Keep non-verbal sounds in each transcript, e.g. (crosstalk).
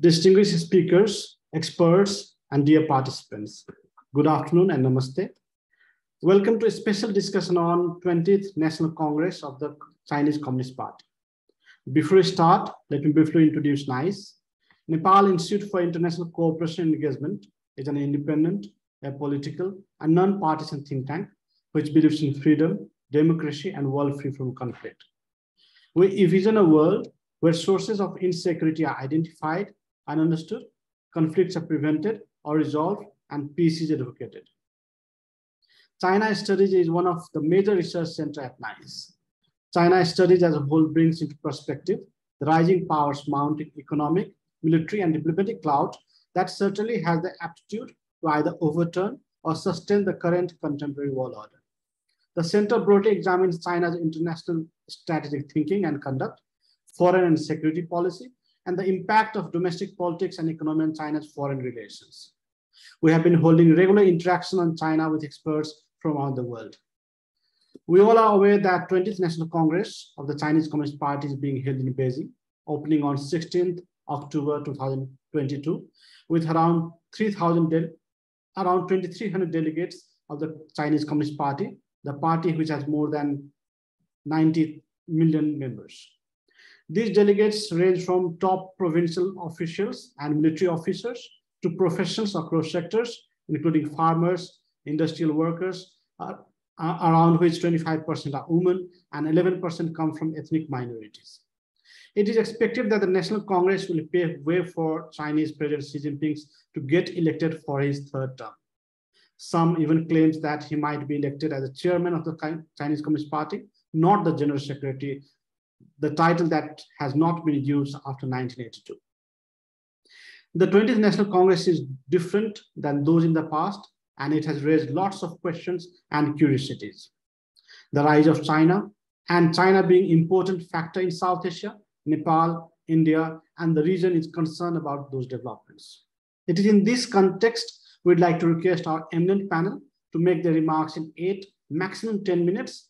distinguished speakers, experts, and dear participants. Good afternoon and namaste. Welcome to a special discussion on 20th National Congress of the Chinese Communist Party. Before we start, let me briefly introduce NIICE. Nepal Institute for International Cooperation and Engagement is an independent, apolitical, and non-partisan think tank which believes in freedom, democracy, and world free from conflict. We envision a world where sources of insecurity are identified and understood, conflicts are prevented or resolved, and peace is advocated. China Studies is one of the major research centers at NIICE. China Studies as a whole brings into perspective the rising powers mounting economic, military, and diplomatic clout that certainly has the aptitude to either overturn or sustain the current contemporary world order. The center broadly examines China's international strategic thinking and conduct, foreign and security policy, and the impact of domestic politics and economy on China's foreign relations. We have been holding regular interaction on China with experts from around the world. We all are aware that 20th National Congress of the Chinese Communist Party is being held in Beijing, opening on 16th October 2022, with around 3,000, around 2,300 delegates of the Chinese Communist Party, the party which has more than 90 million members. These delegates range from top provincial officials and military officers to professionals across sectors, including farmers, industrial workers, uh, around which 25% are women and 11% come from ethnic minorities. It is expected that the National Congress will pave way for Chinese President Xi Jinping to get elected for his third term. Some even claims that he might be elected as the chairman of the Chinese Communist Party, not the general secretary, the title that has not been used after 1982. The 20th National Congress is different than those in the past, and it has raised lots of questions and curiosities. The rise of China, and China being important factor in South Asia, Nepal, India, and the region is concerned about those developments. It is in this context we'd like to request our eminent panel to make their remarks in eight, maximum 10 minutes.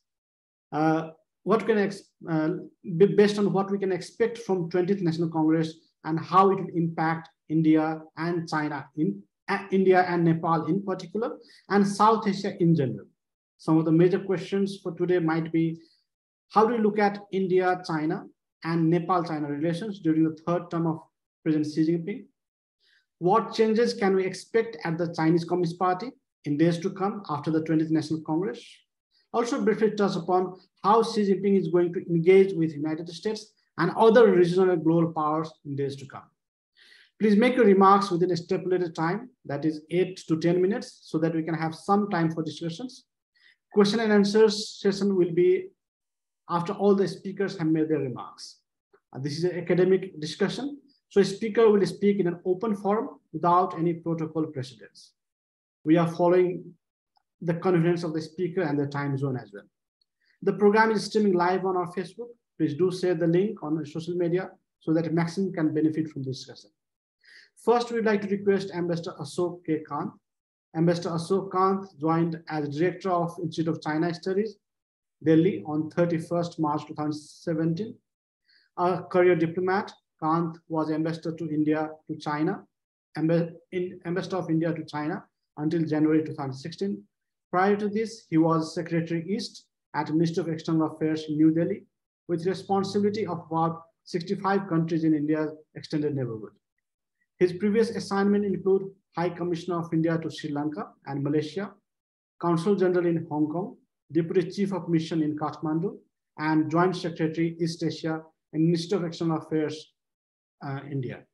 Uh, what can uh, based on what we can expect from 20th National Congress and how it will impact India and China in uh, India and Nepal in particular, and South Asia in general. Some of the major questions for today might be, how do you look at India, China, and Nepal-China relations during the third term of President Xi Jinping? What changes can we expect at the Chinese Communist Party in days to come after the 20th National Congress? Also briefly touch upon how Xi Jinping is going to engage with United States and other regional and global powers in days to come. Please make your remarks within a stipulated time, that is eight to 10 minutes, so that we can have some time for discussions. Question and answers session will be after all the speakers have made their remarks. Uh, this is an academic discussion, so a speaker will speak in an open forum without any protocol precedents. We are following the convenience of the speaker and the time zone as well. The program is streaming live on our Facebook. Please do share the link on social media so that maximum can benefit from this session. First, we'd like to request Ambassador Ashok K. Kantha. Ambassador Ashok Kantha joined as Director of Institute of China Studies, Delhi on 31st March 2017. A career diplomat, Kantha was ambassador to India to China, ambassador of India to China until January 2016. Prior to this, he was Secretary East at Ministry of External Affairs New Delhi with responsibility of about 65 countries in India's extended neighborhood. His previous assignment include High Commissioner of India to Sri Lanka and Malaysia, Consul General in Hong Kong, Deputy Chief of Mission in Kathmandu, and Joint Secretary East Asia in Ministry of External Affairs, uh, India.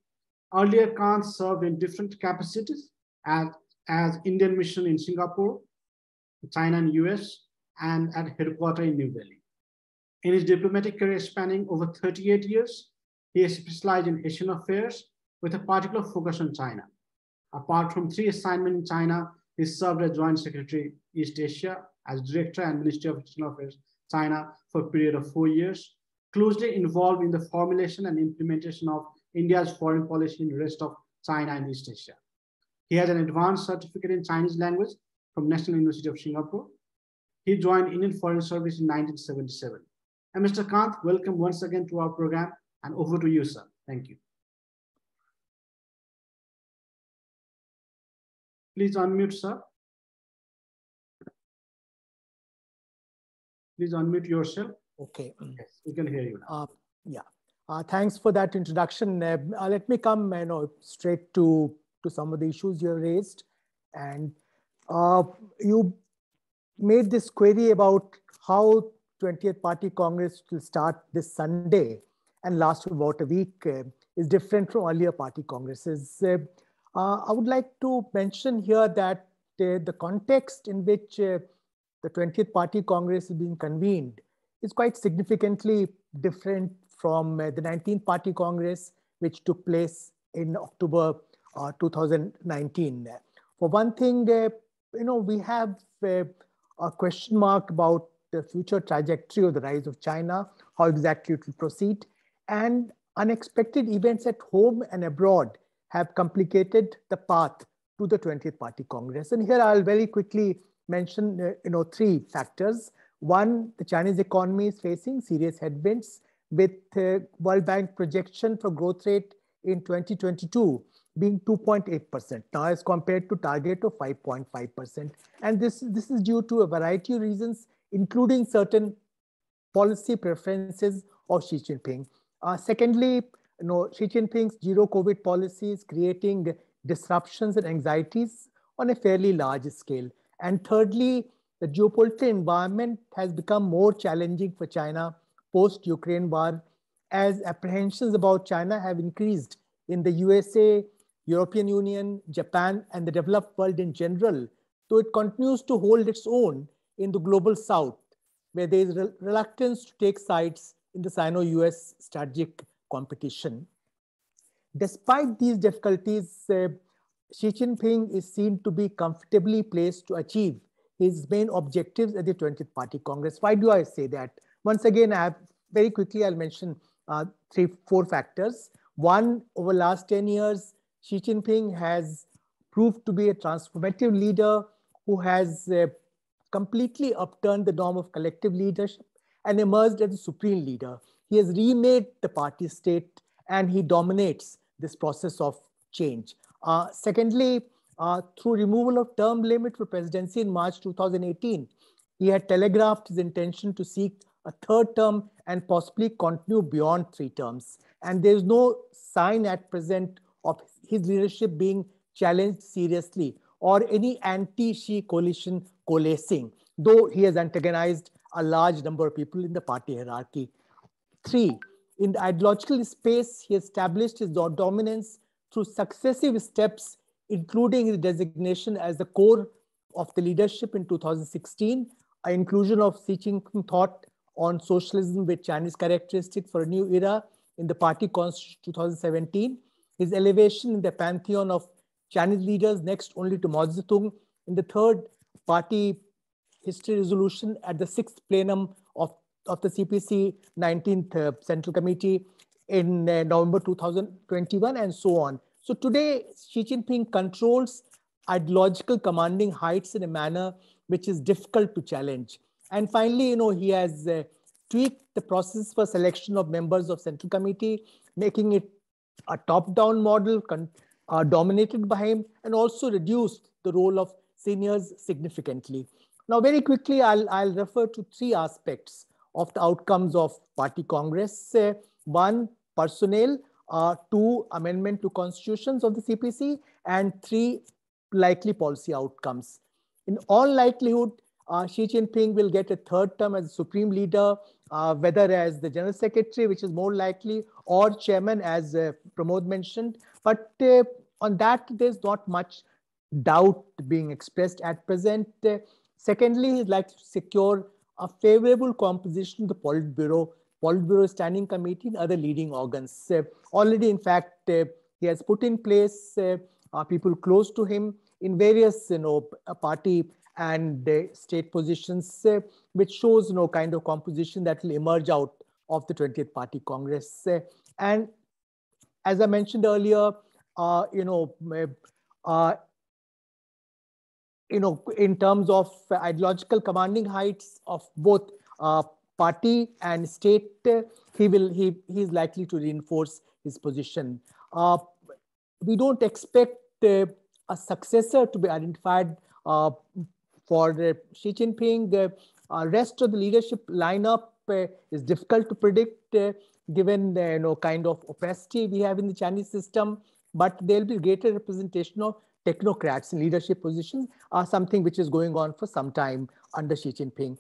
Earlier, Khan served in different capacities as, as Indian mission in Singapore, China and US, and at headquarters in New Delhi. In his diplomatic career spanning over 38 years, he has specialized in Asian affairs with a particular focus on China. Apart from three assignments in China, he served as Joint Secretary East Asia, as Director and Ministry of External Affairs, China for a period of four years, closely involved in the formulation and implementation of India's foreign policy in the rest of China and East Asia. He has an advanced certificate in Chinese language from National University of Singapore. He joined Indian Foreign Service in 1977. And Mr. Kantha, welcome once again to our program and over to you, sir. Thank you. Please unmute, sir. Please unmute yourself. Okay. Mm. Yes, we can hear you now. Uh, yeah. Uh, thanks for that introduction. Uh, let me come you know, straight to, to some of the issues you raised. And uh, you made this query about how 20th Party Congress will start this Sunday and last for about a week uh, is different from earlier party congresses. Uh, I would like to mention here that the context in which the 20th Party Congress is being convened is quite significantly different from uh, the 19th Party Congress, which took place in October uh, 2019. For one thing, uh, you know, we have a question mark about the future trajectory of the rise of China, how exactly it will proceed, and unexpected events at home and abroad have complicated the path to the 20th Party Congress. And here I'll very quickly mention, uh, you know, three factors. One, the Chinese economy is facing serious headwinds with uh, World Bank projection for growth rate in 2022 being 2.8% now as compared to target of 5.5%. And this, this is due to a variety of reasons, including certain policy preferences of Xi Jinping. Uh, secondly, you know, Xi Jinping's zero COVID policy is creating disruptions and anxieties on a fairly large scale. And thirdly, the geopolitical environment has become more challenging for China post-Ukraine war as apprehensions about China have increased in the USA, European Union, Japan, and the developed world in general, though it continues to hold its own in the global south, where there is re reluctance to take sides in the Sino-US strategic competition. Despite these difficulties, uh, Xi Jinping is seen to be comfortably placed to achieve his main objectives at the 20th Party Congress. Why do I say that? Once again, I have, very quickly, I'll mention uh, three, four factors. One, over the last 10 years, Xi Jinping has proved to be a transformative leader who has uh, completely upturned the norm of collective leadership and emerged as a supreme leader. He has remade the party state and he dominates this process of change. Uh, secondly, uh, through removal of term limit for presidency in March 2018, he had telegraphed his intention to seek a third term and possibly continue beyond three terms. And there's no sign at present of his leadership being challenged seriously or any anti-Xi coalition coalescing, though he has antagonized a large number of people in the party hierarchy. Three, in the ideological space, he established his dominance through successive steps, including his designation as the core of the leadership in 2016, an inclusion of Xi Jinping thought on socialism with Chinese characteristics for a new era in the party constitution 2017, his elevation in the pantheon of Chinese leaders next only to Mao Zedong in the third party history resolution at the sixth plenum of, of the CPC 19th uh, Central Committee in uh, November 2021 and so on. So today, Xi Jinping controls ideological commanding heights in a manner which is difficult to challenge. And finally, you know, he has uh, tweaked the process for selection of members of Central Committee, making it a top-down model uh, dominated by him and also reduced the role of seniors significantly. Now, very quickly, I'll, I'll refer to three aspects of the outcomes of party congress. Uh, one, personnel, uh, two, amendment to constitutions of the CPC, and three, likely policy outcomes. In all likelihood, uh, Xi Jinping will get a third term as supreme leader, uh, whether as the general secretary, which is more likely, or chairman, as uh, Pramod mentioned. But uh, on that, there's not much doubt being expressed at present. Uh, secondly, he'd like to secure a favorable composition of the Politburo, Politburo Standing Committee and other leading organs. Uh, already, in fact, he has put in place people close to him in various you know, party and state positions, uh, which shows you know kind of composition that will emerge out of the 20th Party Congress. Uh, and as I mentioned earlier, uh, you know, uh, you know, in terms of ideological commanding heights of both uh, party and state, uh, he will he he is likely to reinforce his position. we don't expect a successor to be identified uh, for uh, Xi Jinping. The uh, rest of the leadership lineup uh, is difficult to predict uh, given the you know, kind of opacity we have in the Chinese system, but there'll be greater representation of technocrats in leadership positions, are something which is going on for some time under Xi Jinping.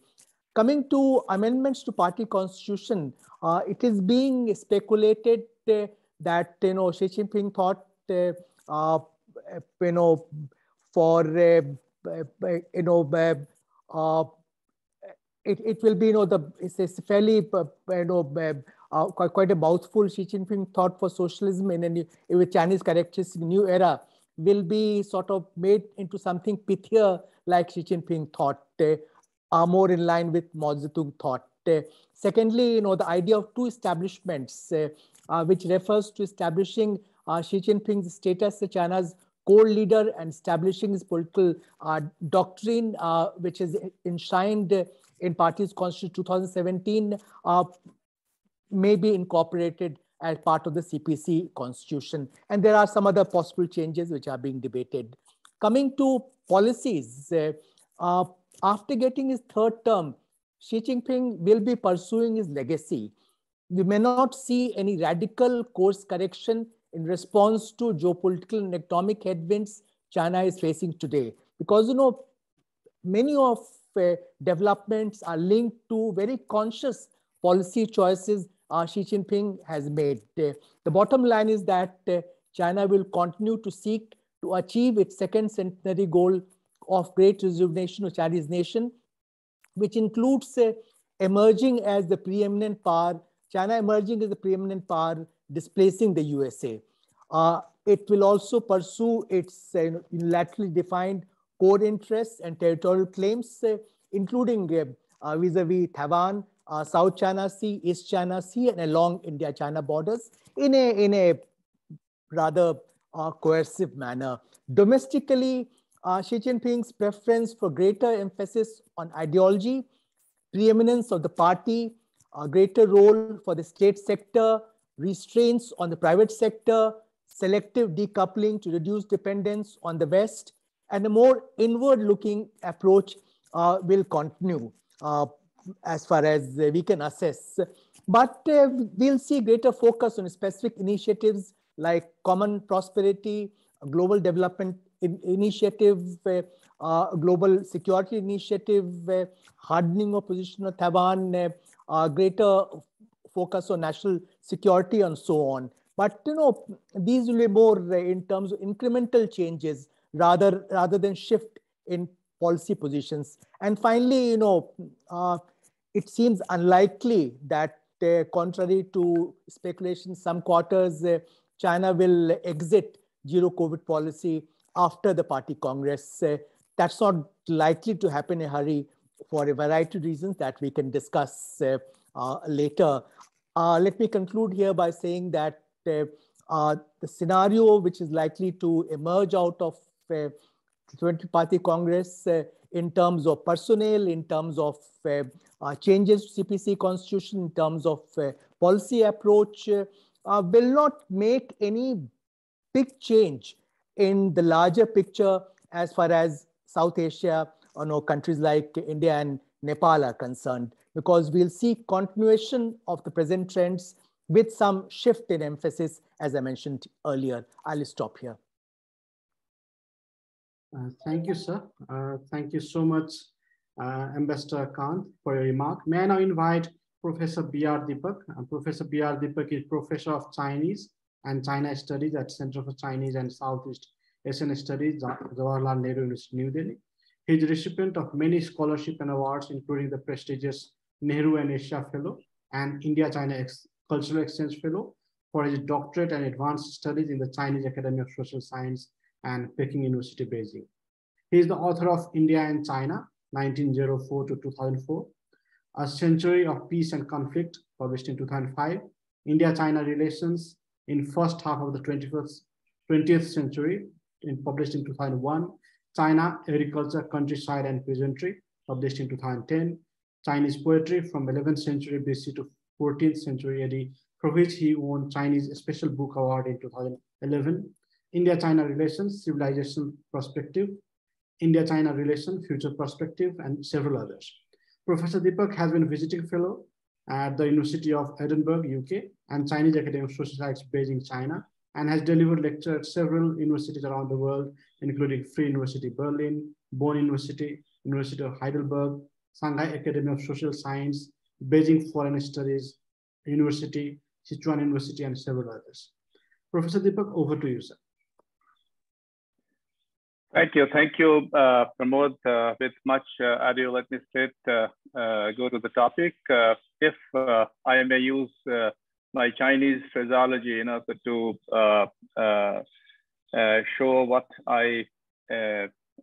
Coming to amendments to party constitution, uh, it is being speculated uh, that you know Xi Jinping thought uh, uh you know for uh, you know uh, it, it will be you know the it's, it's fairly you know quite, quite a mouthful Xi Jinping thought for socialism in a new, with Chinese characteristic new era will be sort of made into something pithier like Xi Jinping thought are more in line with Mao Zedong thought. Uh, secondly, you know, the idea of two establishments, uh, uh, which refers to establishing Xi Jinping's status as China's core leader and establishing his political doctrine, which is enshrined in party's constitution 2017, may be incorporated as part of the CPC constitution. And there are some other possible changes which are being debated. Coming to policies, uh, uh, after getting his third term, Xi Jinping will be pursuing his legacy. We may not see any radical course correction in response to geopolitical and economic headwinds China is facing today. Because, you know, many of uh, developments are linked to very conscious policy choices uh, Xi Jinping has made. Uh, the bottom line is that uh, China will continue to seek to achieve its second centenary goal of great rejuvenation of Chinese nation, which includes uh, emerging as the preeminent power, China emerging as the preeminent power, displacing the USA. Uh, it will also pursue its uh, unilaterally defined core interests and territorial claims, uh, including uh, vis-a-vis Taiwan, uh, South China Sea, East China Sea, and along India-China borders in a, in a rather coercive manner. Domestically, uh, Xi Jinping's preference for greater emphasis on ideology, preeminence of the party, a greater role for the state sector, restraints on the private sector, selective decoupling to reduce dependence on the West, and a more inward-looking approach uh, will continue uh, as far as we can assess. But uh, we'll see greater focus on specific initiatives like common prosperity, global development in initiative, uh, global security initiative, hardening of position of Taiwan, uh, greater focus on national security and so on. But you know, these will be more in terms of incremental changes rather rather than shift in policy positions. And finally, you know, uh, it seems unlikely that, uh, contrary to speculation, some quarters uh, China will exit zero COVID policy after the party congress. Uh, that's not likely to happen in a hurry for a variety of reasons that we can discuss uh, uh, later. Uh, let me conclude here by saying that uh, uh, the scenario which is likely to emerge out of uh, the 20 party congress uh, in terms of personnel, in terms of uh, changes to CPC constitution, in terms of policy approach, will not make any big change in the larger picture as far as South Asia or no, countries like India and Nepal are concerned, because we'll see continuation of the present trends with some shift in emphasis, as I mentioned earlier. I'll stop here. Uh, thank you, sir. Uh, thank you so much, uh, Ambassador Khan, for your remark. May I now invite Professor B.R. Deepak. Uh, professor B.R. Deepak is Professor of Chinese and China Studies at Center for Chinese and Southeast Asian Studies, Jawaharlal Nehru University, New Delhi. He is recipient of many scholarship and awards, including the prestigious Nehru and Asia Fellow and India-China Ex Cultural Exchange Fellow for his doctorate and advanced studies in the Chinese Academy of Social Science and Peking University, Beijing. He is the author of India and China, 1904 to 2004, A Century of Peace and Conflict, published in 2005, India-China Relations, in first half of the 21st, 20th century, in, published in 2001, China, Agriculture, Countryside and Peasantry, published in 2010, Chinese Poetry from 11th century BC to 14th century AD, for which he won Chinese Special Book Award in 2011, India-China relations, civilization perspective, India-China relation, future perspective, and several others. Professor Deepak has been visiting fellow at the University of Edinburgh, UK, and Chinese Academy of Social Science, Beijing, China, and has delivered lectures at several universities around the world, including Free University Berlin, Bonn University, University of Heidelberg, Shanghai Academy of Social Science, Beijing Foreign Studies University, Sichuan University, and several others. Professor Deepak, over to you, sir. Thank you. Thank you, uh, Pramod. Uh, with much uh, ado, let me straight uh, uh, go to the topic. Uh, if uh, I may use my Chinese phraseology in order to uh, uh, uh, show what I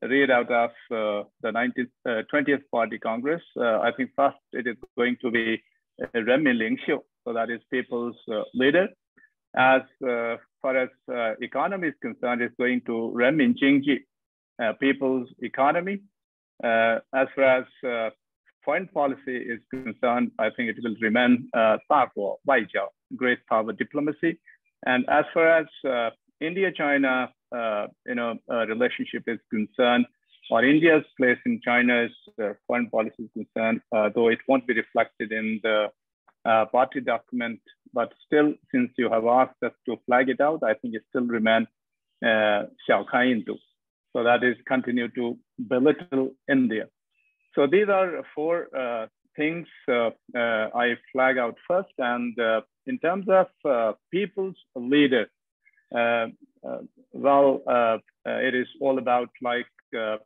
read out of the 19th, 20th Party Congress, I think first it is going to be Renmin Lingxiu, so that is people's leader. As far as economy is concerned, it's going to Renmin Jingji, uh, people's economy. Uh, as far as uh, foreign policy is concerned, I think it will remain uh, Waijiao, great power diplomacy. And as far as uh, India-China, uh, you know, uh, relationship is concerned, or India's place in China's foreign policy is concerned, though it won't be reflected in the party document, but still, since you have asked us to flag it out, I think it still remains uh, 小看印度 so that is continue to belittle India. So these are four uh, things uh, uh, I flag out first. And uh, in terms of uh, people's leader, uh, well, it is all about like so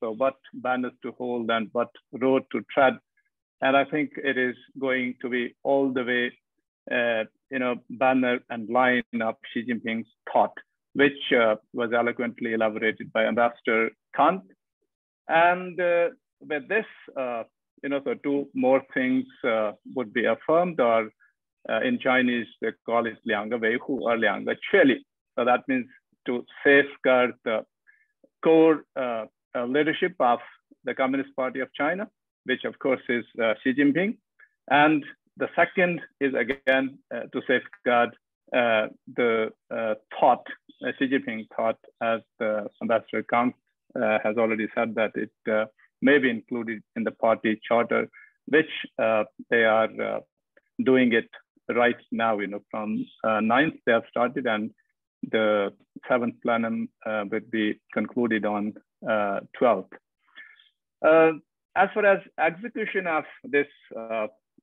so what banners to hold and what road to tread. And I think it is going to be all the way, you know, banner and line up Xi Jinping's thought which uh, was eloquently elaborated by Ambassador Kantha. And uh, with this, uh, you know, so two more things uh, would be affirmed, or uh, in Chinese, they call it lianga weihu or lianga chueli. So that means to safeguard the core uh, leadership of the Communist Party of China, which of course is Xi Jinping. And the second is again to safeguard the uh, thought, uh, Xi Jinping thought, as the Ambassador Kang uh, has already said that it uh, may be included in the party charter, which they are doing it right now. You know, from 9th they have started, and the seventh plenum would be concluded on 12th. as far as execution of this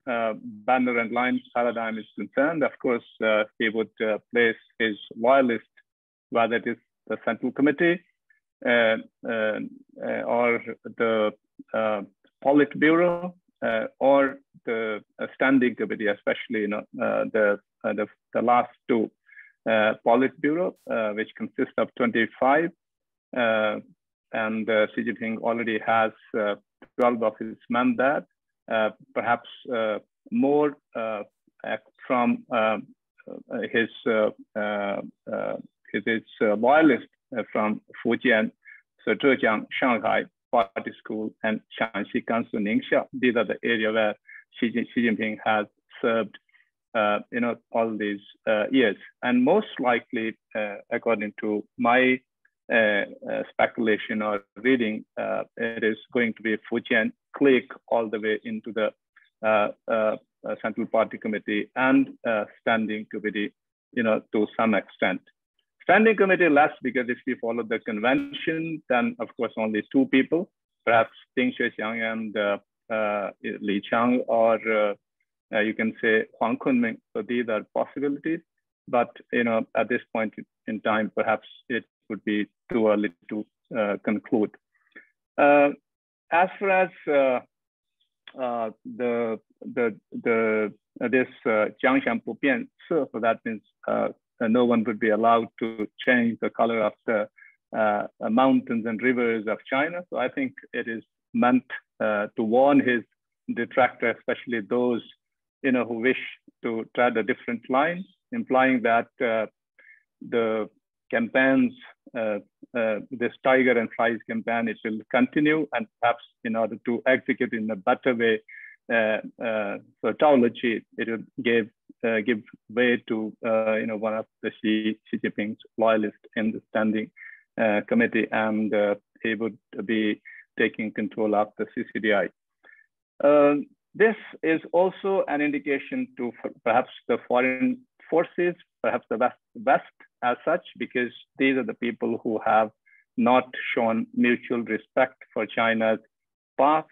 banner and line paradigm is concerned, of course, uh, he would uh, place his loyalist, whether it is the Central Committee uh, uh, uh, or the Politburo or the Standing Committee, especially you know, the, the, the last two, Politburo, which consists of 25 and Xi Jinping already has uh, 12 of his men there. Uh, perhaps uh, more uh, from his his, loyalists from Fujian, so Zhejiang, Shanghai Party School, and Shaanxi Gansu Ningxia. These are the area where Xi, Xi Jinping has served uh, you know, all these uh, years. And most likely, uh, according to my speculation or reading, it is going to be Fujian clique all the way into the uh, uh, uh, Central Party Committee and Standing Committee, you know, to some extent. Standing Committee less because if we follow the convention, then of course only two people, perhaps Ding Xuexiang and uh, Li Qiang or uh, you can say Huang Kunming. So these are possibilities. But you know, at this point in time, perhaps it would be too early to uh, conclude. Uh, as far as uh, uh the the the uh, this jiangshan uh, bian so that means uh, no one would be allowed to change the color of the mountains and rivers of China. So I think it is meant to warn his detractor, especially those you know who wish to tread a different line, implying that the campaigns, uh, uh, this Tiger and Flies campaign, it will continue and perhaps in order to execute in a better way, uh, uh, so Zhao Leji, it will give uh, give way to uh, you know one of the Xi, Xi Jinping's loyalists in the standing uh, committee, and uh, he would be taking control of the CCDI. This is also an indication to perhaps the foreign forces, perhaps the West, West as such, because these are the people who have not shown mutual respect for China's path,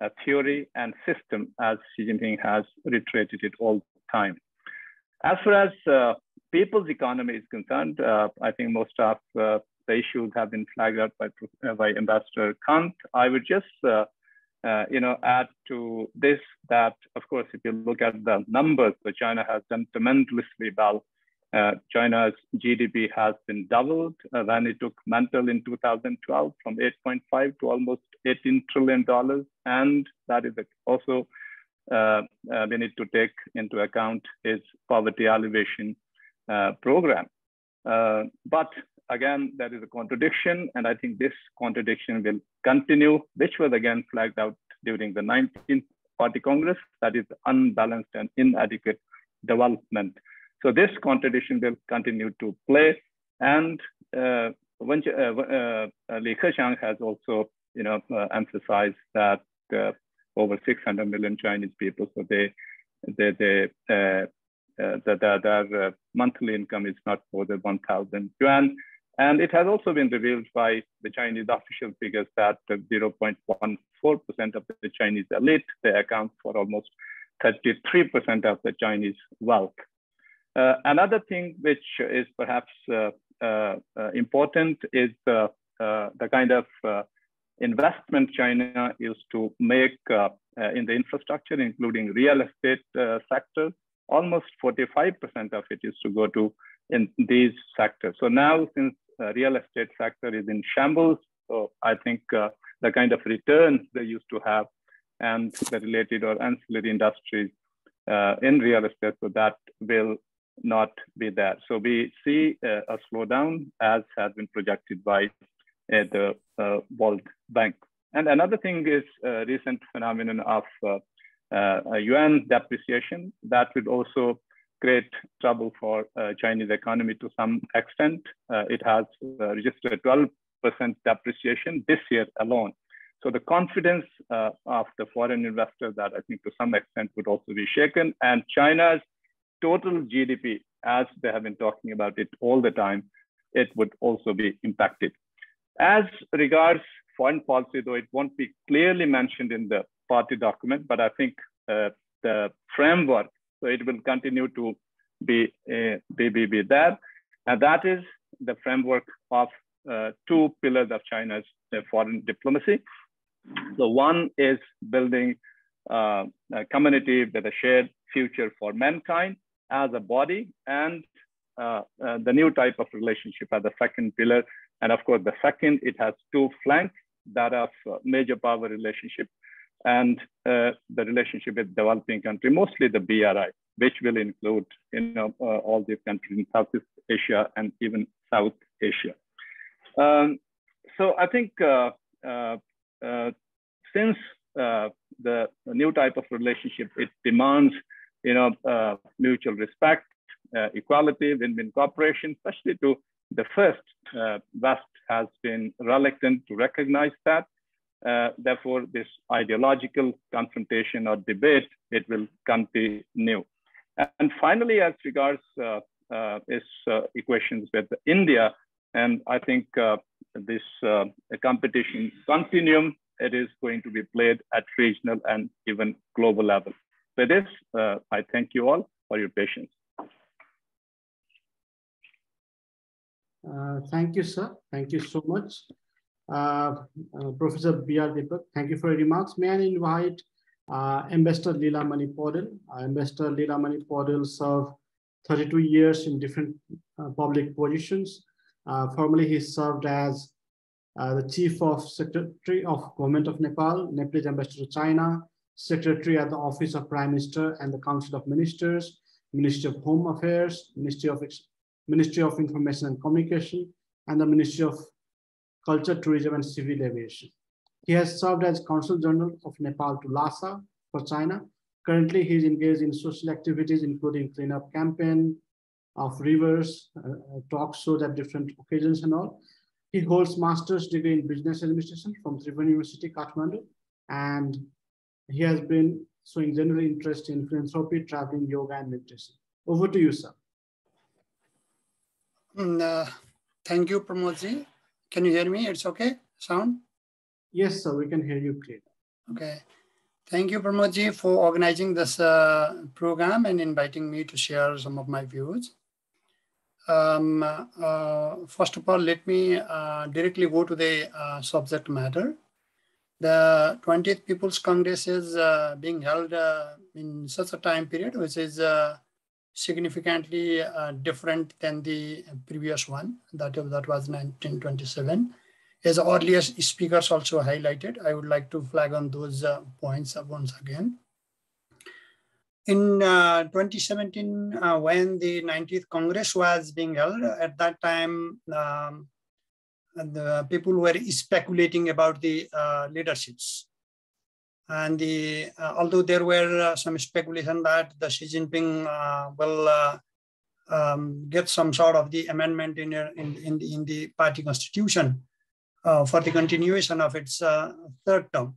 uh, theory, and system, as Xi Jinping has reiterated it all the time. As far as uh, people's economy is concerned, uh, I think most of uh, the issues have been flagged out by, uh, by Ambassador Kantha. I would just uh, you know, add to this that, of course, if you look at the numbers, China has done tremendously well. Uh, China's GDP has been doubled uh, when it took mantle in 2012 from 8.5 to almost 18 trillion dollars, and that is also uh, uh, we need to take into account its poverty alleviation uh, program. but again, there is a contradiction, and I think this contradiction will continue, which was again flagged out during the 19th Party Congress, that is unbalanced and inadequate development. So this contradiction will continue to play. And uh, uh, uh, Li Keqiang has also, you know, uh, emphasized that uh, over 600 million Chinese people, so they, they, they that their monthly income is not more than 1,000 yuan. And it has also been revealed by the Chinese official figures that 0.14% of the Chinese elite, they account for almost 33% of the Chinese wealth. Uh, another thing which is perhaps uh, uh, important is the kind of investment China used to make in the infrastructure, including real estate sector. Almost 45% of it used to go to in these sectors. So now, since real estate sector is in shambles. So I think the kind of returns they used to have and the related or ancillary industries uh, in real estate, so that will not be there. So we see uh, a slowdown as has been projected by uh, the uh, World Bank. And another thing is recent phenomenon of yuan depreciation that would also create trouble for uh, Chinese economy to some extent. Uh, it has uh, registered 12% depreciation this year alone. So the confidence uh, of the foreign investors that I think to some extent would also be shaken. And China's total GDP, as they have been talking about it all the time, it would also be impacted. As regards foreign policy, though it won't be clearly mentioned in the party document, but I think uh, the framework so it will continue to be, uh, be, be, be there. And that is the framework of uh, two pillars of China's uh, foreign diplomacy. So one is building uh, a community with a shared future for mankind as a body and uh, uh, the new type of relationship as the second pillar. And of course, the second, it has two flanks that of major power relationship and uh, the relationship with developing country, mostly the BRI, which will include you know, uh, all these countries in Southeast Asia and even South Asia. Um, so I think uh, uh, uh since uh, the new type of relationship, it demands you know, mutual respect, equality, win-win cooperation, especially to the first, West has been reluctant to recognize that. Uh, therefore, this ideological confrontation or debate, it will continue. And finally, as regards uh, uh, its uh, equations with India, and I think uh, this uh, competition continuum, it is going to be played at regional and even global level. With this, I thank you all for your patience. thank you, sir. Thank you so much. Uh, uh, Professor B.R. Deepak, thank you for your remarks. May I invite uh, Ambassador Leela Mani Paudyal. Ambassador Leela Mani Paudyal served 32 years in different public positions. formerly, he served as the Chief of Secretary of Government of Nepal, Nepalese Ambassador to China, Secretary at the Office of Prime Minister and the Council of Ministers, Ministry of Home Affairs, Ministry of, Ministry of Information and Communication, and the Ministry of Culture, Tourism, and Civil Aviation. He has served as Consul General of Nepal to Lhasa for China, Currently, he is engaged in social activities, including cleanup campaign of rivers, uh, talk shows at different occasions and all. He holds master's degree in business administration from Tribhuvan University, Kathmandu, and he has been showing general interest in philanthropy, traveling, yoga, and meditation. Over to you, sir. Mm, uh, thank you, Pramodji. Can you hear me? It's okay? Sound? Yes, sir. We can hear you clearly. Okay. Thank you, Pramodji, for organizing this uh, program and inviting me to share some of my views. Um, uh, first of all, let me uh, directly go to the uh, subject matter. The 20th People's Congress is uh, being held uh, in such a time period, which is significantly uh, different than the previous one, that, that was 1927. As earlier speakers also highlighted, I would like to flag on those uh, points once again. In uh, 2017, uh, when the 90th Congress was being held, at that time, um, the people were speculating about the uh, leaderships and the, uh, although there were uh, some speculation that the Xi Jinping uh, will uh, um, get some sort of the amendment in, in, in, the, in the party constitution uh, for the continuation of its uh, third term.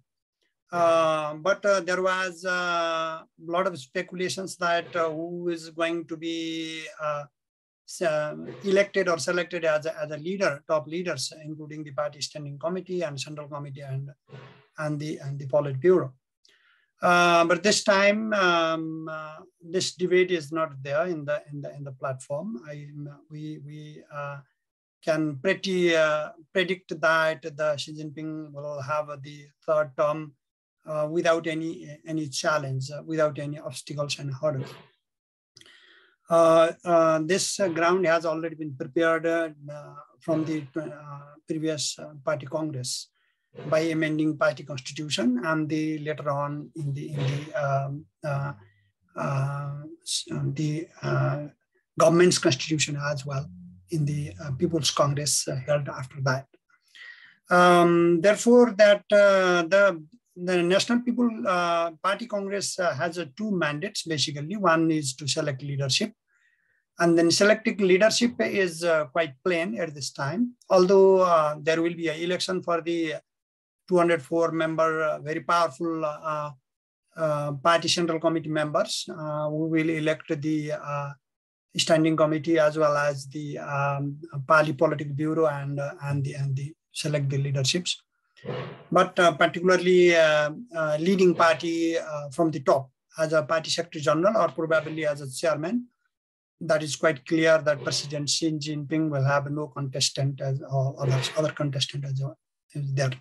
but there was a lot of speculations that who is going to be elected or selected as a, as a leader, top leaders, including the party standing committee and central committee and and the and the Politburo. Uh, but this time, um, uh, this debate is not there in the in the in the platform. I, we we uh, can pretty uh, predict that the Xi Jinping will have the third term uh, without any any challenge, uh, without any obstacles and hurdles. This ground has already been prepared from the previous party congress by amending party constitution and the later on in the, in the, um, uh, uh, the uh, government's constitution as well in the uh, People's Congress uh, held after that. Um, therefore, that uh, the the National People Party Congress has two mandates basically. One is to select leadership, and then selecting leadership is quite plain at this time. Although there will be an election for the 204 member, uh, very powerful uh, uh, party central committee members we will elect the standing committee as well as the um, Pali Political Bureau and, and, the, and the select the leaderships. But particularly leading party from the top as a party secretary general or probably as a chairman, that is quite clear that President Xi Jinping will have no contestant as or other, other contestant as well is there.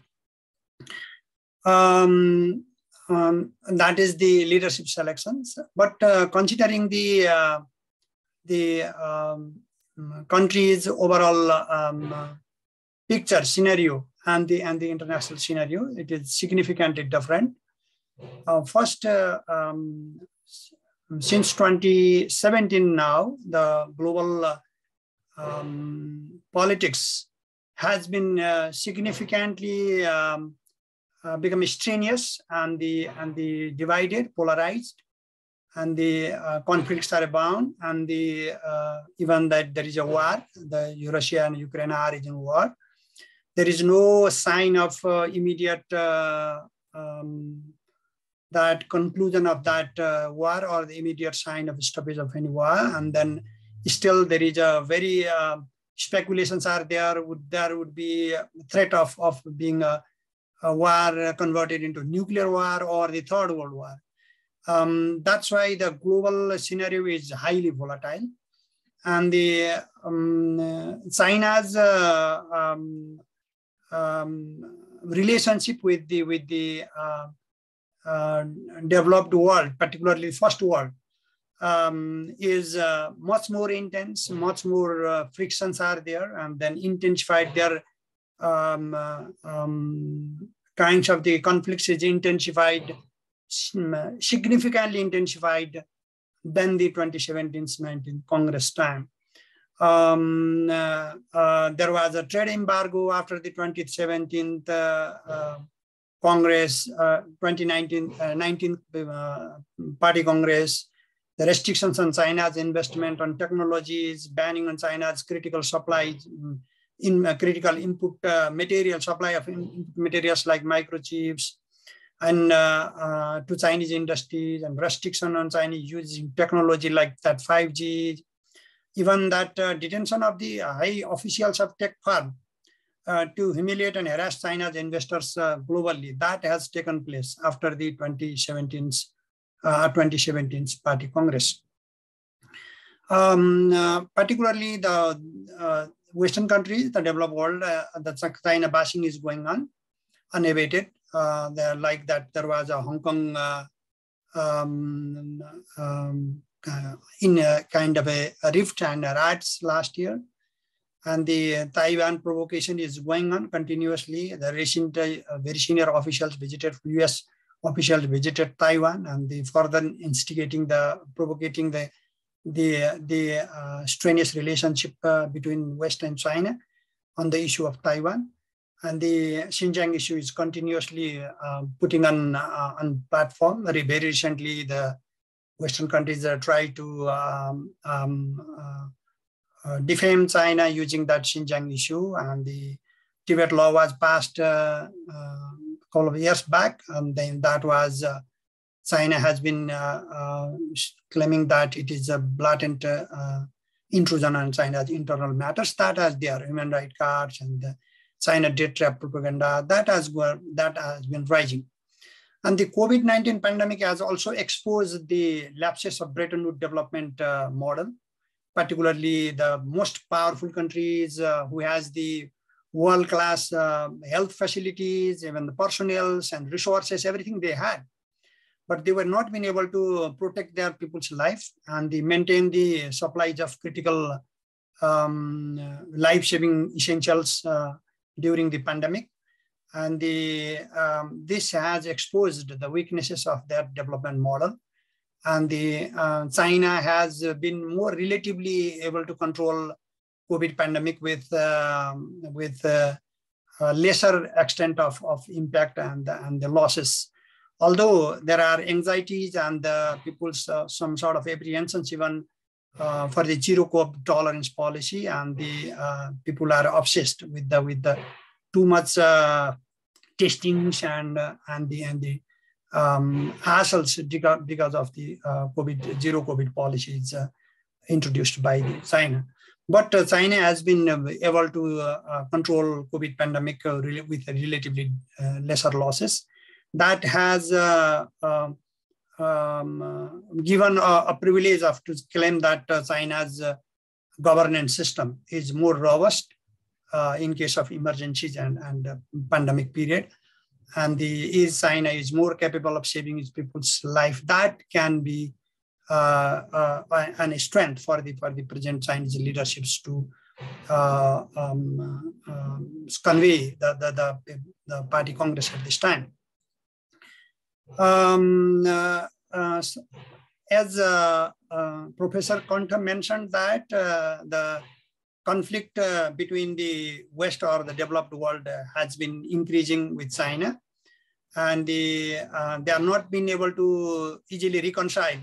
Um, um, that is the leadership selections. But uh, considering the uh, the um, country's overall um, picture scenario and the and the international scenario, it is significantly different. Uh, first, uh, um, since 2017 now, the global uh, um, politics has been uh, significantly um, uh, become extraneous and the and the divided, polarized, and the uh, conflicts are abound, and the even that there is a war, the Russia and Ukraine origin war. There is no sign of uh, immediate uh, um, that conclusion of that uh, war or the immediate sign of stoppage of any war, and then still there is a very speculations are there would there would be threat of of being a a war converted into nuclear war or the third world war. Um, that's why the global scenario is highly volatile. And the um, China's uh, um, um, relationship with the with the uh, uh, developed world, particularly first world, um, is uh, much more intense, much more frictions are there, and then intensified their um, um, kinds of the conflicts is intensified, significantly intensified than the 2017-19 Congress time. Um, uh, uh, there was a trade embargo after the 2017 uh, uh, Congress, uh, 2019 uh, 19th uh, Party Congress, the restrictions on China's investment on technologies, banning on China's critical supplies, mm, in critical input material supply of materials like microchips, and to Chinese industries and restriction on Chinese using technology like that 5G, even that uh, detention of the high officials of tech firm uh, to humiliate and harass China's investors globally, that has taken place after the 2017's uh, 2017's Party Congress. Um, uh, particularly the uh, Western countries, the developed world, uh, the China bashing is going on unabated. Uh, like that, there was a Hong Kong uh, um, um, uh, in a kind of a, rift and riots last year. And the Taiwan provocation is going on continuously. The recent very senior officials visited US officials visited Taiwan and the further instigating the, provocating the, the, the uh, strenuous relationship uh, between West and China on the issue of Taiwan. And the Xinjiang issue is continuously uh, putting on, uh, on platform. Very, very recently, the Western countries uh, try to um, um, uh, defame China using that Xinjiang issue. And the Tibet law was passed a couple of years back. And then that was uh, China has been uh, uh, claiming that it is a blatant intrusion on China's internal matters. That has their human rights cards and China debt trap propaganda. That has, that has been rising. And the COVID-19 pandemic has also exposed the lapses of Bretton Woods development uh, model, particularly the most powerful countries uh, who has the world-class uh, health facilities, even the personnel and resources, everything they had. But they were not being able to protect their people's life and they maintain the supplies of critical um, life-saving essentials uh, during the pandemic. And the, um, this has exposed the weaknesses of their development model. And the uh, China has been more relatively able to control COVID pandemic with um, with uh, lesser extent of, of impact and, and the losses. Although there are anxieties and uh, people's uh, some sort of apprehensions even uh, for the zero COVID tolerance policy, and the uh, people are obsessed with the with the too much uh, testings and and the and the um, hassles because because of the COVID zero COVID policies introduced by China. But uh, China has been uh, able to uh, control COVID pandemic with relatively lesser losses. That has um, given a, a, privilege of to claim that China's governance system is more robust uh, in case of emergencies and, and uh, pandemic period. And the is China is more capable of saving its people's life. That can be uh, uh, a strength for the for the present Chinese leaderships to uh, um, um, convey the, the, the, the, party congress at this time. Um, as Professor Kantha mentioned that the conflict uh, between the West or the developed world uh, has been increasing with China. And the, uh, they are not being able to easily reconcile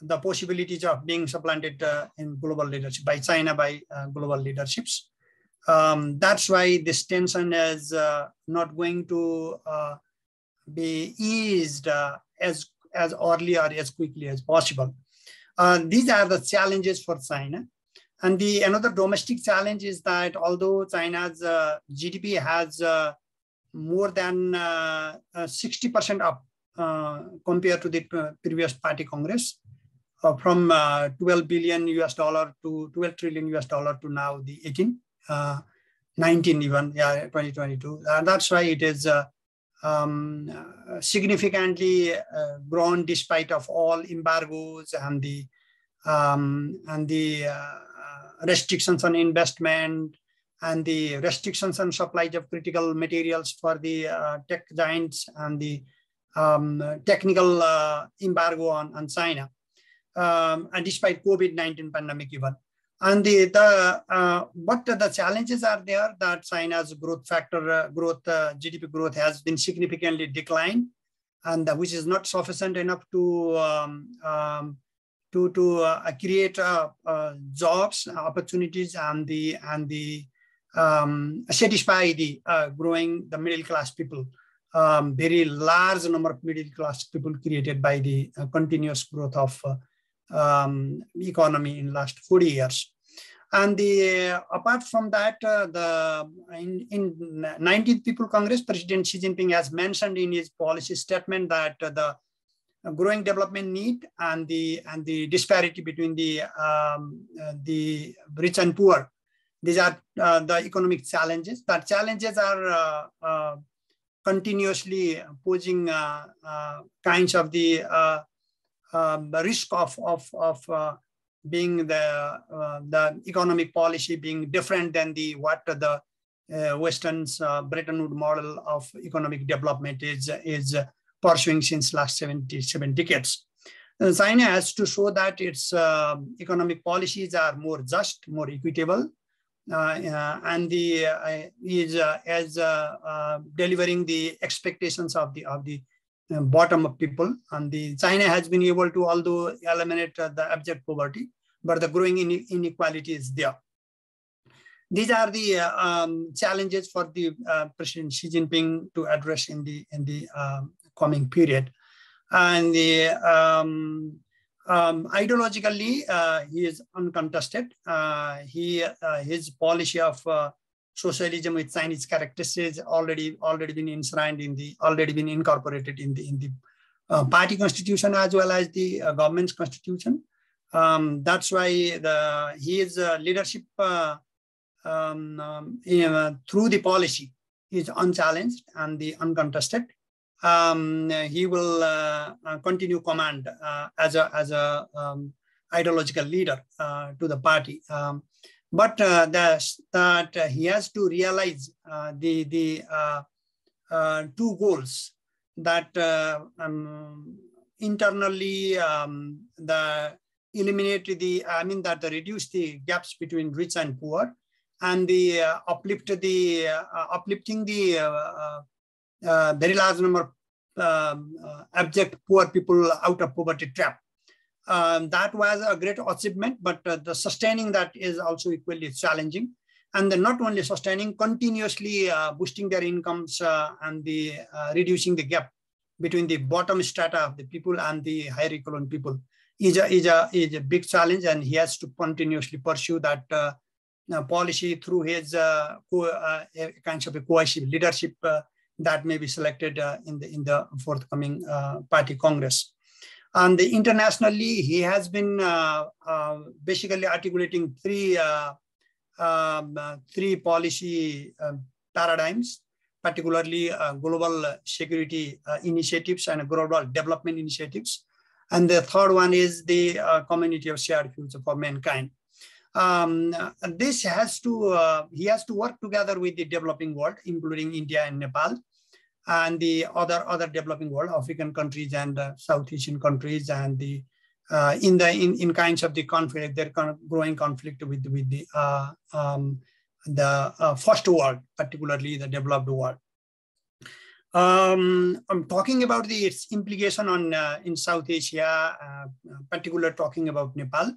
the possibilities of being supplanted uh, in global leadership by China by global leaderships. Um, that's why this tension is not going to be eased as, as early or as quickly as possible. Uh, these are the challenges for China. And the another domestic challenge is that although China's GDP has more than 60% up compared to the previous party congress, uh, from uh, 12 billion US dollar to 12 trillion US dollar to now the 18, uh, 19 even, yeah, 2022. And that's why it is um, significantly grown despite of all embargoes and the um, and the restrictions on investment and the restrictions on supply of critical materials for the uh, tech giants and the um, technical uh, embargo on, on China um, and despite COVID-19 pandemic even. And the, the uh, what the challenges are there that China's growth factor, uh, growth, uh, GDP growth has been significantly declined, and which is not sufficient enough to um, um, to to uh, create uh, uh, jobs, opportunities, and the and the um, satisfy the growing the middle class people. Um, very large number of middle class people created by the continuous growth of um, economy in last 40 years. And the uh, apart from that, uh, the in, in 19th People Congress, President Xi Jinping has mentioned in his policy statement that uh, the growing development need and the and the disparity between the um, uh, the rich and poor, these are uh, the economic challenges. That challenges are uh, continuously posing kinds of the um, risk of, of, of uh, being the, uh, the economic policy being different than the what the uh, Western's uh, Bretton Woods model of economic development is, is pursuing since last 77 decades. China has to show that its uh, economic policies are more just, more equitable, uh, uh, and the is as delivering the expectations of the of the uh, bottom of people. And the China has been able to, although eliminate uh, the abject poverty, but the growing inequality is there. These are the uh, um, challenges for the uh, President Xi Jinping to address in the in the um, coming period. And the um, um, ideologically, uh, he is uncontested. Uh, he his policy of socialism with Chinese characteristics already already been enshrined in the already been incorporated in the in the uh, party constitution as well as the uh, government's constitution. Um, that's why the his uh, leadership uh, um, um, uh, through the policy is unchallenged and the uncontested. Um, he will uh, continue command as a as a um, ideological leader to the party. Um, but uh, that uh, he has to realize uh, the, the uh, uh, two goals that uh, um, internally um, the eliminate the, I mean that reduce the gaps between rich and poor and the uplift the, uplifting the very large number of um, abject poor people out of poverty trap um, that was a great achievement, but uh, the sustaining that is also equally challenging. And then not only sustaining, continuously uh, boosting their incomes uh, and the uh, reducing the gap between the bottom strata of the people and the higher echelon people is a, is a, is a big challenge. And he has to continuously pursue that uh, policy through his uh, co- kinds of a leadership that may be selected in, the, in the forthcoming party congress. And internationally, he has been uh, uh, basically articulating three, uh, um, uh, three policy um, paradigms, particularly uh, global security uh, initiatives and global development initiatives. And the third one is the community of shared future for mankind. Um, this has to, he has to work together with the developing world, including India and Nepal, and the other other developing world, African countries and uh, South Asian countries, and the uh, in the in, in kinds of the conflict, their kind of growing conflict with with the uh, um, the uh, first world, particularly the developed world. Um, I'm talking about the its implication on uh, in South Asia, uh, particularly talking about Nepal.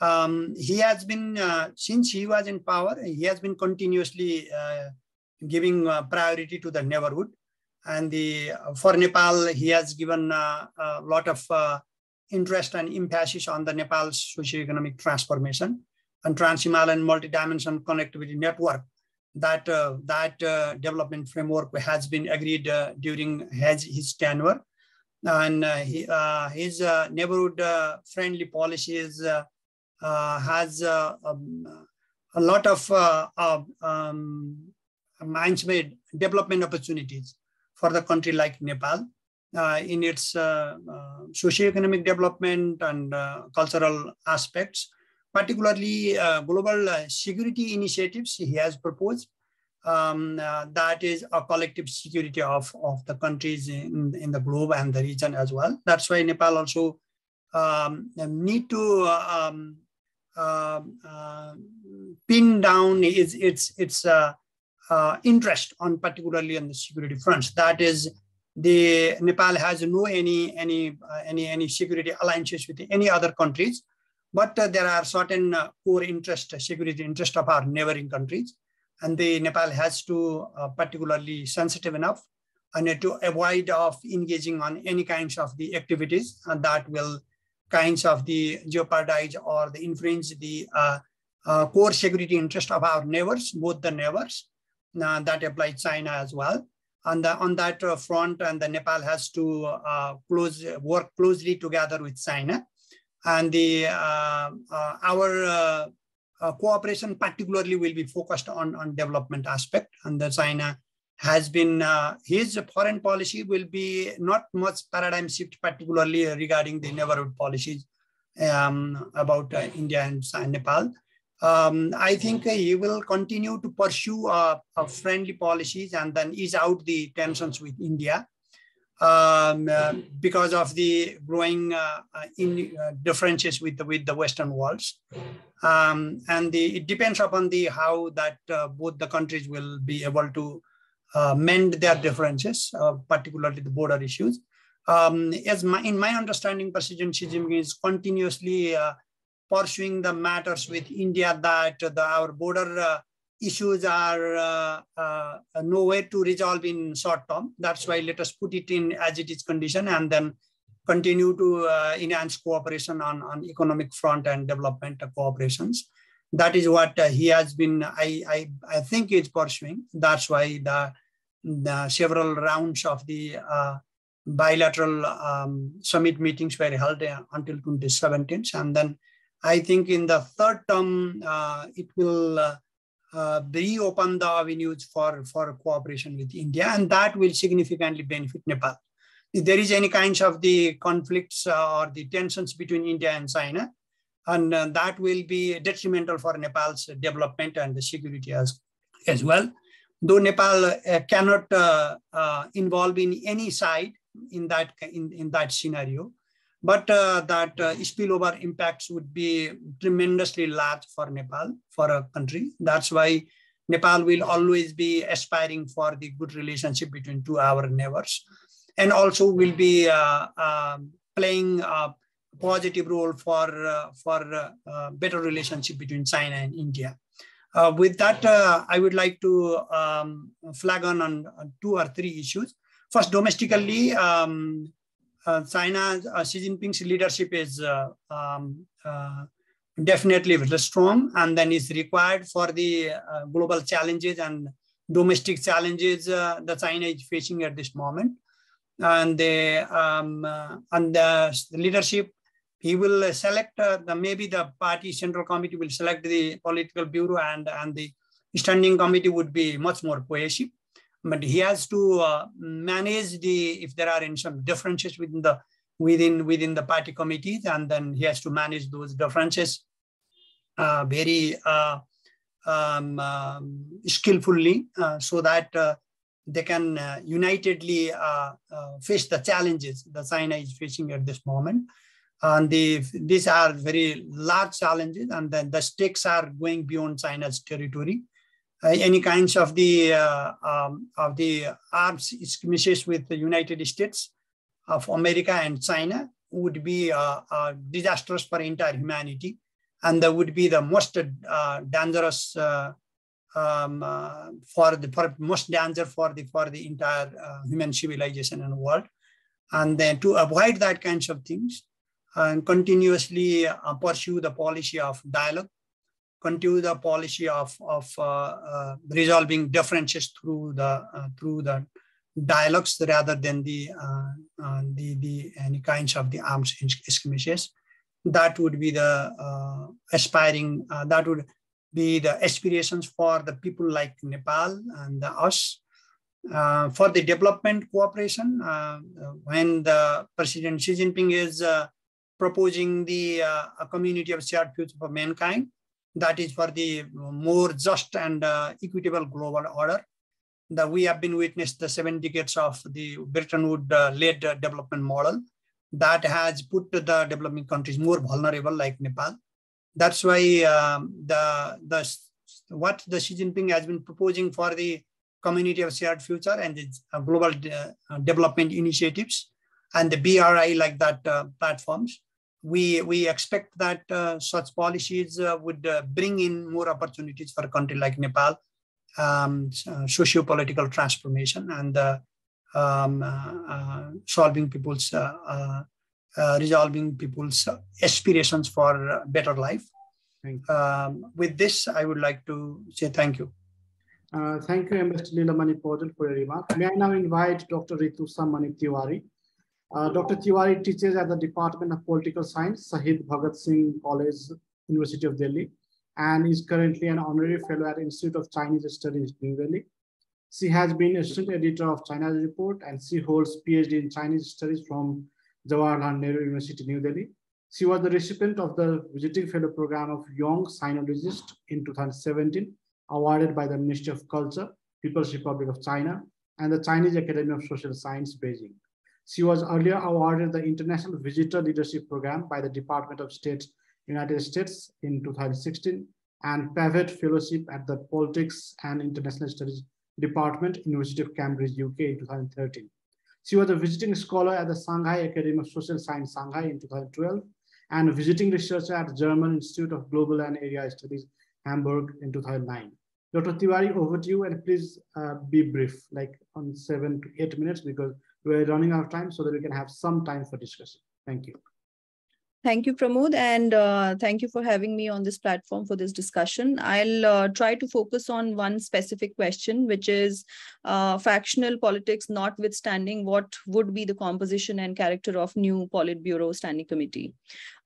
Um, he has been since he was in power, he has been continuously giving priority to the neighborhood and the, for Nepal, he has given uh, a lot of uh, interest and emphasis on the Nepal's socio-economic transformation and trans-Himalayan multi-dimensional connectivity network. That, uh, that uh, development framework has been agreed uh, during his, his tenure. And uh, he, his neighborhood friendly policies has um, a lot of um, minds-made development opportunities for the country like Nepal uh, in its uh, uh, socio-economic development and uh, cultural aspects, particularly uh, global uh, security initiatives he has proposed. Um, that is a collective security of, of the countries in, in the globe and the region as well. That's why Nepal also um, need to um, uh, Um, um, pin down its its its uh, uh, interest on particularly on the security fronts. That is, the Nepal has no any any uh, any any security alliances with any other countries, but uh, there are certain uh, core interest uh, security interest of our neighboring countries, and the Nepal has to particularly sensitive enough and to avoid of engaging on any kinds of the activities that will kinds of the jeopardize or the infringe the uh, uh, core security interest of our neighbors, both the neighbors. Uh, that applies China as well. On, the, on that uh, front, and the Nepal has to uh, close work closely together with China. And the uh, our cooperation particularly will be focused on, on development aspect. And the China has been uh, his foreign policy will be not much paradigm shift, particularly regarding the neighborhood policies um, about uh, India and Nepal. Um, I think he will continue to pursue uh, friendly policies and then ease out the tensions with India um, uh, because of the growing uh, in, uh, differences with the, with the Western worlds. Um, and the, it depends upon the how that both the countries will be able to mend their differences, uh, particularly the border issues. Um, as my, in my understanding, President Xi Jinping is continuously uh, pursuing the matters with India that the, our border uh, issues are uh, uh, nowhere to resolve in short term. That's why let us put it in as it is condition and then continue to enhance cooperation on, on economic front and development cooperations that is what uh, he has been I, I i think is pursuing that's why the, the several rounds of the uh, bilateral um, summit meetings were held uh, until 2017 and then i think in the third term uh, it will uh, uh, reopen the avenues for for cooperation with india and that will significantly benefit nepal if there is any kinds of the conflicts or the tensions between india and china and uh, that will be detrimental for Nepal's development and the security as, as well. Though Nepal uh, cannot uh, uh involve in any side in that, in, in that scenario, but uh, that uh, spillover impacts would be tremendously large for Nepal, for a country. That's why Nepal will always be aspiring for the good relationship between two our neighbors, and also will be um, playing a positive role for uh, for uh, uh, better relationship between China and India. With that, I would like to um, flag on, on, two or three issues. First, domestically, um, China, Xi Jinping's leadership is um, definitely very strong and then is required for the uh, global challenges and domestic challenges uh, that China is facing at this moment. And the, um, uh, and the leadership he will select uh, the maybe the party central committee will select the political bureau and and the standing committee would be much more cohesive. But he has to uh, manage the if there are any some differences within the within within the party committees and then he has to manage those differences uh, very uh, um, um, skillfully uh, so that uh, they can unitedly face the challenges that China is facing at this moment and the, these are very large challenges and then the stakes are going beyond China's territory. Uh, any kinds of the uh, um, of the arms skirmishes with the United States of America and China would be uh, uh disastrous for entire humanity, and that would be the most uh, dangerous uh, um, for the for most danger for the for the entire human civilization and world. And then to avoid that kinds of things, and continuously uh, pursue the policy of dialogue, continue the policy of, of uh, uh, resolving differences through the, through the dialogues rather than the, the, the any kinds of the arms skirmishes. That would be the aspiring, that would be the aspirations for the people like Nepal and us. Uh, for the development cooperation, uh, when the President Xi Jinping is uh, proposing the uh, community of shared future for mankind that is for the more just and uh, equitable global order that we have been witnessed the seven decades of the Bretton Woods-led uh, development model that has put the developing countries more vulnerable like Nepal. that's why um, the the what the Xi Jinping has been proposing for the community of shared future and the uh, global de uh, development initiatives and the BRI like that uh, platforms. We, we expect that uh, such policies uh, would uh, bring in more opportunities for a country like Nepal, um, socio-political transformation and um, solving people's, resolving people's aspirations for better life. Um, with this, I would like to say thank you. Uh, thank you, Ambassador Leelamani Paudyal, for your remark. May I now invite Dr. Rityusha Mani Tiwari. Uh, Dr. Tiwari teaches at the Department of Political Science, Sahid Bhagat Singh College, University of Delhi, and is currently an honorary fellow at Institute of Chinese Studies, New Delhi. She has been assistant editor of China's Report, and she holds PhD in Chinese Studies from Jawaharlal Nehru University, New Delhi. She was the recipient of the Visiting Fellow Program of Young Sinologist in 2017, awarded by the Ministry of Culture, People's Republic of China, and the Chinese Academy of Social Science, Beijing. She was earlier awarded the International Visitor Leadership Program by the Department of State, United States in 2016, and Pavate Fellowship at the Politics and International Studies Department, University of Cambridge, UK in 2013. She was a visiting scholar at the Shanghai Academy of Social Science, Shanghai in 2012, and a visiting researcher at German Institute of Global and Area Studies, Hamburg in 2009. Dr. Tiwari, over to you, and please uh, be brief, like on seven to eight minutes, because we're running out of time so that we can have some time for discussion. Thank you. Thank you, Pramod, and uh, thank you for having me on this platform for this discussion. I'll uh, try to focus on one specific question, which is uh, factional politics notwithstanding, what would be the composition and character of new Politburo Standing Committee.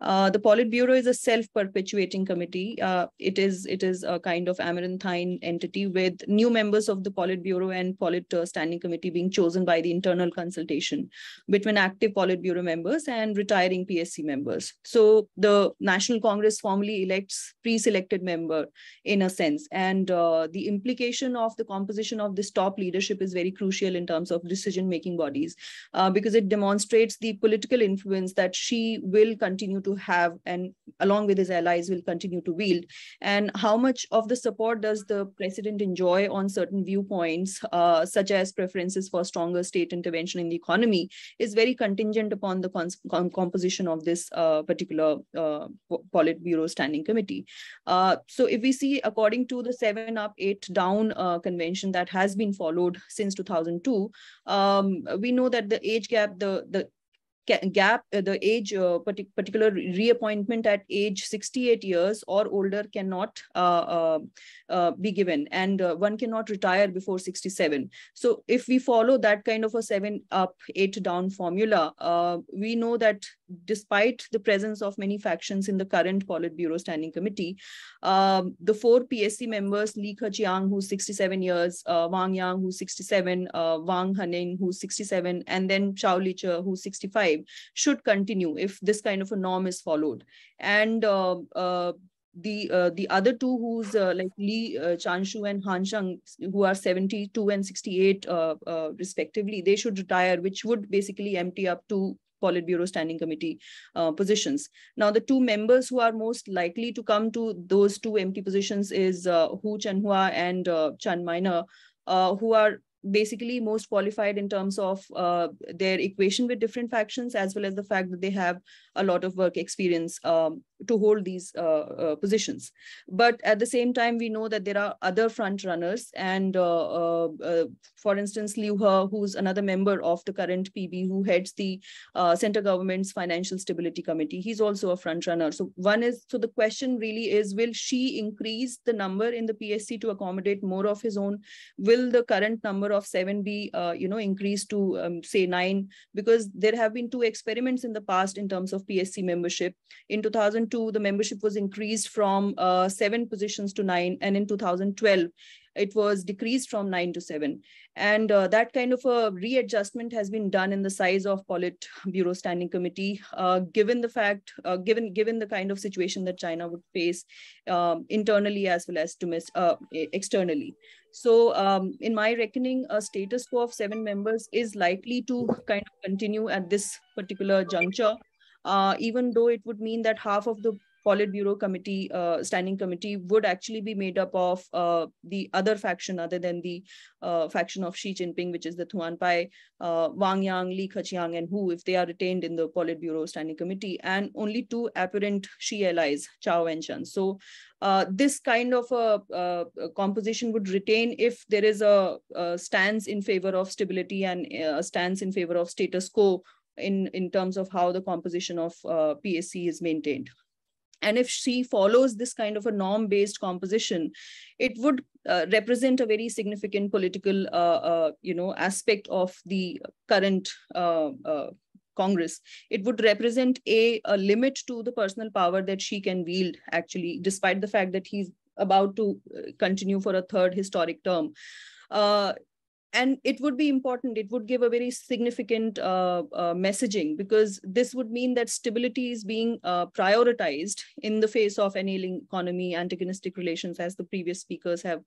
Uh, the Politburo is a self-perpetuating committee. Uh, it is it is a kind of amaranthine entity with new members of the Politburo and Polit uh, Standing Committee being chosen by the internal consultation between active Politburo members and retiring PSC members. So the National Congress formally elects pre-selected member in a sense, and uh, the implication of the composition of this top leadership is very crucial in terms of decision-making bodies uh, because it demonstrates the political influence that Xi will continue to to have and along with his allies will continue to wield. And how much of the support does the president enjoy on certain viewpoints uh, such as preferences for stronger state intervention in the economy is very contingent upon the composition of this uh, particular uh, politburo standing committee. Uh, so if we see according to the 7 up 8 down uh, convention that has been followed since 2002 um, we know that the age gap the the gap, uh, the age, uh, particular reappointment at age 68 years or older cannot uh, be given and one cannot retire before 67. So if we follow that kind of a seven up, eight down formula, we know that despite the presence of many factions in the current Politburo Standing Committee, um, the four PSC members, Li Keqiang, who's 67 years, uh, Wang Yang, who's 67, uh, Wang Huning, who's 67, and then Zhao Leji, who's 65, should continue if this kind of a norm is followed. And uh, uh the uh, the other two who's uh, like Li uh, Zhanshu and Han Zheng who are 72 and 68 uh, uh, respectively they should retire which would basically empty up to Politburo Standing Committee uh, positions. Now, the two members who are most likely to come to those two empty positions is uh, Hu Chunhua and uh, Chen Min'er, uh, who are basically most qualified in terms of uh, their equation with different factions as well as the fact that they have a lot of work experience um, to hold these uh, uh, positions. But at the same time, we know that there are other front runners. And uh, uh, uh, for instance, Liu He, who's another member of the current PB who heads the center government's financial stability committee, he's also a front runner. So one is, so the question really is, will Xi increase the number in the PSC to accommodate more of his own? Will the current number of seven be, you know, increased to um, say nine? Because there have been two experiments in the past in terms of PSC membership. In 2002, the membership was increased from uh, seven positions to nine, and in 2012, it was decreased from nine to seven. And uh, that kind of a readjustment has been done in the size of Polit Bureau Standing Committee, uh, given the fact, uh, given given the kind of situation that China would face um, internally as well as domestic, uh, externally. So um, in my reckoning, a status quo of seven members is likely to kind of continue at this particular juncture even though it would mean that half of the Politburo committee, uh, standing committee, would actually be made up of uh, the other faction other than the uh, faction of Xi Jinping, which is the Tuanpai, uh, Wang Yang, Li Keqiang, and Hu, if they are retained in the Politburo standing committee, and only two apparent Xi allies, Chao and Chen. So uh, this kind of a, a, composition would retain if there is a, a stance in favor of stability and uh, a stance in favor of status quo in, in terms of how the composition of uh, PSC is maintained. And if Xi follows this kind of a norm-based composition, it would uh, represent a very significant political, uh, uh, you know, aspect of the current uh, uh, Congress. It would represent a, a limit to the personal power that Xi can wield, actually, despite the fact that he's about to continue for a third historic term. Uh, and it would be important it would give a very significant uh, uh, messaging because this would mean that stability is being uh, prioritized in the face of an ailing economy antagonistic relations as the previous speakers have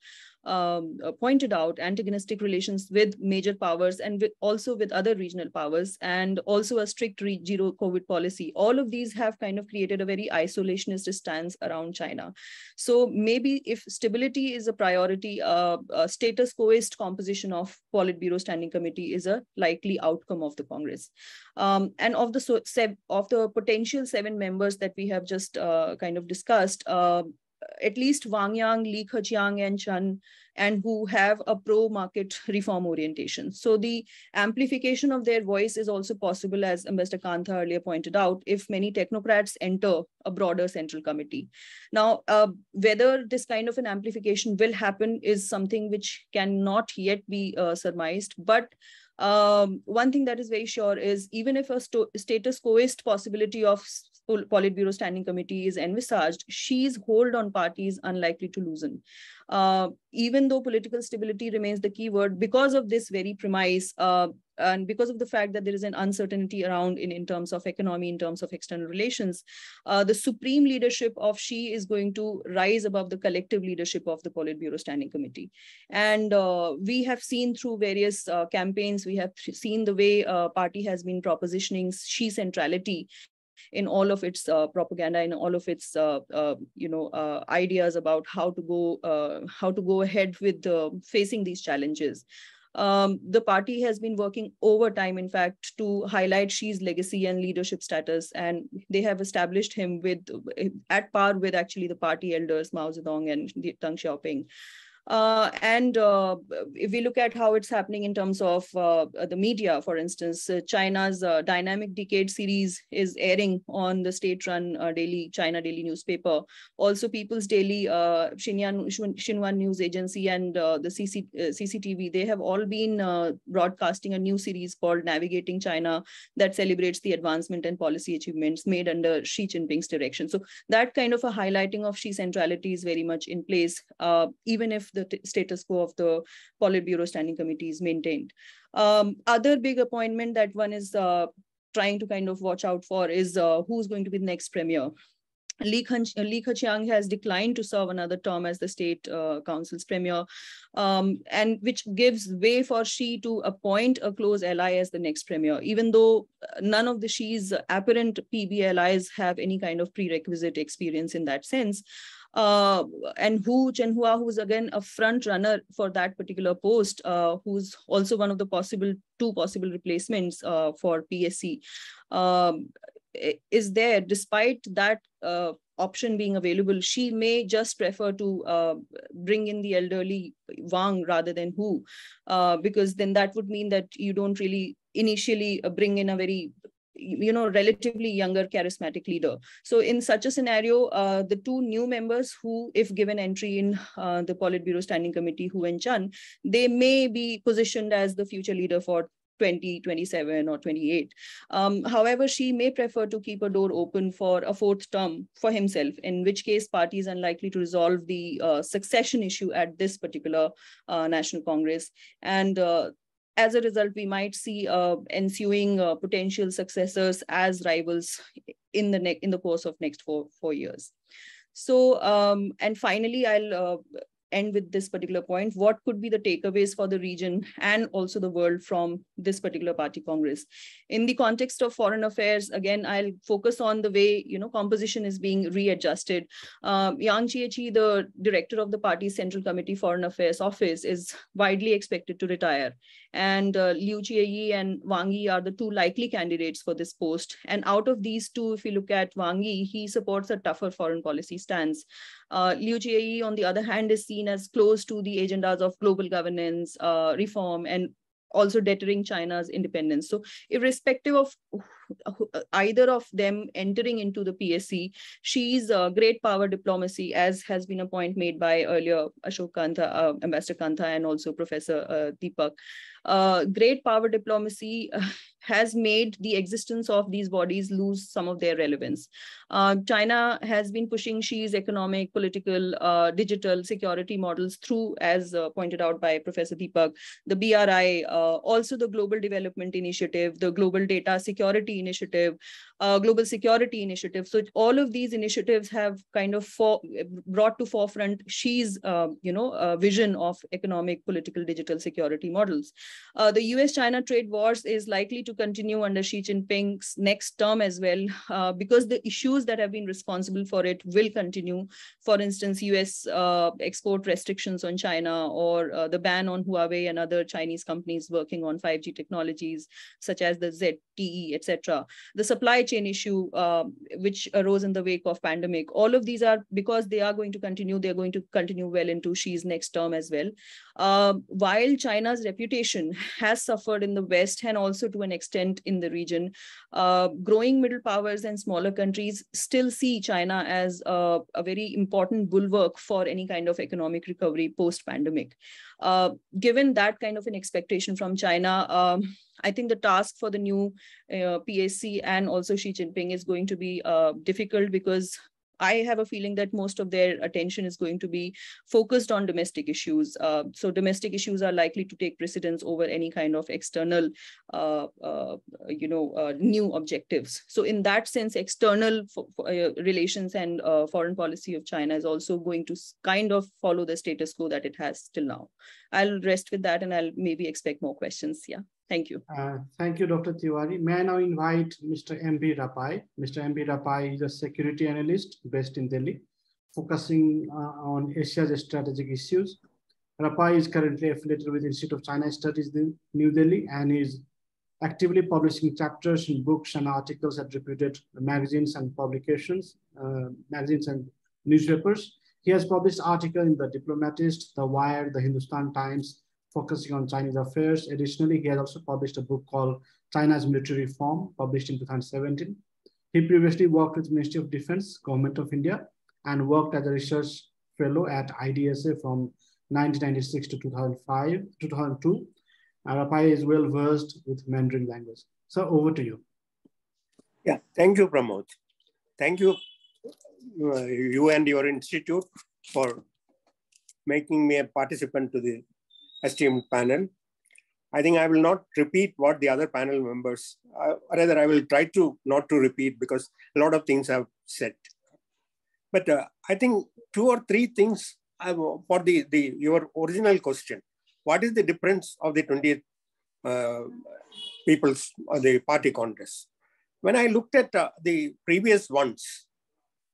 um, uh, pointed out antagonistic relations with major powers and with also with other regional powers and also a strict zero covid policy. All of these have kind of created a very isolationist stance around china. So maybe if stability is a priority uh, a status quoist composition of politburo standing committee is a likely outcome of the congress. Um, and of the so, of the potential seven members that we have just uh, kind of discussed uh, at least Wang Yang, Li Keqiang, and Chen, and who have a pro-market (laughs) reform orientation. So the amplification of their voice is also possible, as Ambassador Kantha earlier pointed out, if many technocrats enter a broader central committee. Now, uh, whether this kind of an amplification will happen is something which cannot yet be uh, surmised, but um, one thing that is very sure is even if a status quoist possibility of Politburo Standing Committee is envisaged, Xi's hold on parties unlikely to loosen. Uh, even though political stability remains the key word, because of this very premise, uh, and because of the fact that there is an uncertainty around in, in terms of economy, in terms of external relations, uh, the supreme leadership of Xi is going to rise above the collective leadership of the Politburo Standing Committee. And uh, we have seen through various uh, campaigns, we have seen the way uh, party has been propositioning Xi centrality in all of its uh, propaganda, in all of its uh, uh, you know uh, ideas about how to go uh, how to go ahead with facing these challenges. Um, the party has been working overtime, in fact, to highlight Xi's legacy and leadership status, and they have established him with at par with actually the party elders Mao Zedong and Deng Xiaoping. Uh, and uh, if we look at how it's happening in terms of uh, the media, for instance, uh, China's uh, Dynamic Decade series is airing on the state-run uh, daily China Daily newspaper. Also, People's Daily, Xinyan, Xinhua News Agency, and the CC, CCTV, they have all been broadcasting a new series called Navigating China that celebrates the advancement and policy achievements made under Xi Jinping's direction. So that kind of a highlighting of Xi centrality is very much in place, even if the status quo of the Politburo Standing Committee is maintained. Um, other big appointment that one is uh, trying to kind of watch out for is uh, who's going to be the next premier. Li, Keqiang has declined to serve another term as the state uh, council's premier, um, and which gives way for Xi to appoint a close ally as the next premier, even though none of the Xi's apparent PB allies have any kind of prerequisite experience in that sense uh, and Hu Chunhua, who's again a front runner for that particular post, uh, who's also one of the possible two possible replacements uh, for PSC, um, is there. Despite that uh, option being available, Xi may just prefer to uh, bring in the elderly Wang rather than Hu, uh, because then that would mean that you don't really initially bring in a very you know relatively younger charismatic leader so in such a scenario uh, the two new members who if given entry in uh, the politburo standing committee hu and chen they may be positioned as the future leader for 20, 27 or 28. Um, however, Xi may prefer to keep a door open for a fourth term for himself, in which case party is unlikely to resolve the uh, succession issue at this particular uh, National Congress. And uh, as a result, we might see uh, ensuing uh, potential successors as rivals in the in the course of next four four years. So, um, and finally, I'll uh, end with this particular point. What could be the takeaways for the region and also the world from this particular party congress? In the context of foreign affairs, again, I'll focus on the way you know composition is being readjusted. Um, Yang Jiechi, the director of the party's Central Committee Foreign Affairs Office, is widely expected to retire. And uh, Liu Jieyi and Wang Yi are the two likely candidates for this post. And out of these two, if you look at Wang Yi, he supports a tougher foreign policy stance. Uh, Liu Jieyi, on the other hand, is seen as close to the agendas of global governance, uh, reform, and also deterring China's independence. So irrespective of either of them entering into the PSC, Xi's a great power diplomacy, as has been a point made by earlier Ashok Kantha, uh, Ambassador Kantha, and also Professor uh, Deepak. Uh, great power diplomacy uh, has made the existence of these bodies lose some of their relevance. Uh, China has been pushing Xi's economic, political, uh, digital security models through, as uh, pointed out by Professor Deepak, the BRI, uh, also the Global Development Initiative, the Global Data Security Initiative, uh, Global Security Initiative. So all of these initiatives have kind of for, brought to forefront Xi's, uh, you know, vision of economic, political, digital security models. the U.S.-China trade wars is likely to continue under Xi Jinping's next term as well, uh, because the issues that have been responsible for it will continue. For instance, US uh, export restrictions on China or uh, the ban on Huawei and other Chinese companies working on 5G technologies, such as the ZTE, etc. The supply chain issue, um, which arose in the wake of pandemic, all of these are because they are going to continue, they're going to continue well into Xi's next term as well. Uh, while China's reputation has suffered in the West and also to an extent in the region, uh, growing middle powers and smaller countries still see China as a, a very important bulwark for any kind of economic recovery post pandemic. Uh, given that kind of an expectation from China, um, I think the task for the new uh, PSC and also Xi Jinping is going to be uh, difficult because I have a feeling that most of their attention is going to be focused on domestic issues. Uh, so domestic issues are likely to take precedence over any kind of external, uh, uh, you know, uh, new objectives. So in that sense, external uh, relations and uh, foreign policy of China is also going to kind of follow the status quo that it has till now. I'll rest with that and I'll maybe expect more questions. Yeah. Thank you. Uh, thank you, Dr. Tiwari. May I now invite Mr. M.V. Rappai. Mr. M.V. Rappai is a security analyst based in Delhi, focusing uh, on Asia's strategic issues. Rappai is currently affiliated with the Institute of China Studies in New Delhi and is actively publishing chapters in books and articles at reputed magazines and publications, uh, magazines and newspapers. He has published articles in The Diplomatist, The Wire, The Hindustan Times, focusing on Chinese affairs. Additionally, he has also published a book called China's Military Reform, published in 2017. He previously worked with Ministry of Defense, Government of India, and worked as a research fellow at IDSA from 1996 to 2005 to 2002. Rappai is well versed with Mandarin language. So over to you. Yeah, thank you, Pramod. Thank you, uh, you and your institute for making me a participant to the esteemed panel. I think I will not repeat what the other panel members, uh, rather I will try to not to repeat because a lot of things have said. But uh, I think two or three things for the, the your original question. What is the difference of the 20th uh, People's or the Party Congress? When I looked at uh, the previous ones,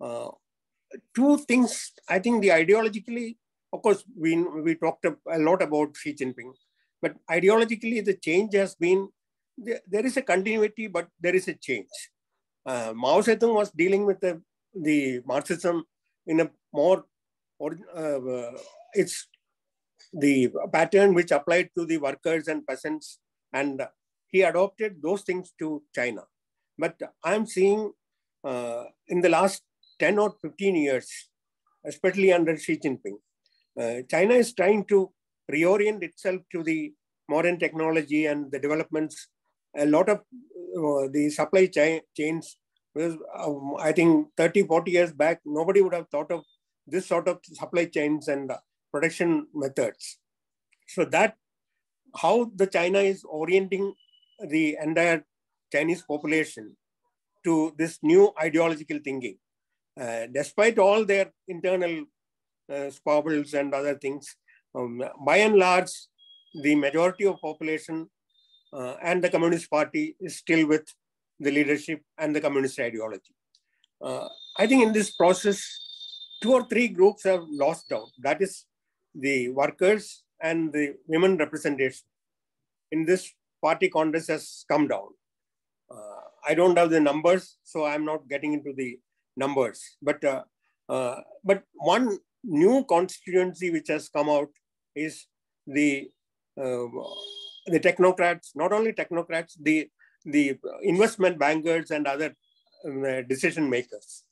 uh, two things, I think the ideologically of course, we, we talked a lot about Xi Jinping, but ideologically, the change has been there, there is a continuity, but there is a change. Uh, Mao Zedong was dealing with the, the Marxism in a more, or, uh, it's the pattern which applied to the workers and peasants, and he adopted those things to China. But I'm seeing uh, in the last 10 or 15 years, especially under Xi Jinping, uh, China is trying to reorient itself to the modern technology and the developments. A lot of uh, the supply chain, chains, because um, I think 30, 40 years back, nobody would have thought of this sort of supply chains and uh, production methods. So that how the China is orienting the entire Chinese population to this new ideological thinking. Uh, despite all their internal uh, squabbles and other things. Um, by and large, the majority of population uh, and the Communist Party is still with the leadership and the communist ideology. Uh, I think in this process, two or three groups have lost out. That is the workers and the women representation. In this party congress has come down. Uh, I don't have the numbers, so I'm not getting into the numbers. But uh, uh, but one new constituency which has come out is the uh, the technocrats, not only technocrats, the the investment bankers and other um, decision makers,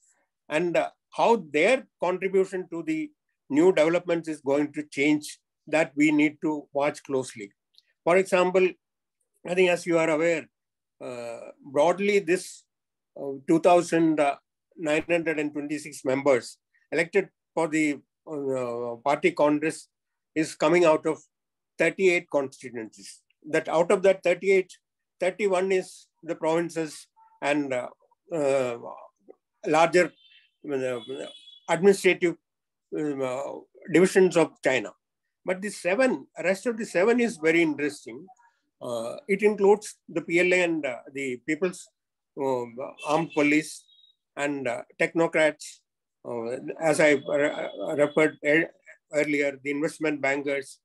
and uh, how their contribution to the new developments is going to change that we need to watch closely. For example, I think as you are aware, uh, broadly this uh, 2,926 members elected for the uh, party congress is coming out of 38 constituencies. That out of that 38, 31 is the provinces and uh, uh, larger uh, administrative divisions of China. But the seven, rest of the seven is very interesting. Uh, it includes the PLA and uh, the People's uh, Armed Police and uh, technocrats. Uh, as I referred earlier, the investment bankers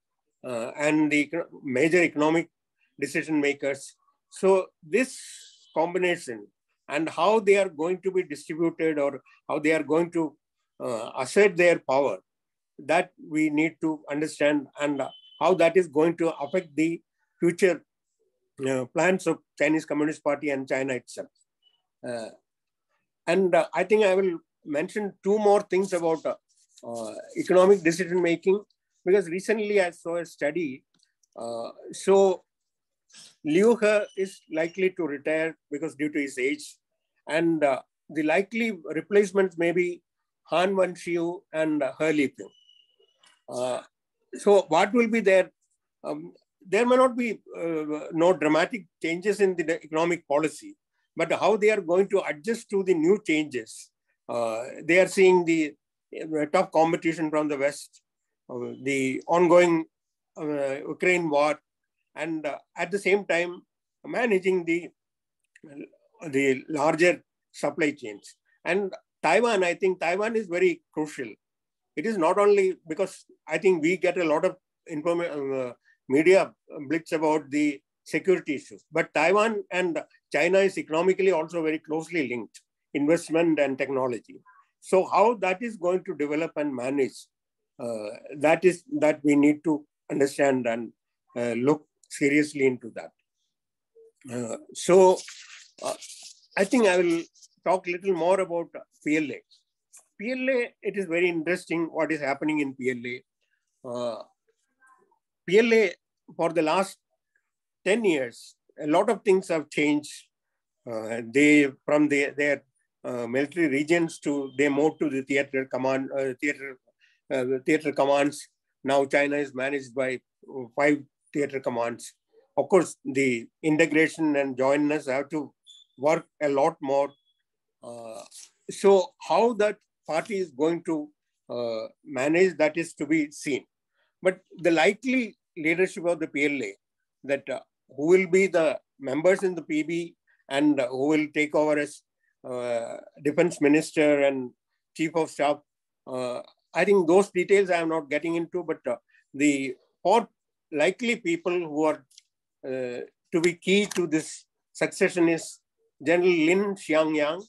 uh, and the major economic decision makers. So this combination and how they are going to be distributed or how they are going to assert their power that we need to understand and how that is going to affect the future uh, plans of Chinese Communist Party and China itself. Uh, and uh, I think I will mention two more things about uh, uh, economic decision making because recently I saw a study. Uh, so Liu He is likely to retire because due to his age, and the likely replacements may be Han Wenxiu and He Liping. Uh, so what will be there? Um, there may not be uh, no dramatic changes in the economic policy, but how they are going to adjust to the new changes. Uh, they are seeing the uh, tough competition from the West, uh, the ongoing Ukraine war, and at the same time managing the, the larger supply chains. And Taiwan, I think Taiwan is very crucial it is not only because I think we get a lot of information, uh, media blitz about the security issues, but Taiwan and China is economically also very closely linked, investment and technology. So how that is going to develop and manage, uh, that is that we need to understand and uh, look seriously into that. Uh, so uh, I think I will talk a little more about PLA. PLA, it is very interesting what is happening in PLA. Uh, PLA, for the last 10 years, a lot of things have changed. Uh, they, from the, their military regions to, they moved to the theater command, uh, theater, uh, theater commands. Now China is managed by five theater commands. Of course, the integration and jointness have to work a lot more. Uh, so how that party is going to uh, manage, that is to be seen. But the likely leadership of the PLA, that uh, who will be the members in the PB and uh, who will take over as uh, defense minister and chief of staff, uh, I think those details I am not getting into, but uh, the four likely people who are to be key to this succession is General Lin Xiangyang.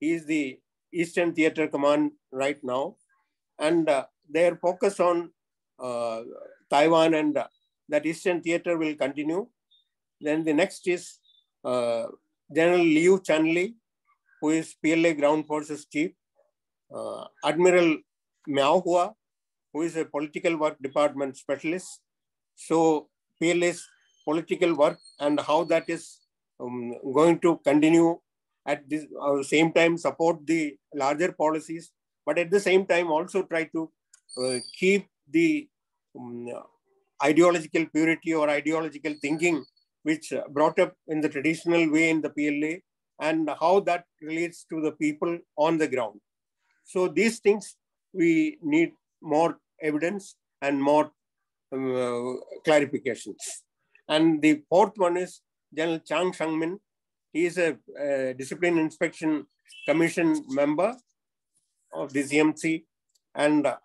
He is the Eastern Theater Command right now. And uh, their focus on uh, Taiwan and uh, that Eastern Theater will continue. Then the next is uh, General Liu Zhenli, who is PLA Ground Forces Chief. Uh, Admiral Miao Hua, who is a political work department specialist. So PLA's political work and how that is um, going to continue at the uh, same time support the larger policies, but at the same time also try to uh, keep the um, ideological purity or ideological thinking which brought up in the traditional way in the PLA and how that relates to the people on the ground. So these things we need more evidence and more uh, clarifications. And the fourth one is General Zhang Shengmin. He is a, a discipline inspection commission member of the CMC. And uh,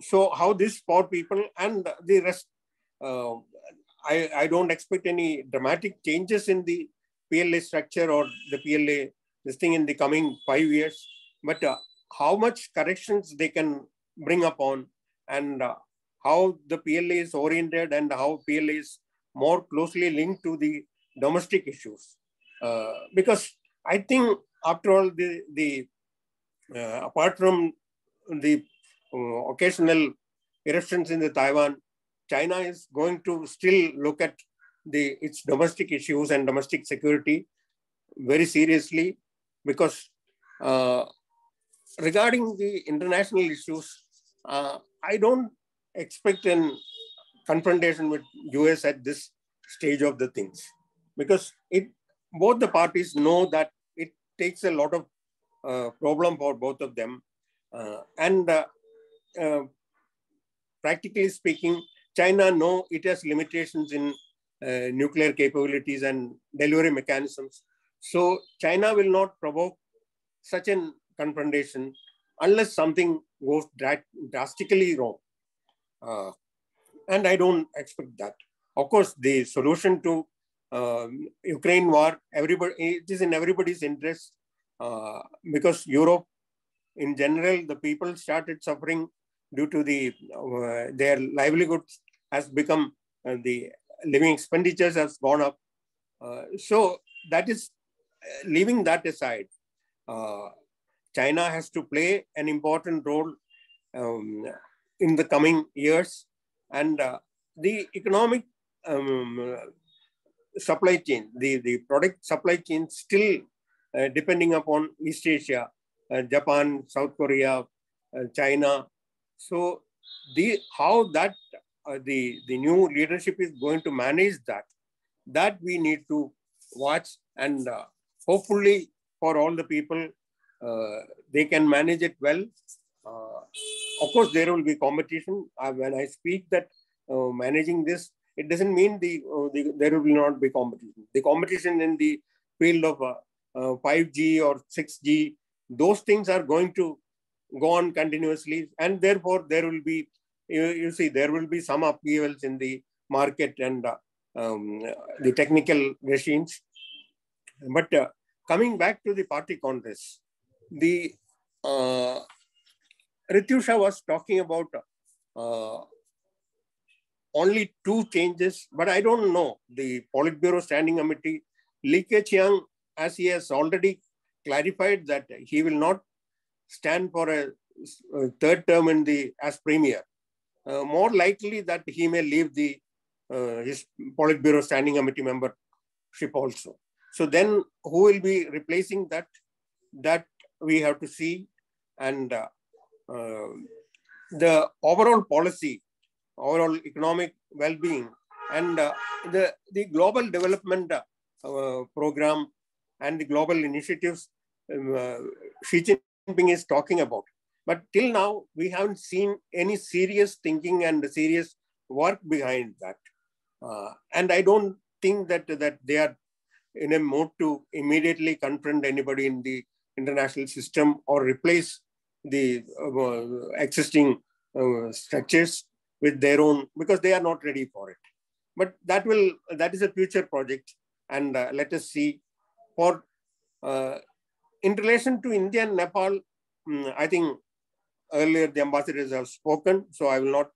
so how these four people and the rest, uh, I, I don't expect any dramatic changes in the PLA structure or the PLA this thing in the coming five years. But uh, how much corrections they can bring upon and uh, how the PLA is oriented and how PLA is more closely linked to the domestic issues. Uh, because I think after all, the, the uh, apart from the uh, occasional eruptions in the Taiwan, China is going to still look at the its domestic issues and domestic security very seriously because uh, regarding the international issues, uh, I don't expect a confrontation with US at this stage of the things because it both the parties know that it takes a lot of uh, problem for both of them. Uh, and uh, uh, practically speaking china know it has limitations in uh, nuclear capabilities and delivery mechanisms. So china will not provoke such a confrontation unless something goes drastically wrong. Uh, and i don't expect that. Of course, the solution to uh, Ukraine war, everybody it is in everybody's interest uh, because Europe, in general, the people started suffering due to the uh, their livelihoods has become uh, the living expenditures has gone up. Uh, so that is uh, leaving that aside. China has to play an important role um, in the coming years, and the economic um, supply chain, the, the product supply chain still uh, depending upon East Asia, uh, Japan, South Korea, uh, China. So the how that uh, the, the new leadership is going to manage that, that we need to watch and uh, hopefully for all the people, uh, they can manage it well. of course, there will be competition. when I speak that managing this it doesn't mean the, uh, the, there will not be competition. The competition in the field of uh, uh, 5G or 6G, those things are going to go on continuously, and therefore there will be, you, you see, there will be some upheavals in the market and uh, um, the technical regimes. But uh, coming back to the party congress, the uh, Rityusha was talking about uh, only two changes, but I don't know. The Politburo Standing Committee, Li Keqiang, as he has already clarified that he will not stand for a, a third term in the as premier. Uh, more likely that he may leave the uh, his Politburo Standing Committee membership also. So then who will be replacing that? That we have to see. And uh, uh the overall policy overall economic well-being and uh, the, the global development uh, program and the global initiatives um, uh, Xi Jinping is talking about. But till now, we haven't seen any serious thinking and serious work behind that. Uh, and I don't think that, that they are in a mood to immediately confront anybody in the international system or replace the uh, existing uh, structures with their own because they are not ready for it. But that will that is a future project, and uh, let us see. For uh, in relation to India and Nepal, um, I think earlier the ambassadors have spoken, so I will not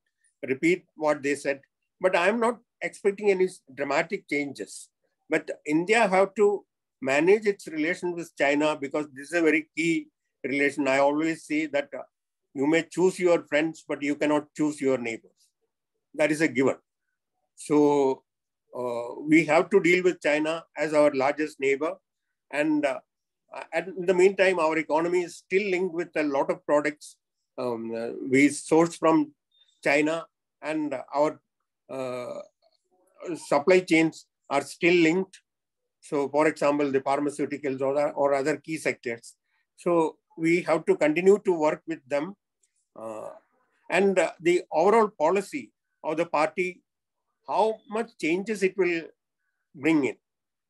repeat what they said. But I am not expecting any dramatic changes. But India have to manage its relation with China because this is a very key relation. I always say that uh, you may choose your friends, but you cannot choose your neighbors. That is a given. So uh, we have to deal with China as our largest neighbor. And, uh, and in the meantime, our economy is still linked with a lot of products um, uh, we source from China and our uh, supply chains are still linked. So for example, the pharmaceuticals or, or other key sectors. So we have to continue to work with them. Uh, and uh, the overall policy of the party, how much changes it will bring in.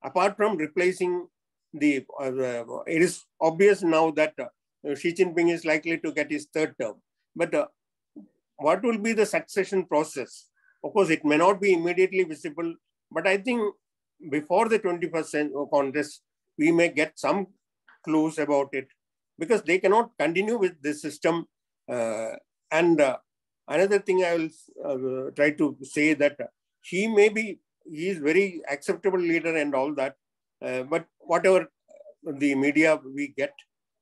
Apart from replacing the, uh, it is obvious now that uh, Xi Jinping is likely to get his third term. But uh, what will be the succession process? Of course, it may not be immediately visible, but I think before the 21st Congress, we may get some clues about it because they cannot continue with this system. Uh, and uh, another thing I will uh, try to say that he may be, he is very acceptable leader and all that, uh, but whatever the media we get,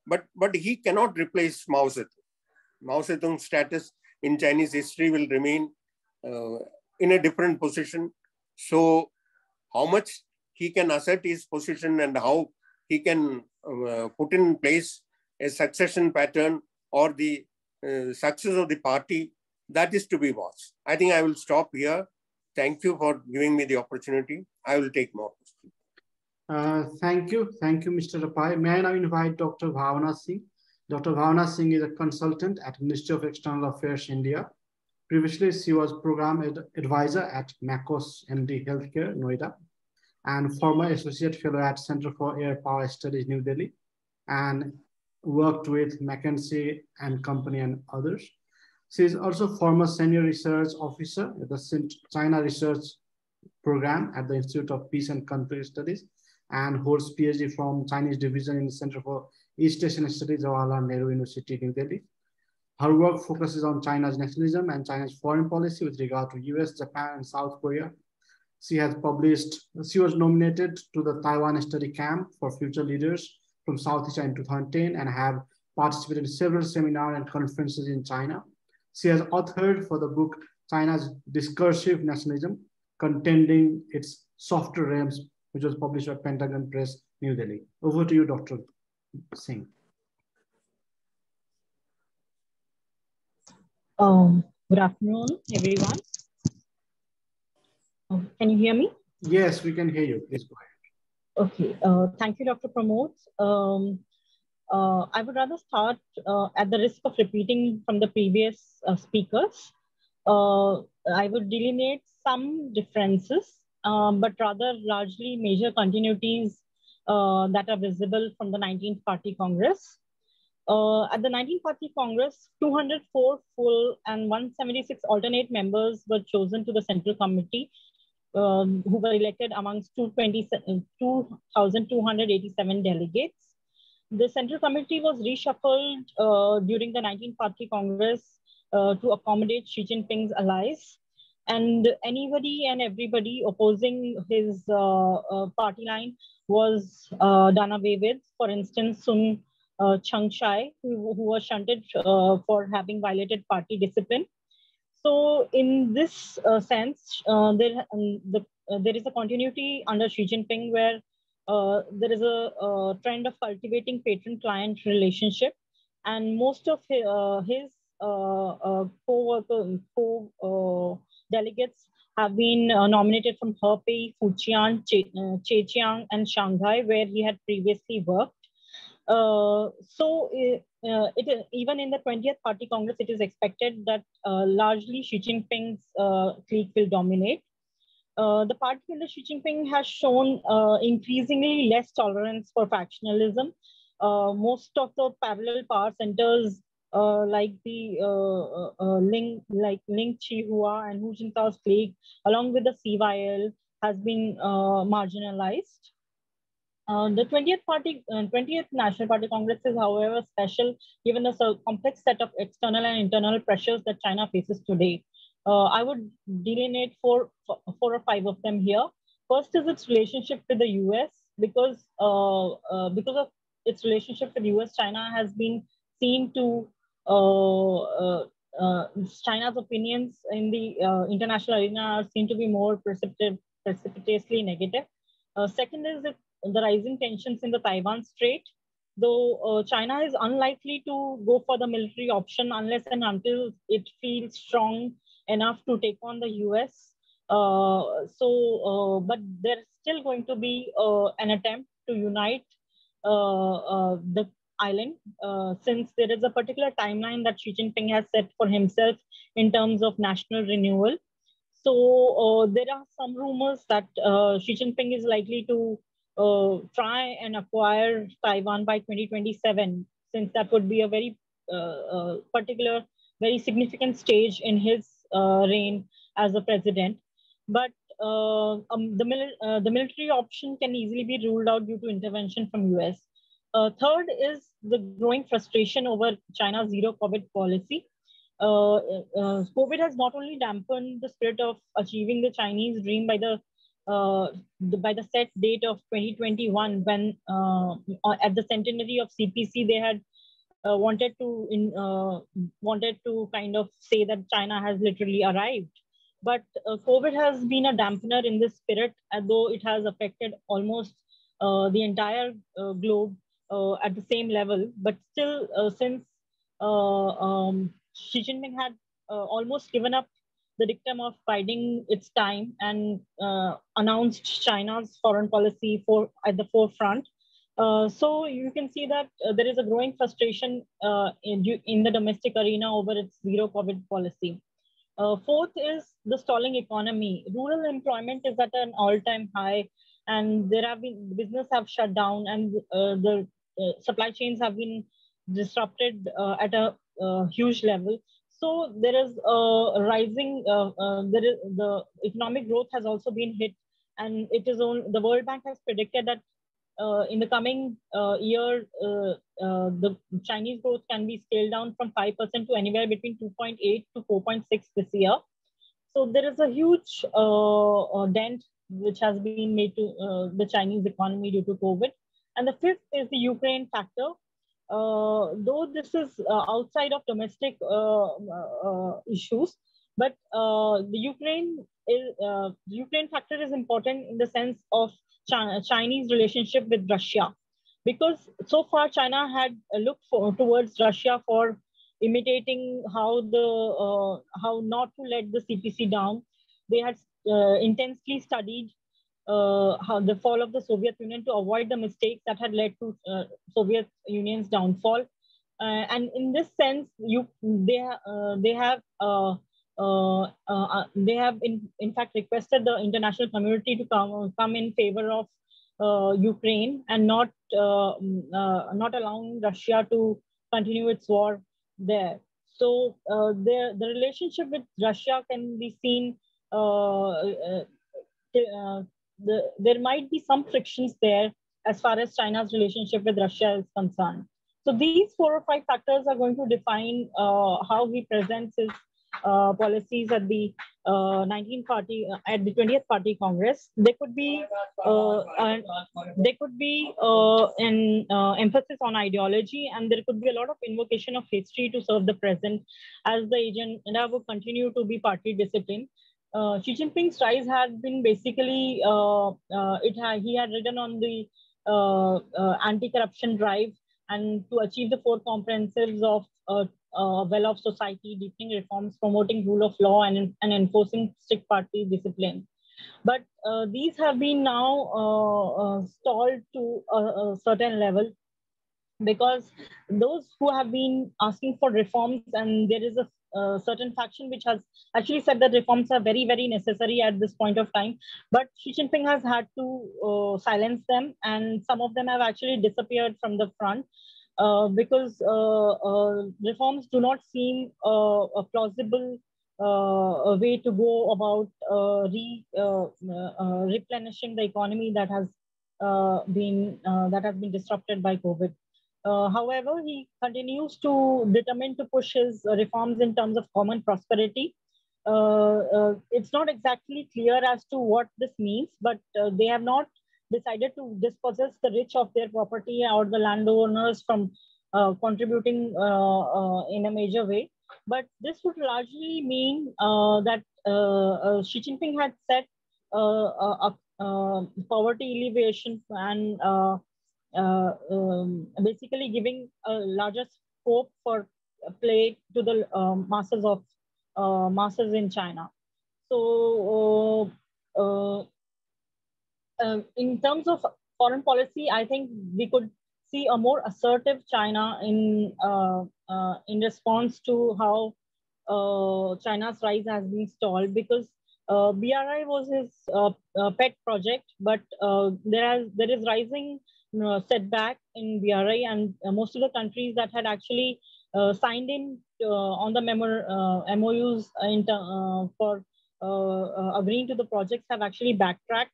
but, but he cannot replace Mao Zedong. Mao Zedong's status in Chinese history will remain uh, in a different position. So how much he can assert his position and how he can uh, put in place a succession pattern or the uh, success of the party, that is to be watched. I think I will stop here. Thank you for giving me the opportunity. I will take more. Uh, thank you. Thank you, Mr. Rappai. May I now invite Dr. Bhavana Singh? Dr. Bhavana Singh is a consultant at Ministry of External Affairs, India. Previously, she was program ad advisor at MACOS MD Healthcare, Noida, and former associate fellow at Center for Air Power Studies, New Delhi, and worked with McKinsey and Company and others. She is also former senior research officer at the China Research Program at the Institute of Peace and Conflict Studies and holds PhD from Chinese Division in the Center for East Asian Studies, Jawaharlal Nehru University, New Delhi. Her work focuses on China's nationalism and China's foreign policy with regard to US, Japan, and South Korea. She has published, she was nominated to the Taiwan Study Camp for Future Leaders from South Asia in 2010 and have participated in several seminars and conferences in China. She has authored for the book China's Discursive Nationalism, contending its softer realms, which was published by Pentagon Press, New Delhi. Over to you, Dr. Singh. Um, good afternoon, everyone. Oh, can you hear me? Yes, we can hear you. Please go ahead. Okay, uh, thank you, Dr. Pramod. Um, uh, I would rather start uh, at the risk of repeating from the previous uh, speakers. Uh, I would delineate some differences, um, but rather largely major continuities uh, that are visible from the 19th Party Congress. at the 19th Party Congress, 204 full and 176 alternate members were chosen to the Central Committee um, who were elected amongst 2,287 delegates. The Central Committee was reshuffled uh, during the 19th Party Congress uh, to accommodate Xi Jinping's allies. And anybody and everybody opposing his uh, uh party line was uh, done away with. For instance, Sun uh, who, who was shunted for having violated party discipline. So in this sense, there, um, the, uh, there is a continuity under Xi Jinping where uh, there is a, trend of cultivating patron-client relationship. And most of his, his co-worker, co-delegates have been nominated from Hebei, Fujian, che, Zhejiang, and Shanghai, where he had previously worked. Uh, so uh, it, even in the 20th Party Congress, it is expected that uh, largely Xi Jinping's uh, clique will dominate. Uh, the party under Xi Jinping has shown uh, increasingly less tolerance for factionalism. Uh, most of the parallel power centers, like the Ling, like Ling Jihua and Hu Jintao's clique, along with the CYL, has been marginalized. Uh, the 20th party, uh, 20th National Party Congress is, however, special given the so complex set of external and internal pressures that China faces today. Uh, I would delineate four, four or five of them here. First is its relationship with the US, because uh, uh, because of its relationship with the US, China has been seen to China's opinions in the international arena seem to be more precipitously negative. second is it the rising tensions in the Taiwan Strait, though uh, China is unlikely to go for the military option unless and until it feels strong enough to take on the US. Uh, so, uh, but there's still going to be uh, an attempt to unite uh, uh, the island uh, since there is a particular timeline that Xi Jinping has set for himself in terms of national renewal. So uh, there are some rumors that uh, Xi Jinping is likely to uh, try and acquire Taiwan by 2027, since that would be a very uh, particular, very significant stage in his reign as a president. But uh, um, the, mil uh, the military option can easily be ruled out due to intervention from US. Uh, third is the growing frustration over China's zero COVID policy. Uh, uh, COVID has not only dampened the spirit of achieving the Chinese dream by the, uh, the by the set date of 2021, when at the centenary of CPC they had wanted to in, wanted to kind of say that China has literally arrived. But uh, COVID has been a dampener in this spirit, though it has affected almost uh, the entire uh, globe uh, at the same level. But still, uh, since uh, um, Xi Jinping had almost given up the dictum of biding its time and announced China's foreign policy for at the forefront, uh, so you can see that uh, there is a growing frustration uh, in, in, the domestic arena over its zero COVID policy. Uh, fourth is the stalling economy. Rural employment is at an all-time high, and there have been business have shut down, and uh, the uh, supply chains have been disrupted uh, at a uh, huge level. So there is a rising. Uh, there is the economic growth has also been hit, and it is on the World Bank has predicted that uh, in the coming uh, year, uh, uh, the Chinese growth can be scaled down from 5% to anywhere between 2.8 to 4.6 this year. So there is a huge uh, uh, dent which has been made to the Chinese economy due to COVID. And the fifth is the Ukraine factor. though this is outside of domestic issues, but the Ukraine is, the Ukraine factor is important in the sense of Chinese relationship with Russia. Because so far China had looked for, towards Russia for imitating how the uh, how not to let the CPC down. They had uh, intensely studied uh, how the fall of the Soviet Union to avoid the mistakes that had led to uh, Soviet Union's downfall. Uh, and in this sense, you they uh, they have uh, uh, they have in, in fact requested the international community to come, come in favor of uh, Ukraine and not, mm, not allowing Russia to continue its war there. So the, the relationship with Russia can be seen the, there might be some frictions there as far as China's relationship with Russia is concerned. So these four or five factors are going to define uh, how he presents his uh, policies at the uh, 19th party uh, at the 20th party congress there could be uh, there could be uh, an emphasis on ideology and there could be a lot of invocation of history to serve the present as the agenda would continue to be party discipline uh, Xi Jinping's rise had been basically it ha- he had written on the anti-corruption drive and to achieve the four comprehensives of uh, well-off society, deepening reforms, promoting rule of law, and, and enforcing strict party discipline. But uh, these have been now uh, uh stalled to a, a, certain level because those who have been asking for reforms, and there is a, a certain faction which has actually said that reforms are very, very necessary at this point of time. But Xi Jinping has had to uh, silence them, and some of them have actually disappeared from the front. Uh, because uh, uh, reforms do not seem a plausible way to go about re, replenishing the economy that has been that has been disrupted by COVID. Uh, however, he continues to determine to push his reforms in terms of common prosperity. Uh, uh, it's not exactly clear as to what this means, but they have not decided to dispossess the rich of their property or the landowners from uh, contributing uh, uh, in a major way. But this would largely mean uh, that uh, Xi Jinping had set a, poverty alleviation and um, basically giving a larger scope for play to the masses of masses in China. So uh, in terms of foreign policy, I think we could see a more assertive China in uh, uh, in response to how uh, China's rise has been stalled because uh, BRI was his uh, uh, pet project, but there has there is rising setback in BRI, and most of the countries that had actually signed in on the memor MOUs in, for agreeing to the projects have actually backtracked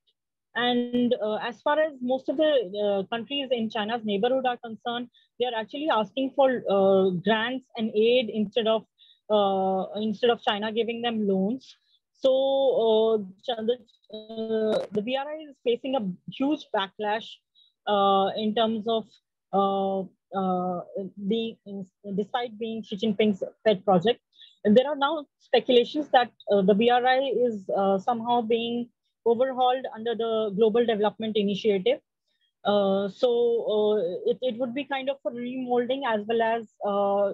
and uh, as far as most of the uh, countries in China's neighborhood are concerned, they are actually asking for uh, grants and aid instead of instead of China giving them loans. So uh, the, uh, the BRI is facing a huge backlash uh, in terms of being, despite being Xi Jinping's pet project. And there are now speculations that the BRI is somehow being overhauled under the Global Development Initiative. Uh, so uh, it, it would be kind of a remolding as well as uh,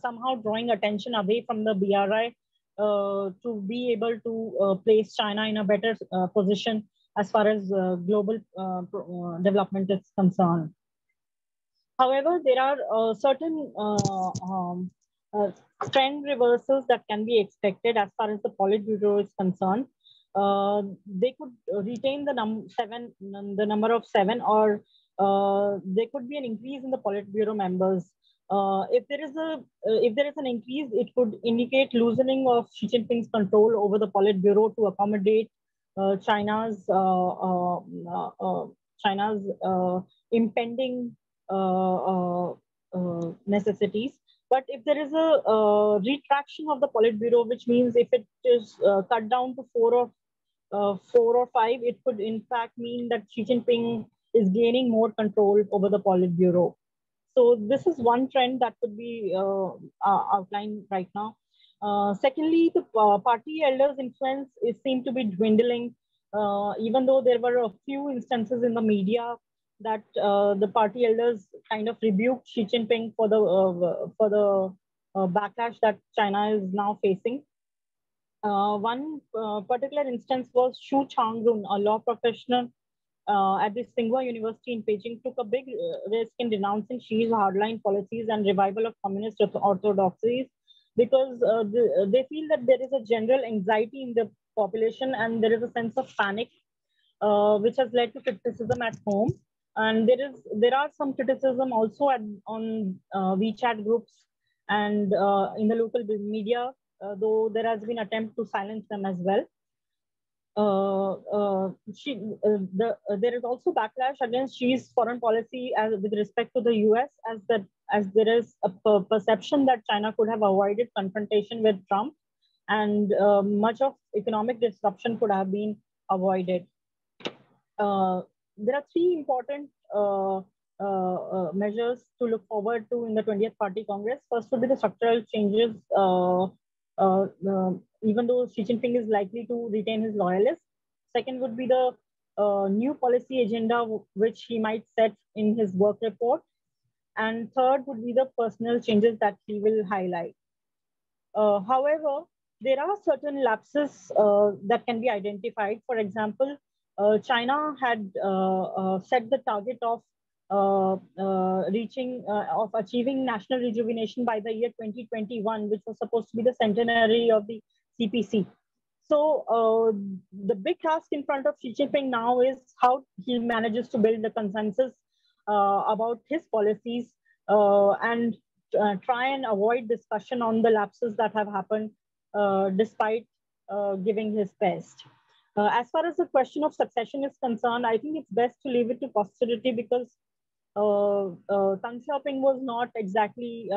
somehow drawing attention away from the BRI uh, to be able to uh, place China in a better uh, position as far as global development is concerned. However, there are certain um, trend reversals that can be expected as far as the Politburo is concerned. Uh, they could retain the num seven, the number of seven, or uh, there could be an increase in the Politburo members. Uh, if there is a uh, if there is an increase, it could indicate loosening of Xi Jinping's control over the Politburo to accommodate uh, Uh, China's uh, uh, uh, uh China's impending necessities. But if there is a retraction of the Politburo, which means if it is cut down to four or four or five, it could in fact mean that Xi Jinping is gaining more control over the Politburo. So this is one trend that could be uh, uh, outlined right now. Uh, secondly, the uh, party elders' influence is seem to be dwindling, uh, even though there were a few instances in the media that the party elders kind of rebuked Xi Jinping for the for the backlash that China is now facing. one particular instance was Xu Zhangrun, a law professional uh, at the Tsinghua University in Beijing took a big risk in denouncing Xi's hardline policies and revival of communist orthodoxies because uh, the, they feel that there is a general anxiety in the population and there is a sense of panic, uh, which has led to criticism at home. And there is there are some criticism also at, on uh, WeChat groups and uh, in the local media, though there has been attempt to silence them as well. Uh, uh, she, uh, the, there is also backlash against Xi's foreign policy as, with respect to the US, as that as there is a perception that China could have avoided confrontation with Trump, and much of economic disruption could have been avoided. there are three important uh, uh, measures to look forward to in the 20th Party Congress. First would be the structural changes uh, even though Xi Jinping is likely to retain his loyalists. Second would be the uh, new policy agenda which he might set in his work report. And third would be the personal changes that he will highlight. Uh, however, there are certain lapses uh, that can be identified. For example, uh, China had uh, uh, set the target of reaching, of achieving national rejuvenation by the year 2021, which was supposed to be the centenary of the CPC. So uh, the big task in front of Xi Jinping now is how he manages to build the consensus uh, about his policies uh, and uh, try and avoid discussion on the lapses that have happened uh, despite uh, giving his best. as far as the question of succession is concerned, I think it's best to leave it to posterity because uh, Deng Xiaoping was not exactly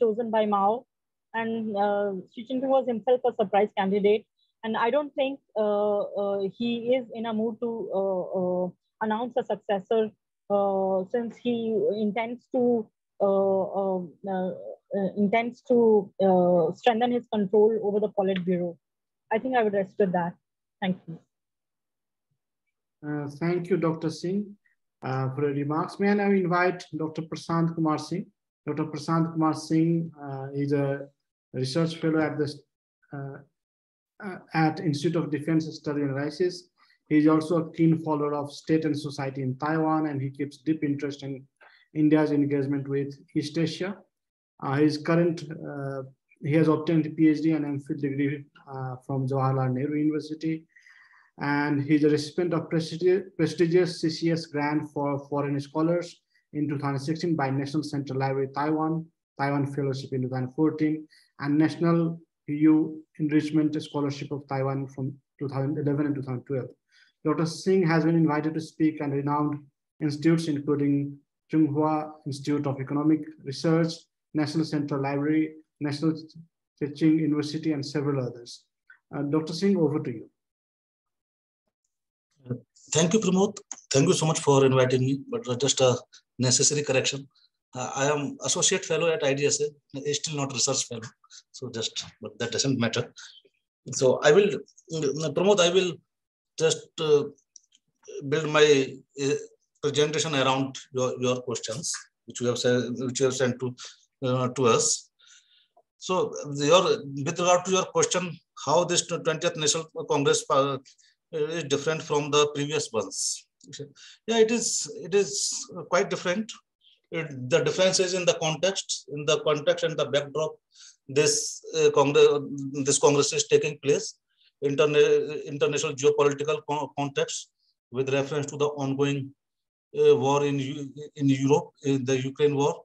chosen by Mao and uh, Xi Jinping was himself a surprise candidate. And I don't think uh, uh, he is in a mood to uh, uh, announce a successor uh, since he intends to intends to strengthen his control over the Politburo. I think I would rest with that. Thank you. thank you, Dr. Singh, for your remarks. May I now invite Dr. Prashant Kumar Singh. Dr. Prashant Kumar Singh is a research fellow at the uh, uh, at Institute of Defense Study Analysis. He is also a keen follower of state and society in Taiwan, and he keeps deep interest in India's engagement with East Asia. Uh, his current, uh, he has obtained a PhD and MPhil degree uh, from Jawaharlal Nehru University. And he's a recipient of prestigious, CCS grant for foreign scholars in 2016 by National Central Library Taiwan, Taiwan Fellowship in 2014, and National Huayu Enrichment Scholarship of Taiwan from 2011 and 2012. Dr. Singh has been invited to speak at renowned institutes, including Tsinghua Institute of Economic Research, National Central Library, National Teaching University, and several others. Uh, Dr. Singh, over to you. Thank you, Pramod. Thank you so much for inviting me, but just a necessary correction. Uh, I am associate fellow at IDSA, still not research fellow. So just, but that doesn't matter. So I will, Pramod, I will just uh, build my uh, presentation around your, your questions, which you have said, which you have sent to uh, to us. So your with regard to your question, how this 20th National Congress uh, is different from the previous ones. Yeah, it is. It is quite different. It, the difference is in the context, in the context and the backdrop. This uh, Congress, this Congress is taking place. Interna international geopolitical context with reference to the ongoing uh, war in in Europe, in the Ukraine war,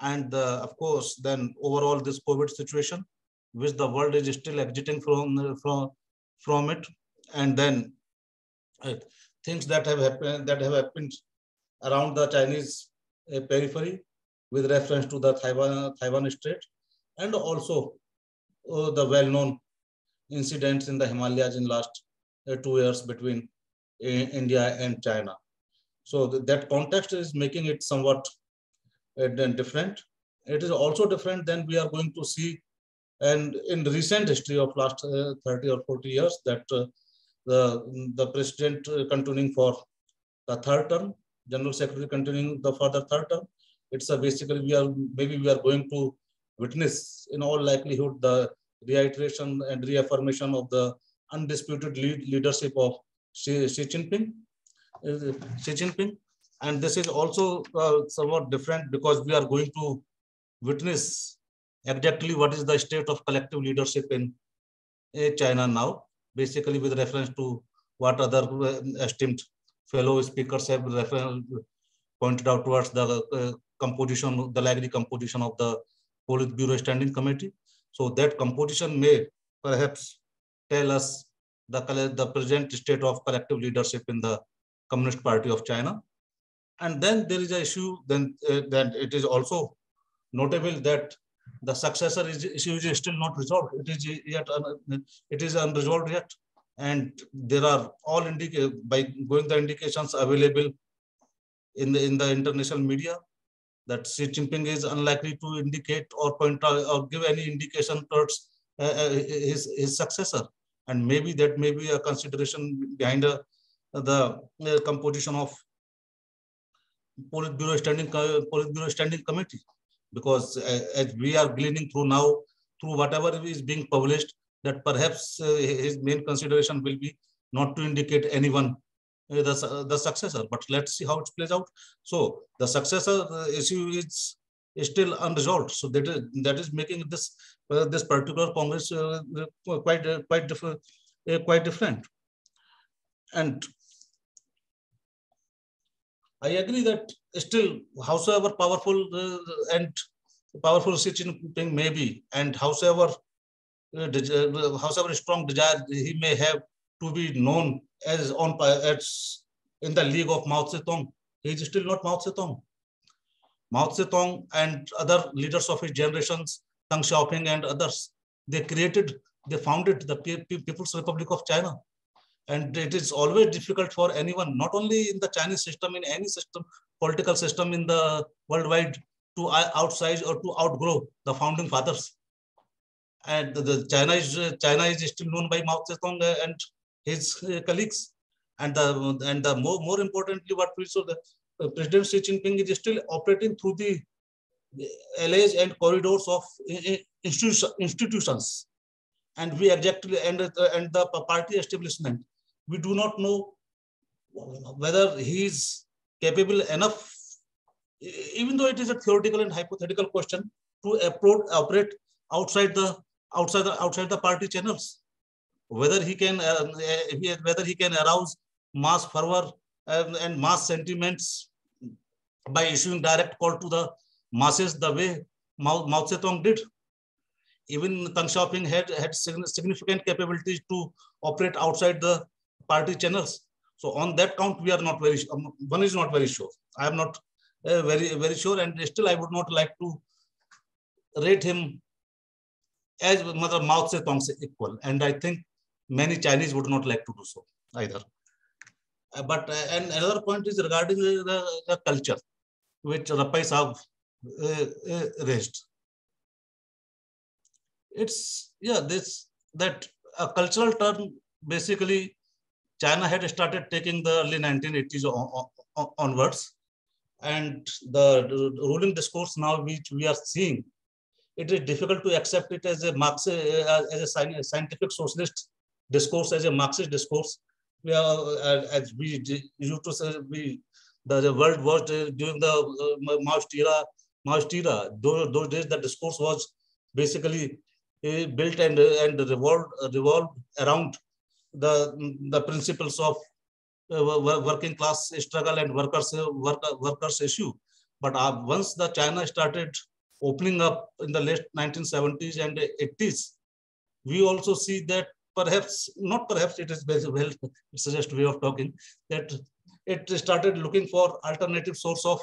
and uh, of course, then overall this COVID situation, which the world is still exiting from from from it, and then uh, things that have happened that have happened around the Chinese uh, periphery with reference to the Taiwan Taiwan Strait, and also uh, the well-known incidents in the Himalayas in last uh, two years between uh, India and China. So th that context is making it somewhat uh, different. It is also different than we are going to see and in recent history of last uh, 30 or 40 years that the, the president uh, continuing for the third term, general secretary continuing the further third term. It's a basically we are maybe we are going to witness in all likelihood the reiteration and reaffirmation of the undisputed lead leadership of Xi, Xi Jinping. Xi Jinping. And this is also uh, somewhat different because we are going to witness exactly what is the state of collective leadership in uh, China now, basically with reference to what other uh, esteemed fellow speakers have pointed out towards the uh, composition, the likely composition of the Politburo Standing Committee. So that composition may perhaps tell us the, the present state of collective leadership in the Communist Party of China. And then there is an issue then uh, that it is also notable that the successor is, issue is still not resolved. It is yet it is unresolved yet, and there are all indica by going the indications available in the in the international media that Xi Jinping is unlikely to indicate or point out or give any indication towards uh, uh his his successor, and maybe that may be a consideration behind a the uh, composition of Politburo Standing Politburo Standing Committee, because uh, as we are gleaning through now, through whatever is being published, that perhaps uh, his main consideration will be not to indicate anyone uh, the, the successor. But let's see how it plays out. So the successor uh, issue is, still unresolved. So that is that is making this uh, this particular Congress quite quite different, quite different. And I agree that still, howsoever powerful uh, and powerful Xi Jinping may be, and howsoever uh, uh, strong desire he may have to be known as on as in the league of Mao Zedong, he is still not Mao Zedong. Mao Zedong and other leaders of his generations, Deng Xiaoping and others, they created, they founded the People's Republic of China. And it is always difficult for anyone, not only in the Chinese system, in any system, political system in the worldwide, to outsize or to outgrow the founding fathers. And the China is China is still known by Mao Zedong and his uh, colleagues. And the and the more more importantly, what we saw the uh, President Xi Jinping is still operating through the alleys and corridors of uh, institutions and we exactly and, and the party establishment we do not know whether he is capable enough even though it is a theoretical and hypothetical question, to approach, operate outside the outside the outside the party channels, whether he can uh, whether he can arouse mass fervor and, and mass sentiments by issuing direct call to the masses the way Mao, Mao Zedong did. Even Deng Xiaoping had, had significant capabilities to operate outside the party channels. So on that count, we are not very, um, one is not very sure. I am not uh, very, very sure. And still I would not like to rate him as Mother Mao Zedong's equal. And I think many Chinese would not like to do so either. Uh, but uh, and another point is regarding the, the culture, which Rappai's have uh, raised. It's yeah, this that a cultural term basically China had started taking the early 1980s on, on, onwards, and the, ruling discourse now which we are seeing, it is difficult to accept it as a Marxist, as a scientific socialist discourse, as a Marxist discourse. We are, as we used to say, we the, world was during the uh, Maoist era Maoist those, those days the discourse was basically uh, built and, and revolved, revolved around the, the principles of uh, working class struggle and workers, work, workers issue. But uh, once the China started opening up in the late 1970s and 80s, we also see that perhaps, not perhaps it is well, it's just way of talking, that it started looking for alternative source of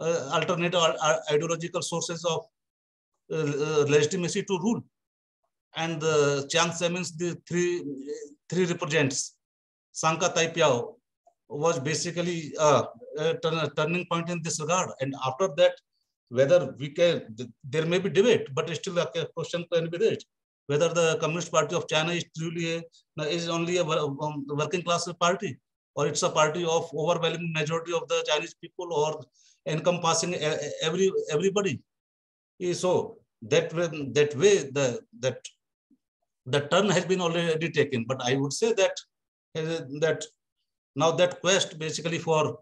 uh, alternative ideological sources of uh, legitimacy to rule. And the Jiang Zemin's the three, three represents. Sange Daibiao was basically uh, a, a turning point in this regard. And after that, whether we can, there may be debate, but it's still a question can be raised. Whether the Communist Party of China is truly a, is only a um, um, working class party, or it's a party of overwhelming majority of the Chinese people, or encompassing uh, every everybody. So that way, that way the that the turn has been already taken. But I would say that that now that quest basically for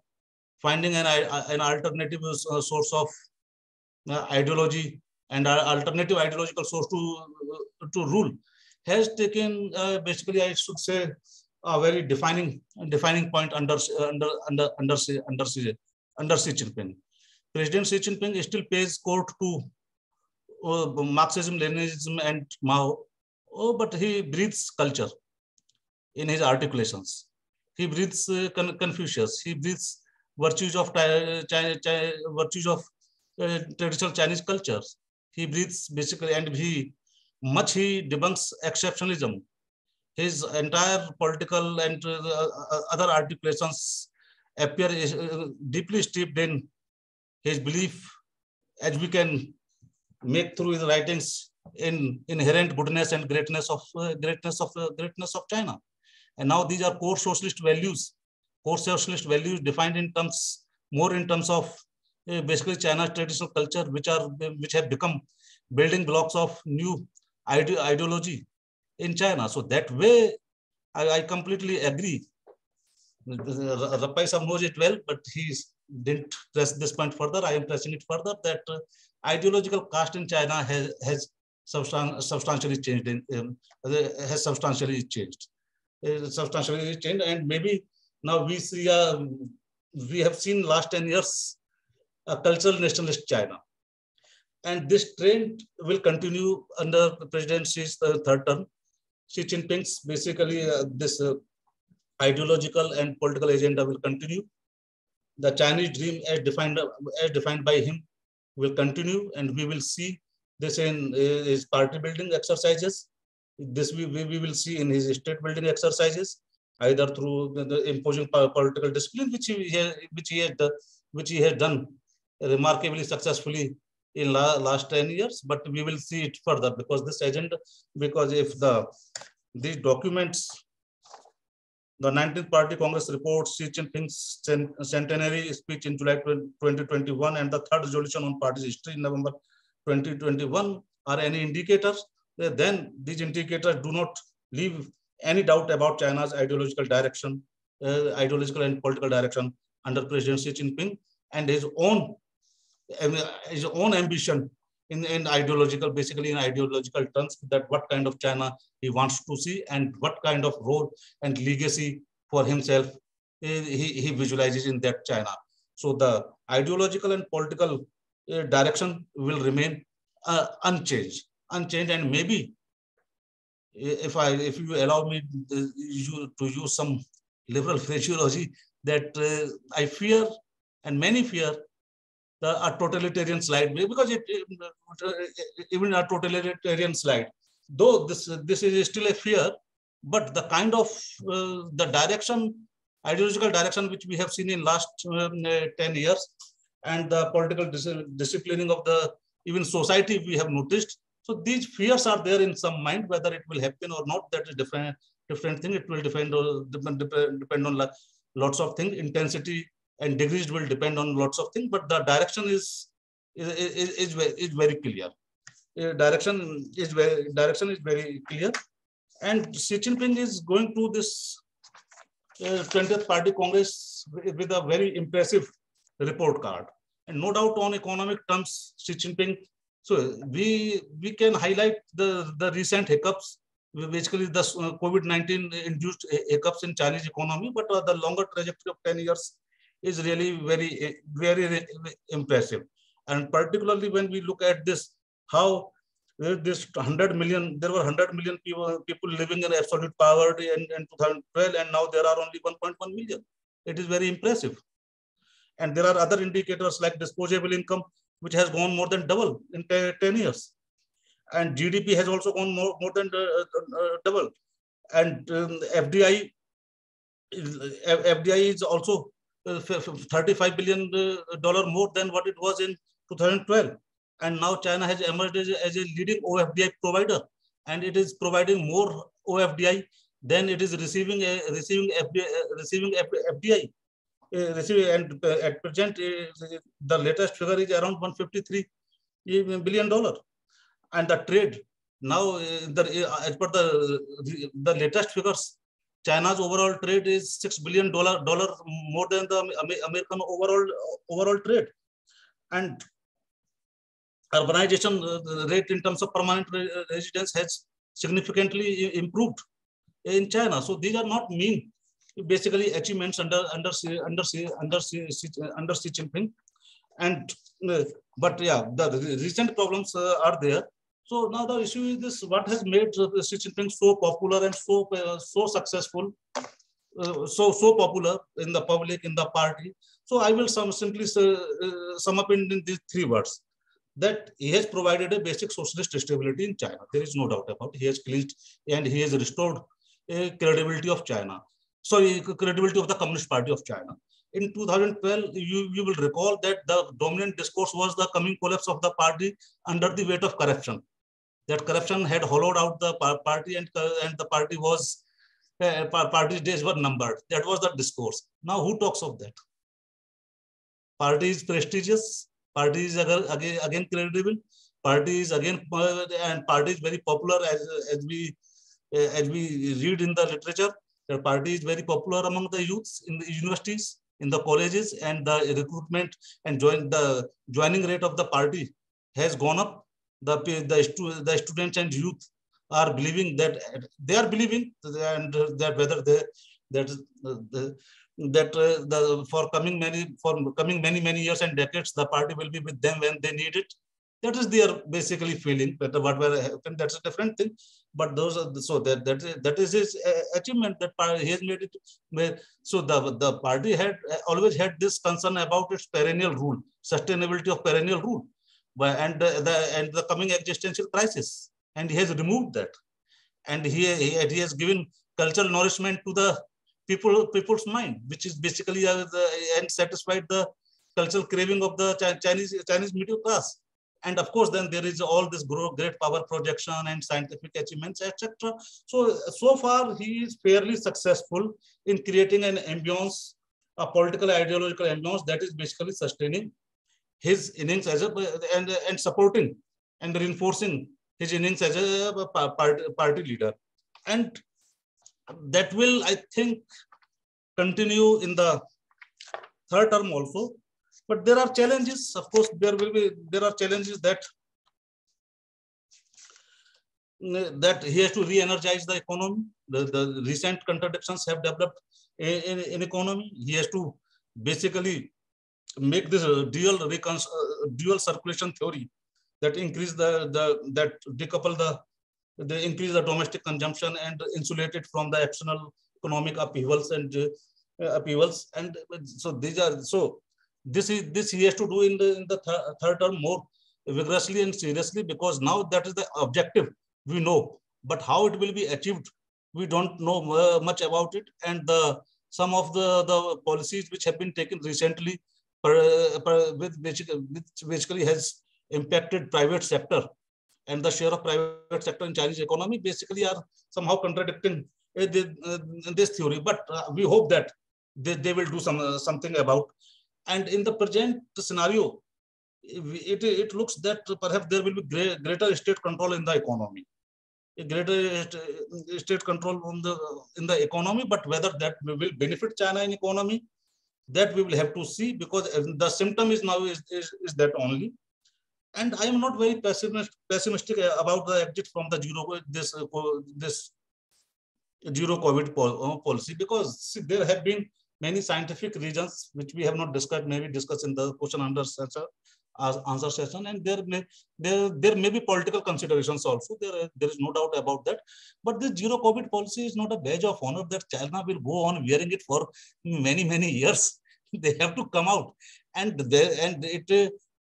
finding an an alternative uh, source of uh, ideology and alternative ideological source to to rule has taken uh, basically I should say a very defining defining point under under under under under under Xi Jinping. President Xi Jinping still pays court to uh, Marxism, Leninism, and Mao, oh, but he breathes culture in his articulations. He breathes uh, Confucius. He breathes virtues of China, China, virtues of uh, traditional Chinese cultures. He breathes basically, and he much he debunks exceptionalism. His entire political and uh, uh other articulations appear uh, deeply steeped in his belief as we can make through his writings in inherent goodness and greatness of uh, greatness of uh, greatness of China. And now these are core socialist values, core socialist values defined in terms more in terms of uh, basically China's traditional culture, which are which have become building blocks of new ide ideology in China. So that way, I, I completely agree Rappai's knows it well, but he didn't press this point further. I am pressing it further that uh, ideological caste in China has, has substan substantially changed. In, um, has substantially changed. Substantially changed, and maybe now we see uh, we have seen last 10 years a cultural nationalist China. And this trend will continue under President Xi's uh, third term. Xi Jinping's basically uh, this uh, ideological and political agenda will continue. The Chinese dream as defined, as defined by him will continue and we will see this in his party building exercises. This we, we, will see in his state building exercises, either through the, the imposing political discipline, which he, which he had which he has done remarkably successfully in la, last 10 years, but we will see it further because this agenda, because if the these documents the 19th Party Congress reports Xi Jinping's centenary speech in July 2021 and the third resolution on party's history in November 2021 are any indicators, then these indicators do not leave any doubt about China's ideological direction, uh, ideological and political direction under President Xi Jinping. and his own his own ambition in, in ideological, basically in ideological terms, that what kind of China he wants to see and what kind of role and legacy for himself he, he visualizes in that China. So the ideological and political uh, direction will remain uh, unchanged, unchanged, and maybe if I if you allow me to use some liberal phraseology, that uh, I fear and many fear the a totalitarian slide because it, even a totalitarian slide, though this this is still a fear, but the kind of uh, the direction ideological direction which we have seen in last um, uh, 10 years and the political dis disciplining of the even society we have noticed. So these fears are there in some mind whether it will happen or not that is different different thing. It will depend on depend, depend on lots of things intensity and degrees will depend on lots of things but the direction is is, is, is, very clear. Uh, direction is very direction is very clear. And Xi Jinping is going to this 20th Party Congress with a very impressive report card. And no doubt on economic terms, Xi Jinping, so we, we can highlight the, the recent hiccups, basically the uh, COVID-19 induced hiccups in Chinese economy, but uh, the longer trajectory of 10 years is really very, very impressive. And particularly when we look at this, how this 100 million, there were 100 million people, people living in absolute poverty in, in 2012, and now there are only 1.1 million. It is very impressive. And there are other indicators like disposable income, which has gone more than double in 10 years. And GDP has also gone more, more than uh, uh, double. And um, FDI, FDI is also uh, 35 billion uh, more than what it was in 2012 and now China has emerged as a, leading OFDI provider, and it is providing more OFDI than it is receiving receiving FDI, receiving FDI. Uh, receiving, and uh, at present, uh, the latest figure is around 153 billion dollar, and the trade now, the, as per the the latest figures, China's overall trade is six billion dollar dollar more than the American overall overall trade, and urbanization rate in terms of permanent residence has significantly improved in China. So these are not mean basically achievements under under under under under Xi Jinping, and uh, but yeah, the recent problems uh, are there. So now the issue is this: what has made uh, Xi Jinping so popular and so uh, so successful, uh, so so popular in the public in the party? So I will some simply sum up in, in these three words that he has provided a basic socialist stability in China. There is no doubt about it. He has cleansed and he has restored a credibility of China. Sorry, credibility of the Communist Party of China. In 2012, you, you will recall that the dominant discourse was the coming collapse of the party under the weight of corruption. That corruption had hollowed out the party and, uh, and the party was, uh, party's days were numbered. That was the discourse. Now, who talks of that? Party is prestigious, Party is again, again credible. Party is again uh, and party is very popular as as we uh, as we read in the literature. The party is very popular among the youths in the universities, in the colleges, and the recruitment and join the joining rate of the party has gone up. The the, the students and youth are believing that they are believing and that whether they that the that uh, the for coming many for coming many many years and decades the party will be with them when they need it that is their basically feeling but what will happen that's a different thing but those are the, so that that is, that is his uh, achievement that he has made it so the the party had uh, always had this concern about its perennial rule sustainability of perennial rule. And the and the coming existential crisis. And he has removed that. And he, he, he has given cultural nourishment to the people people's mind, which is basically uh, the, and satisfied the cultural craving of the Chinese Chinese middle class. And of course, then there is all this great power projection and scientific achievements, etc. So so far, he is fairly successful in creating an ambience, a political ideological ambience that is basically sustaining his innings as a and and supporting and reinforcing his innings as a party, party leader. And that will, I think, continue in the third term also. But there are challenges. Of course, there will be there are challenges that that he has to re-energize the economy. The, the recent contradictions have developed in, in, in economy. He has to basically make this dual uh, dual circulation theory that increase the the that decouple the they increase the domestic consumption and insulate it from the external economic upheavals and uh, upheavals and so these are so this is this he has to do in the in the th third term more vigorously and seriously because now that is the objective we know but how it will be achieved we don't know uh, much about it and the some of the the policies which have been taken recently per, per, with basically, which basically has impacted private sector and the share of private sector in Chinese economy basically are somehow contradicting uh, uh, this theory. But uh, we hope that they, they will do some something about. And in the present scenario, it, it looks that perhaps there will be greater state control in the economy. A greater state control on the in the economy but whether that will benefit china in economy that we will have to see because the symptom is now is, is, is that only. And I am not very pessimist, pessimistic about the exit from the zero this this zero COVID uh, policy because see, there have been many scientific reasons which we have not discussed, maybe discussed in the question under answer, answer session, and there may there there may be political considerations also. There there is no doubt about that. But this zero COVID policy is not a badge of honor that China will go on wearing it for many many years. (laughs) They have to come out, and there and it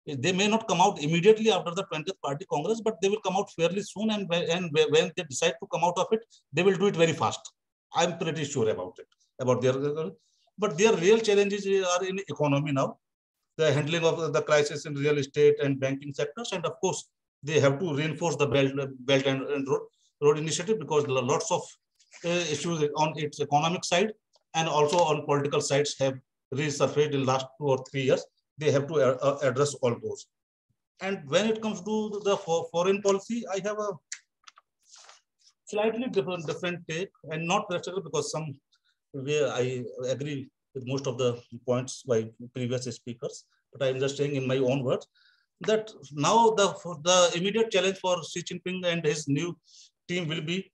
they may not come out immediately after the 20th party congress but they will come out fairly soon and, and when they decide to come out of it they will do it very fast i'm pretty sure about it about their but their real challenges are in economy now. The handling of the crisis in real estate and banking sectors. And of course they have to reinforce the belt, belt and, road, road initiative because there are lots of uh, issues on its economic side and also on political sides have resurfaced in last two or three years. They have to uh, address all those. And when it comes to the foreign policy, I have a slightly different different take, and not necessarily because some way I agree with most of the points by previous speakers, but I'm just saying in my own words that now the the immediate challenge for Xi Jinping and his new team will be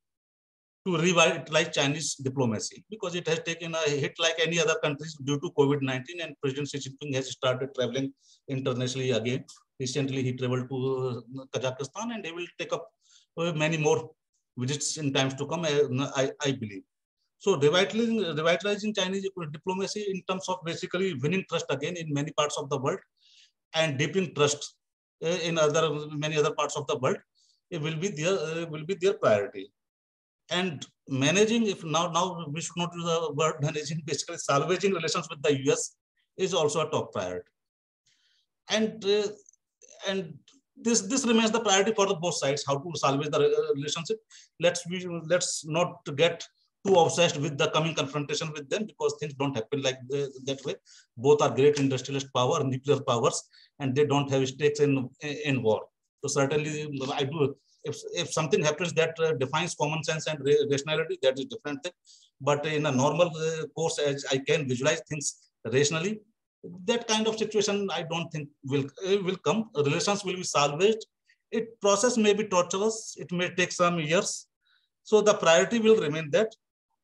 to revitalize Chinese diplomacy because it has taken a hit like any other countries due to COVID-19 and President Xi Jinping has started traveling internationally again. Recently, he traveled to uh, Kazakhstan and he will take up uh, many more visits in times to come, uh, I, I believe. So revitalizing, revitalizing Chinese diplomacy in terms of basically winning trust again in many parts of the world and deepening trust eh, in other many other parts of the world, it will be their eh, will be their priority. And managing if now now we should not use the word (laughs) managing basically salvaging relations with the us is also a top priority. And uh, and this this remains the priority for the both sides how to salvage the relationship. Let's be let's not get too obsessed with the coming confrontation with them because things don't happen like the, that way both are great industrialist power nuclear powers and they don't have stakes in in war so certainly i do if, if something happens that uh, defines common sense and rationality, that is different thing. But in a normal uh, course, as I can visualize things rationally, that kind of situation I don't think will uh, will come. Relations will be salvaged. It process may be torturous. It may take some years. So the priority will remain that.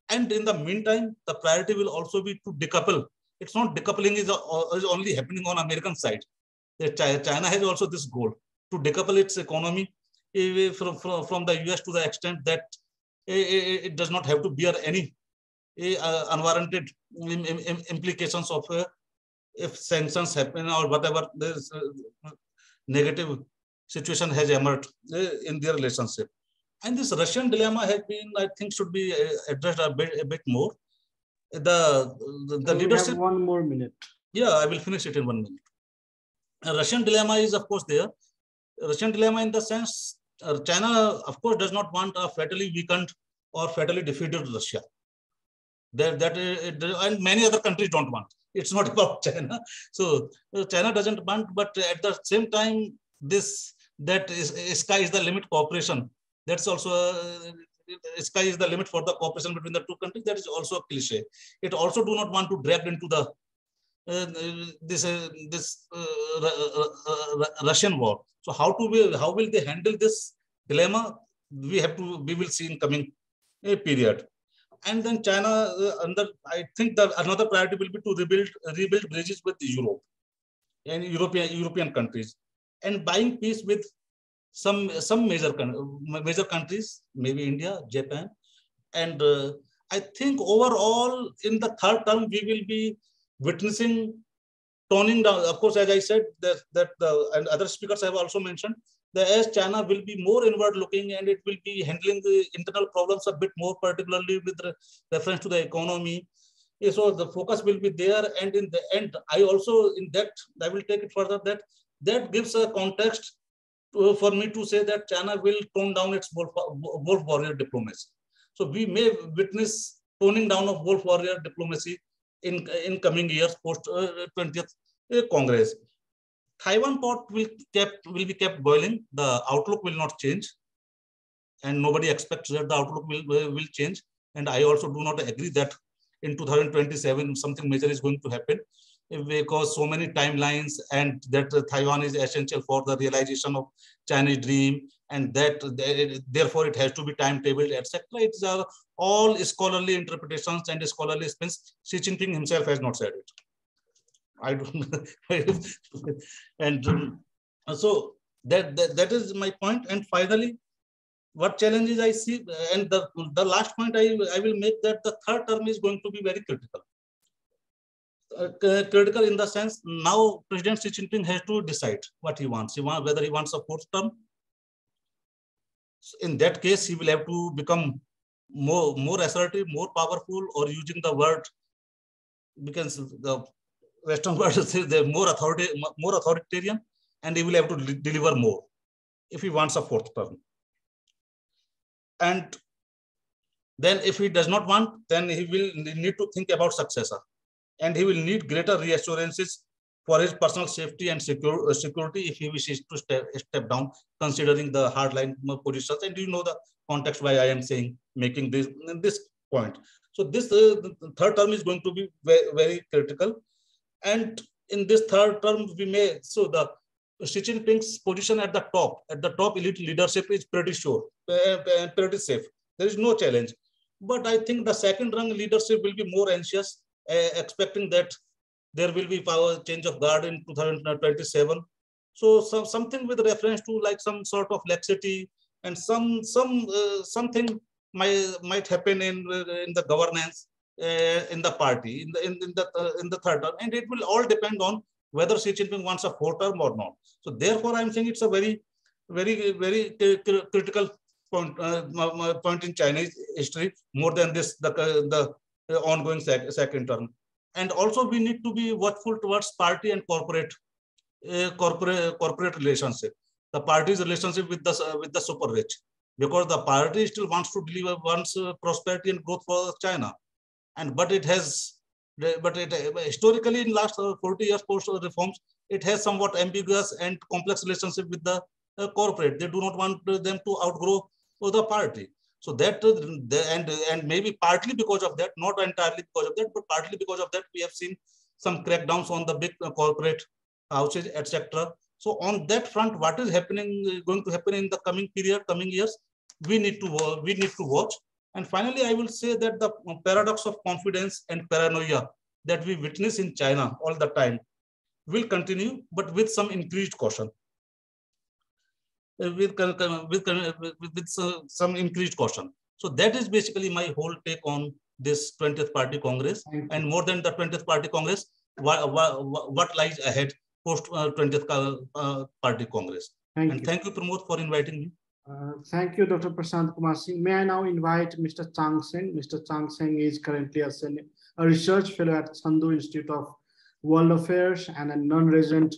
And in the meantime, the priority will also be to decouple. It's not decoupling is, uh, is only happening on American side. China has also this goal to decouple its economy from, from, from the US to the extent that it does not have to bear any uh, unwarranted implications of uh, if sanctions happen or whatever this uh, negative situation has emerged in their relationship. And this Russian dilemma has been, I think, should be addressed a bit, a bit more. The, the, the leadership. one more minute. Yeah, I will finish it in one minute. A Russian dilemma is, of course, there. Russian dilemma in the sense uh, China, of course, does not want a fatally weakened or fatally defeated Russia. That, that it, and many other countries don't want. It's not (laughs) about China. So uh, China doesn't want, but at the same time, this that is sky is the limit cooperation. That's also uh, sky is the limit for the cooperation between the two countries. That is also a cliche. It also do not want to drag into the uh, this uh, this Russian war. So how to be, how will they handle this dilemma? We have to we will see in coming period. And then China, under I think that another priority will be to rebuild rebuild bridges with Europe and European European countries, and buying peace with some some major major countries, maybe India, Japan, and uh, I think overall in the third term we will be witnessing toning down. Of course, as I said, that that the and other speakers have also mentioned that as China will be more inward looking and it will be handling the internal problems a bit more, particularly with reference to the economy. So the focus will be there, and in the end, I also in that I will take it further that that gives a context for me to say that China will tone down its wolf, wolf warrior diplomacy. So we may witness toning down of wolf warrior diplomacy in, in coming years post uh, 20th uh, Congress. Taiwan pot will kept will be kept boiling. The outlook will not change, and nobody expects that the outlook will will change. And I also do not agree that in 2027 something major is going to happen because so many timelines and that Taiwan is essential for the realization of Chinese dream and that therefore it has to be timetabled, etc. It's all scholarly interpretations and scholarly spins. Xi Jinping himself has not said it. I don't (laughs) and um, so that, that that is my point. And finally, what challenges I see, and the, the last point I, I will make that the third term is going to be very critical Uh, critical in the sense now President Xi Jinping has to decide what he wants. He wants whether he wants a fourth term. In that case, he will have to become more more assertive, more powerful, or using the word because the Western (laughs) world is the more authority, more authoritarian, and he will have to deliver more if he wants a fourth term. And then if he does not want, then he will need to think about successor and he will need greater reassurances for his personal safety and secure, uh, security if he wishes to step, step down, considering the hardline positions. And you know the context why I am saying, making this, this point. So this uh, third term is going to be very, very critical. And in this third term, we may, so the Xi Jinping's position at the top, at the top elite leadership is pretty sure, uh, pretty safe. There is no challenge. But I think the second rung leadership will be more anxious uh, expecting that there will be power change of guard in 2027. So, so something with reference to like some sort of laxity and some some uh, something might might happen in in the governance uh, in the party in the in, in the uh, in the third term, and it will all depend on whether Xi Jinping wants a fourth term or not. So therefore, I'm saying it's a very very very critical point uh, point in Chinese history more than this the the uh, ongoing sec second term. And also we need to be watchful towards party and corporate uh, corporate corporate relationship. The party's relationship with the uh, with the super rich, because the party still wants to deliver wants uh, prosperity and growth for China, and but it has but it historically in last 40 years post reforms it has somewhat ambiguous and complex relationship with the uh, corporate they do not want them to outgrow the party so that and and maybe partly because of that, not entirely because of that, but partly because of that, we have seen some crackdowns on the big uh, corporate houses, etc. So on that front, what is happening, going to happen in the coming period, coming years, we need to we need to watch. And finally, I will say that the uh, paradox of confidence and paranoia that we witness in China all the time will continue, but with some increased caution. Uh, with, with, with some increased caution. So that is basically my whole take on this 20th Party Congress. And more than the 20th Party Congress, what, what, what lies ahead post 20th uh, uh, Party Congress. Thank and you. thank you, Pramod, for inviting me. Uh, thank you, Dr. Prashant Kumar Singh. May I now invite Mr. Zhang Sheng? Mr. Zhang Sheng is currently a, a research fellow at Chengdu Institute of World Affairs and a non-resident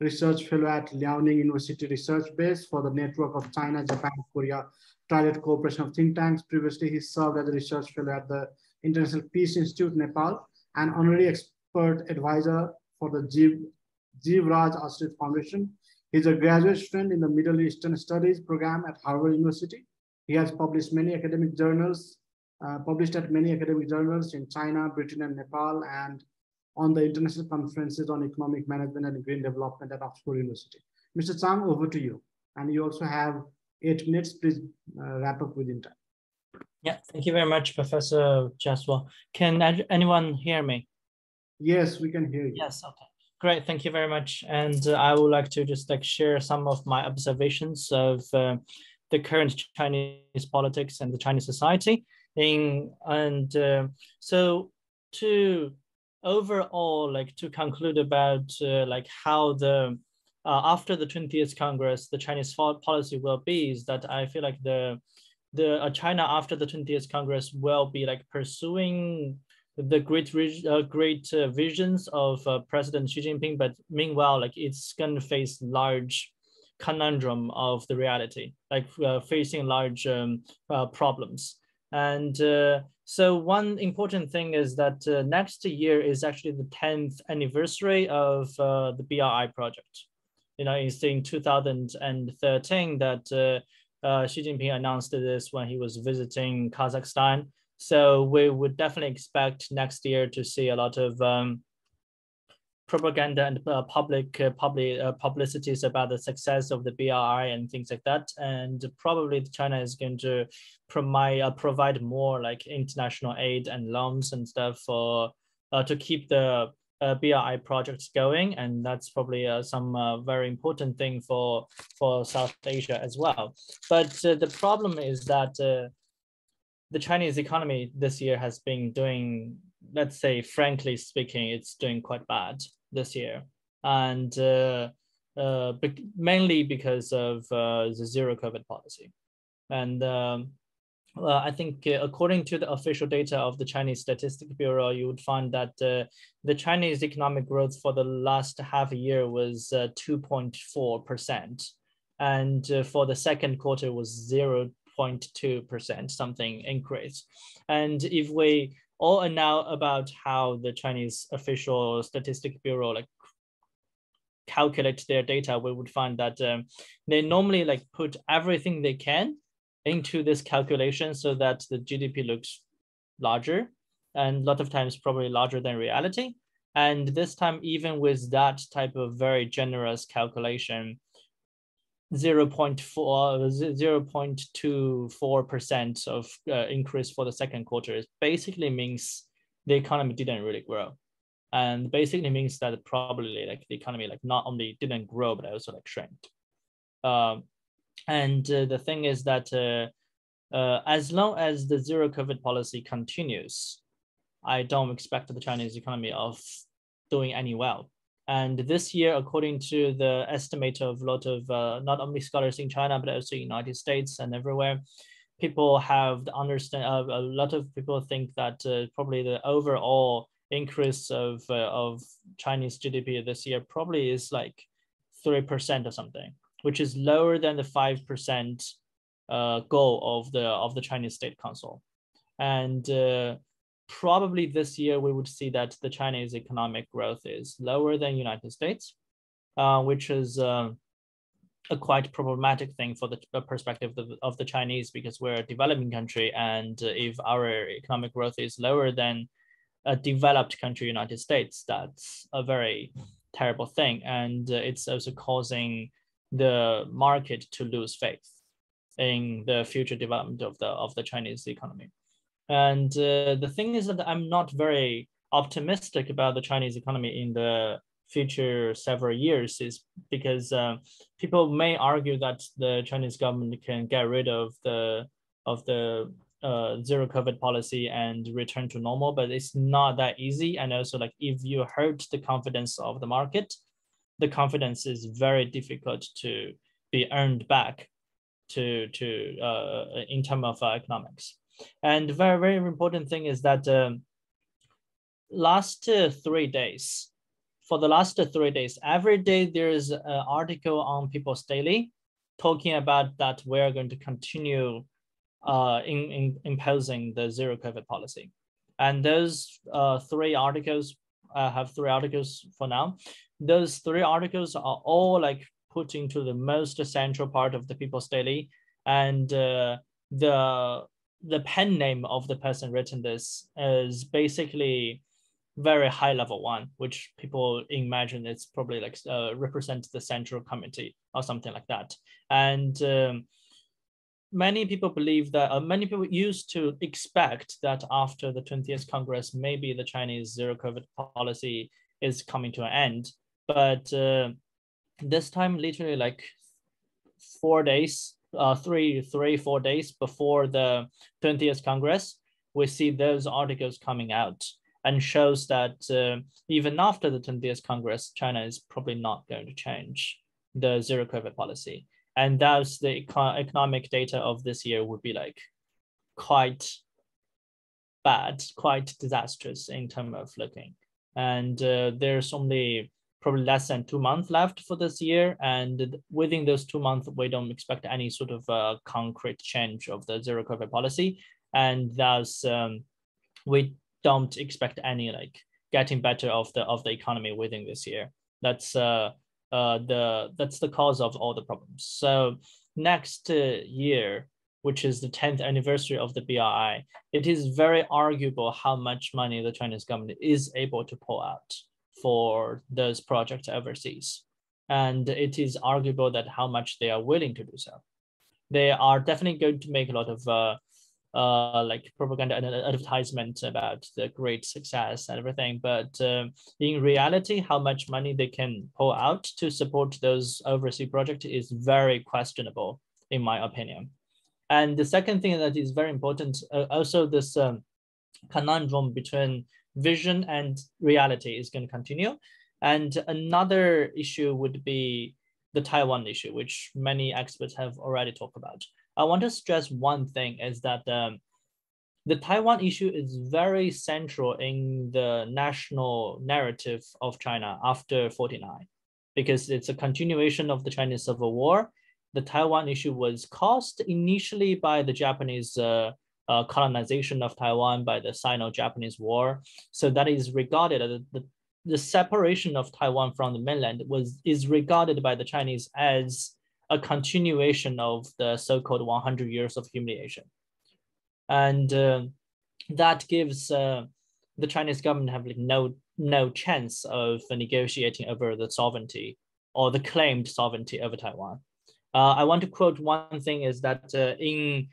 research fellow at Liaoning University Research Base for the Network of China, Japan, Korea Trilateral Cooperation of Think Tanks. Previously, he served as a research fellow at the International Peace Institute, Nepal, and honorary expert advisor for the Jeev, Raj Ashrit Foundation. He's a graduate student in the Middle Eastern Studies program at Harvard University. He has published many academic journals, uh, published at many academic journals in China, Britain, and Nepal, and on the international conferences on economic management and green development at Oxford University. Mr. Zhang, over to you. And you also have eight minutes. Please uh, wrap up within time. Yeah, thank you very much, Professor Jaiswal. Can anyone hear me? Yes, we can hear you. Yes, okay. Great, thank you very much. And uh, I would like to just like share some of my observations of uh, the current Chinese politics and the Chinese society. In, and uh, so to overall, like to conclude about uh, like how the, uh, after the 20th Congress, the Chinese policy will be is that I feel like the, the uh, China after the 20th Congress will be like pursuing the great uh, great uh, visions of uh, President Xi Jinping, but meanwhile, like it's going to face large conundrum of the reality, like uh, facing large um, uh, problems. And so one important thing is that uh, next year is actually the 10th anniversary of uh, the BRI project. You know, it's in 2013 that uh, Xi Jinping announced this when he was visiting Kazakhstan so we would definitely expect next year to see a lot of um, propaganda and uh, public uh, public uh, publicities about the success of the BRI and things like that. And probably China is going to provide uh, provide more like international aid and loans and stuff for uh, to keep the uh, BRI projects going, and that's probably some very important thing for for South Asia as well. But the problem is that the Chinese economy this year has been doing, let's say, frankly speaking, it's doing quite bad this year. And uh, uh, be mainly because of uh, the zero COVID policy. And um, I think uh, according to the official data of the Chinese Statistics Bureau, you would find that uh, the Chinese economic growth for the last half a year was 2.4%. Uh, and for the second quarter was 0.2% something increase. And if we all now about how the Chinese official statistic bureau like calculate their data, we would find that um, they normally like put everything they can into this calculation so that the GDP looks larger and a lot of times probably larger than reality. And this time, even with that type of very generous calculation, 0.4 0.24% of uh, increase for the second quarter is basically means the economy didn't really grow. And basically means that probably like the economy like not only didn't grow but also like shrank. Um, and uh, the thing is that uh, uh, as long as the zero covid policy continues i don't expect the chinese economy of doing any well and this year, according to the estimate of a lot of uh, not only scholars in China, but also United States and everywhere, people have the understand, uh, a lot of people think that uh, probably the overall increase of, uh, of Chinese GDP this year probably is like 3% or something, which is lower than the 5% uh, goal of the, of the Chinese State Council. And uh, probably this year we would see that the Chinese economic growth is lower than United States, uh, which is uh, a quite problematic thing for the perspective of, of, the Chinese because we're a developing country, and if our economic growth is lower than a developed country, United States, that's a very terrible thing, and uh, it's also causing the market to lose faith in the future development of the of the Chinese economy. And uh, the thing is that I'm not very optimistic about the Chinese economy in the future several years is because uh, people may argue that the Chinese government can get rid of the of the uh, zero COVID policy and return to normal, but it's not that easy. And also, like if you hurt the confidence of the market, the confidence is very difficult to be earned back to to uh, in terms of uh, economics. And very, very important thing is that um, last uh, three days, for the last three days, every day there is an article on People's Daily talking about that we're going to continue uh, in, in imposing the zero COVID policy. And those uh, three articles, I have three articles for now. Those three articles are all like put into the most central part of the People's Daily. And uh, the the pen name of the person written this is basically very high level one, which people imagine it's probably like uh, represents the central committee or something like that. And um, many people believe that uh, many people used to expect that after the 20th Congress, maybe the Chinese zero COVID policy is coming to an end. But uh, this time, literally like four days, uh, three, three, four days before the 20th Congress, we see those articles coming out and shows that uh, even after the 20th Congress, China is probably not going to change the zero COVID policy. And thus the eco economic data of this year would be like quite bad, quite disastrous in terms of looking. And uh, there's only probably less than two months left for this year. And within those two months, we don't expect any sort of uh, concrete change of the zero COVID policy. And thus, um, we don't expect any like getting better of the of the economy within this year. That's uh, uh, the that's the cause of all the problems. So next uh, year, which is the 10th anniversary of the BRI, it is very arguable how much money the Chinese government is able to pull out for those projects overseas. And it is arguable that how much they are willing to do so. They are definitely going to make a lot of uh, uh, like propaganda and advertisement about the great success and everything. But uh, in reality, how much money they can pull out to support those overseas projects is very questionable, in my opinion. And the second thing that is very important, uh, also this um, conundrum between vision and reality is going to continue. And another issue would be the Taiwan issue, which many experts have already talked about. I want to stress one thing is that um, the Taiwan issue is very central in the national narrative of China after 49, because it's a continuation of the Chinese Civil War. The Taiwan issue was caused initially by the Japanese uh, uh, colonization of Taiwan by the Sino-Japanese War. So that is regarded as the, the separation of Taiwan from the mainland was is regarded by the Chinese as a continuation of the so-called 100 years of humiliation. And uh, that gives uh, the Chinese government have like no, no chance of negotiating over the sovereignty or the claimed sovereignty over Taiwan. Uh, I want to quote one thing is that uh, in,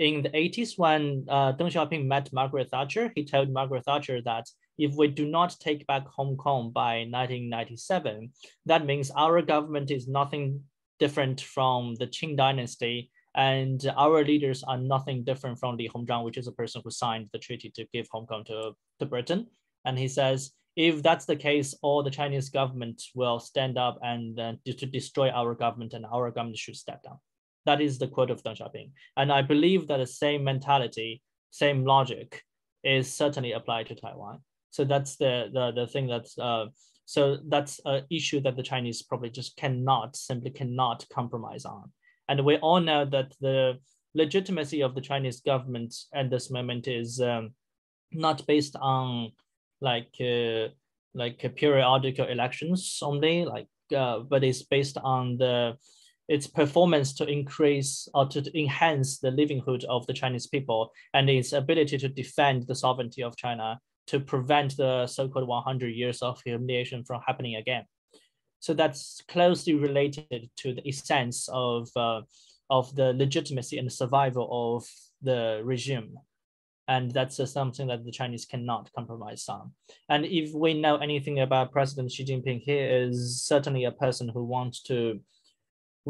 in the 80s when uh, Deng Xiaoping met Margaret Thatcher, he told Margaret Thatcher that if we do not take back Hong Kong by 1997, that means our government is nothing different from the Qing dynasty. And our leaders are nothing different from Li Hongzhang, which is a person who signed the treaty to give Hong Kong to, to Britain. And he says, if that's the case, all the Chinese government will stand up and uh, to destroy our government and our government should step down. That is the quote of Deng Xiaoping. And I believe that the same mentality, same logic is certainly applied to Taiwan. So that's the, the, the thing that's uh, so that's an issue that the Chinese probably just cannot, simply cannot compromise on. And we all know that the legitimacy of the Chinese government at this moment is um, not based on like uh, like periodical elections only, like uh, but it's based on the its performance to increase or to enhance the livelihood of the Chinese people and its ability to defend the sovereignty of China to prevent the so-called 100 years of humiliation from happening again. So that's closely related to the essence of, uh, of the legitimacy and survival of the regime. And that's uh, something that the Chinese cannot compromise on. And if we know anything about President Xi Jinping, he is certainly a person who wants to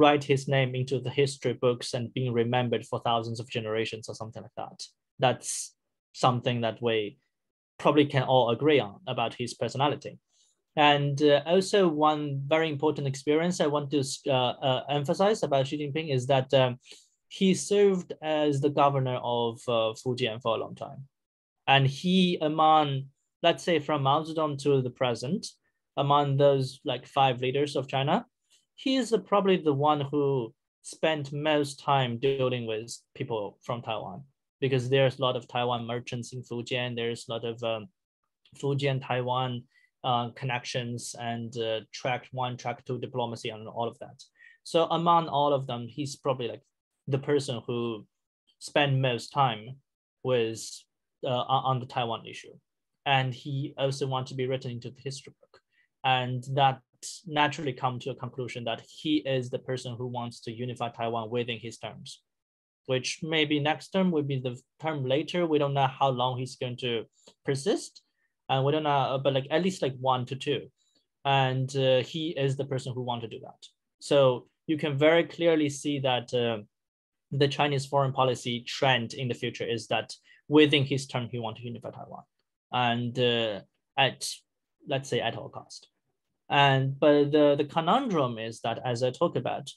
write his name into the history books and being remembered for thousands of generations or something like that. That's something that we probably can all agree on about his personality. And uh, also one very important experience I want to uh, uh, emphasize about Xi Jinping is that um, he served as the governor of uh, Fujian for a long time. And he, among, let's say from Mao Zedong to the present, among those like five leaders of China, he is probably the one who spent most time dealing with people from Taiwan because there's a lot of Taiwan merchants in Fujian. There's a lot of um, Fujian Taiwan uh, connections and uh, track one, track two diplomacy and all of that. So among all of them, he's probably like the person who spent most time with uh, on the Taiwan issue. and he also wants to be written into the history book. And that naturally come to a conclusion that he is the person who wants to unify Taiwan within his terms, which maybe next term will be the term later. We don't know how long he's going to persist. And we don't know, but like at least like one to two. And uh, he is the person who want to do that. So you can very clearly see that uh, the Chinese foreign policy trend in the future is that within his term, he want to unify Taiwan and uh, at, let's say at all cost. And but the, the conundrum is that as I talk about,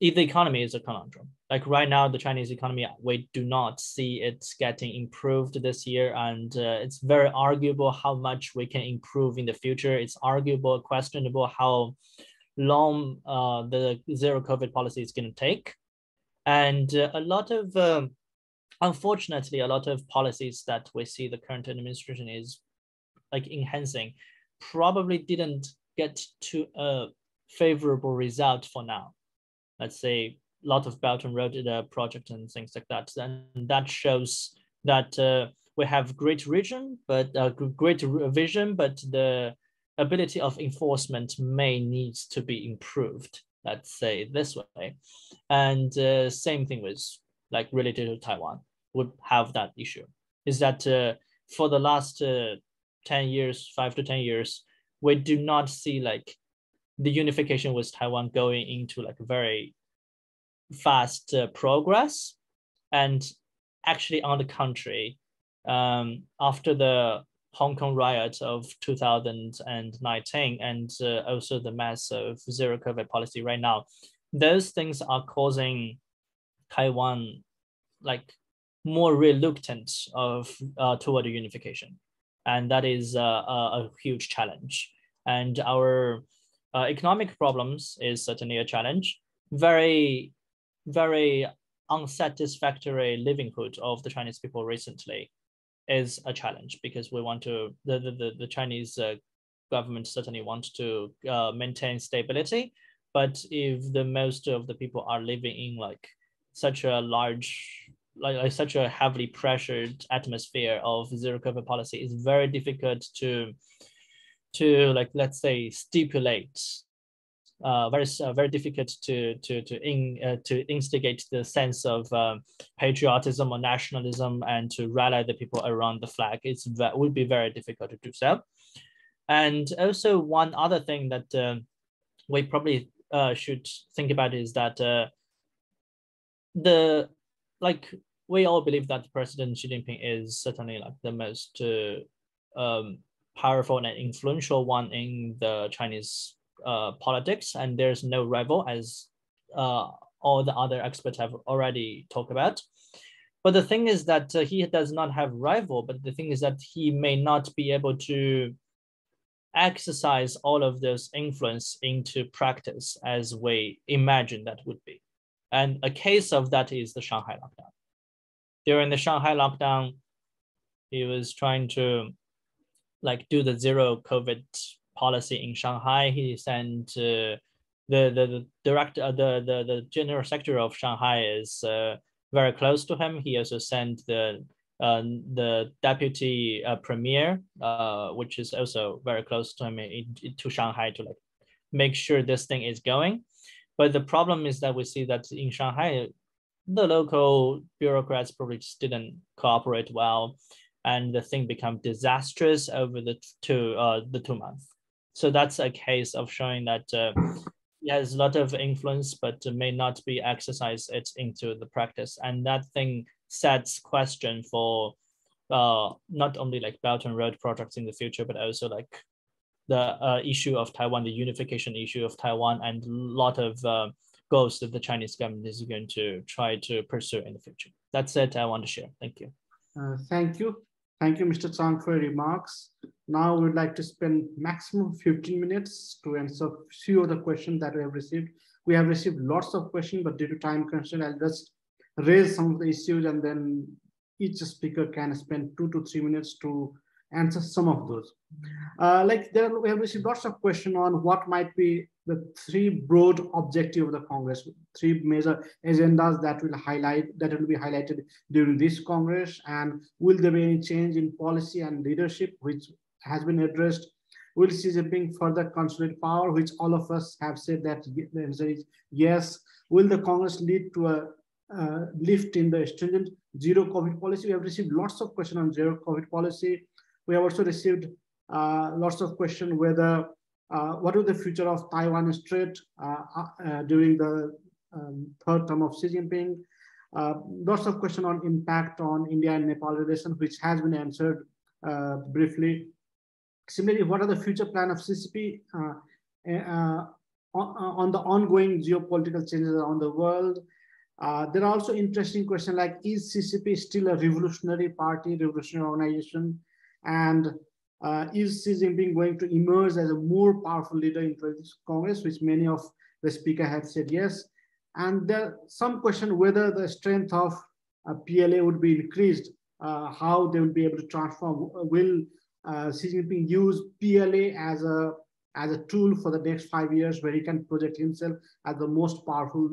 if the economy is a conundrum. Like right now, the Chinese economy, we do not see it getting improved this year. And uh, it's very arguable how much we can improve in the future. It's arguable, questionable how long uh, the zero COVID policy is going to take. And uh, a lot of, um, unfortunately, a lot of policies that we see the current administration is like enhancing probably didn't get to a favorable result for now. Let's say a lot of Belt and Road uh, project and things like that. And that shows that uh, we have great region, but uh, great vision, but the ability of enforcement may need to be improved. Let's say this way. And uh, same thing with like related to Taiwan would have that issue. Is that uh, for the last uh, 10 years, five to 10 years, we do not see like the unification with Taiwan going into like very fast uh, progress. And actually on the country, um, after the Hong Kong riot of 2019 and uh, also the mass of zero COVID policy right now, those things are causing Taiwan like more reluctant of uh, toward unification and that is a, a huge challenge. And our uh, economic problems is certainly a challenge. Very, very unsatisfactory livelihood of the Chinese people recently is a challenge because we want to the the, the, the Chinese uh, government certainly wants to uh, maintain stability, but if the most of the people are living in like such a large like, like such a heavily pressured atmosphere of zero COVID policy, it's very difficult to to like let's say stipulate uh, very uh, very difficult to to to in uh, to instigate the sense of um, patriotism or nationalism and to rally the people around the flag. It's that would be very difficult to do so. And also one other thing that uh, we probably uh, should think about is that uh, the like we all believe that President Xi Jinping is certainly like the most uh, um, powerful and influential one in the Chinese uh, politics, and there's no rival, as uh, all the other experts have already talked about. But the thing is that uh, he does not have rival, but the thing is that he may not be able to exercise all of those influence into practice as we imagine that would be. And a case of that is the Shanghai lockdown during the Shanghai lockdown, he was trying to like do the zero COVID policy in Shanghai. He sent uh, the, the the director, uh, the, the the general secretary of Shanghai is uh, very close to him. He also sent the uh, the deputy uh, premier, uh, which is also very close to him, in, to Shanghai to like make sure this thing is going. But the problem is that we see that in Shanghai, the local bureaucrats probably just didn't cooperate well, and the thing became disastrous over the two uh, the two months. So that's a case of showing that uh, he has a lot of influence, but may not be exercised it into the practice, and that thing sets question for uh, not only like Belt and Road projects in the future, but also like the uh, issue of Taiwan, the unification issue of Taiwan, and a lot of uh, goals that the Chinese government is going to try to pursue in the future. That's it I want to share. Thank you. Uh, thank you. Thank you, Mr. Zhang, for your remarks. Now we'd like to spend maximum 15 minutes to answer a few of the questions that we have received. We have received lots of questions, but due to time constraint, I'll just raise some of the issues and then each speaker can spend two to three minutes to answer some of those. Uh, like there, we have received lots of questions on what might be the three broad objective of the Congress, three major agendas that will highlight that will be highlighted during this Congress, and will there be any change in policy and leadership, which has been addressed? Will Xi Jinping further consolidate power, which all of us have said that the answer is yes. Will the Congress lead to a uh, lift in the stringent zero COVID policy? We have received lots of questions on zero COVID policy. We have also received uh, lots of questions whether uh, what is the future of Taiwan Strait uh, uh, during the um, third term of Xi Jinping. lots of questions on impact on India and Nepal relation, which has been answered briefly. Similarly, what are the future plan of CCP on, on, the ongoing geopolitical changes around the world? Uh, there are also interesting questions like, is CCP still a revolutionary party, revolutionary organization? And uh, is Xi Jinping going to emerge as a more powerful leader in this Congress, which many of the speaker have said yes. And there some question whether the strength of uh, PLA would be increased, uh, how they will be able to transform. Will uh, Xi Jinping use PLA as a as a tool for the next five years where he can project himself as the most powerful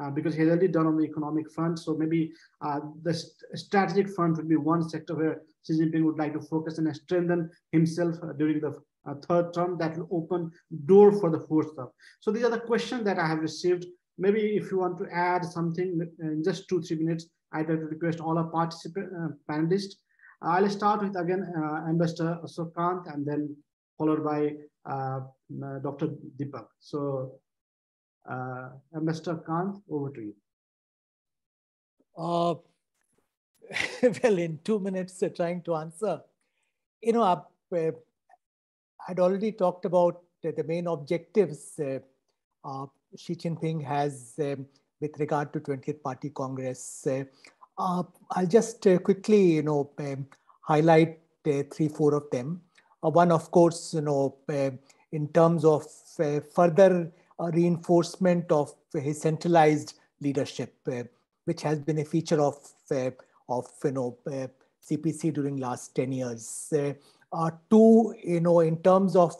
uh, because he's already done on the economic front. So maybe uh, the st strategic front would be one sector where Xi Jinping would like to focus and strengthen himself uh, during the uh, third term that will open door for the fourth term. So these are the questions that I have received. Maybe if you want to add something in just two, three minutes, I'd like to request all our participant uh, panelists. I'll start with again uh, Ambassador Ashok Kantha and then followed by uh, uh, Dr. Deepak. So Ambassador Kantha, over to you. (laughs) well, in two minutes, uh, trying to answer. You know, uh, uh, I'd already talked about the main objectives uh, Xi Jinping has um, with regard to 20th Party Congress. I'll just quickly, you know, um, highlight three, four of them. one, of course, you know, in terms of further reinforcement of his centralized leadership, which has been a feature of of you know uh, CPC during last 10 years. Uh, uh, two, you know, in terms of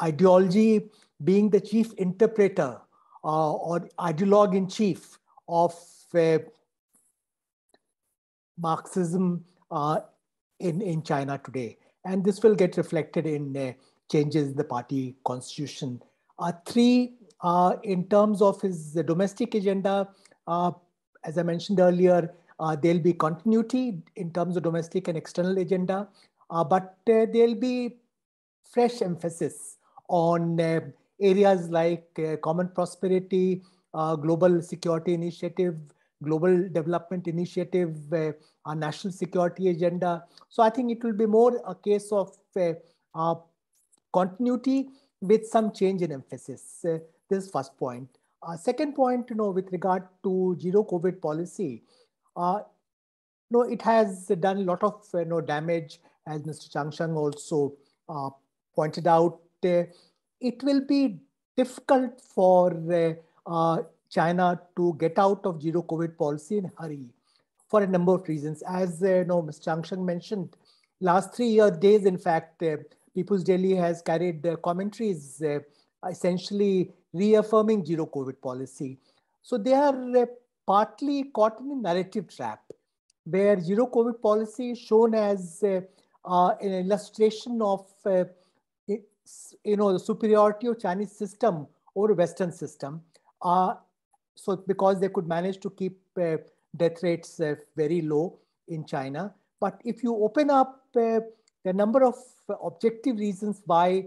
ideology being the chief interpreter or ideologue in chief of Marxism in, in China today. And this will get reflected in uh, changes in the party constitution. Uh, three, uh, in terms of his domestic agenda, as I mentioned earlier, uh, there'll be continuity in terms of domestic and external agenda, uh, but uh, there'll be fresh emphasis on uh, areas like uh, common prosperity, uh, global security initiative, global development initiative, our national security agenda. So I think it will be more a case of continuity with some change in emphasis. this is first point. Uh, second point, you know, with regard to zero COVID policy, uh, no, it has done a lot of you know, damage, as Mr. Zhang Sheng also uh, pointed out. Uh, it will be difficult for uh, uh, China to get out of zero COVID policy in a hurry for a number of reasons. As you know, Mr. Zhang Sheng mentioned, last three year days, in fact, People's Daily has carried commentaries essentially reaffirming zero COVID policy. So they are uh, partly caught in a narrative trap where zero COVID policy is shown as uh, uh, an illustration of uh, you know the superiority of Chinese system over Western system. Uh, so because they could manage to keep uh, death rates very low in China. But if you open up the number of objective reasons why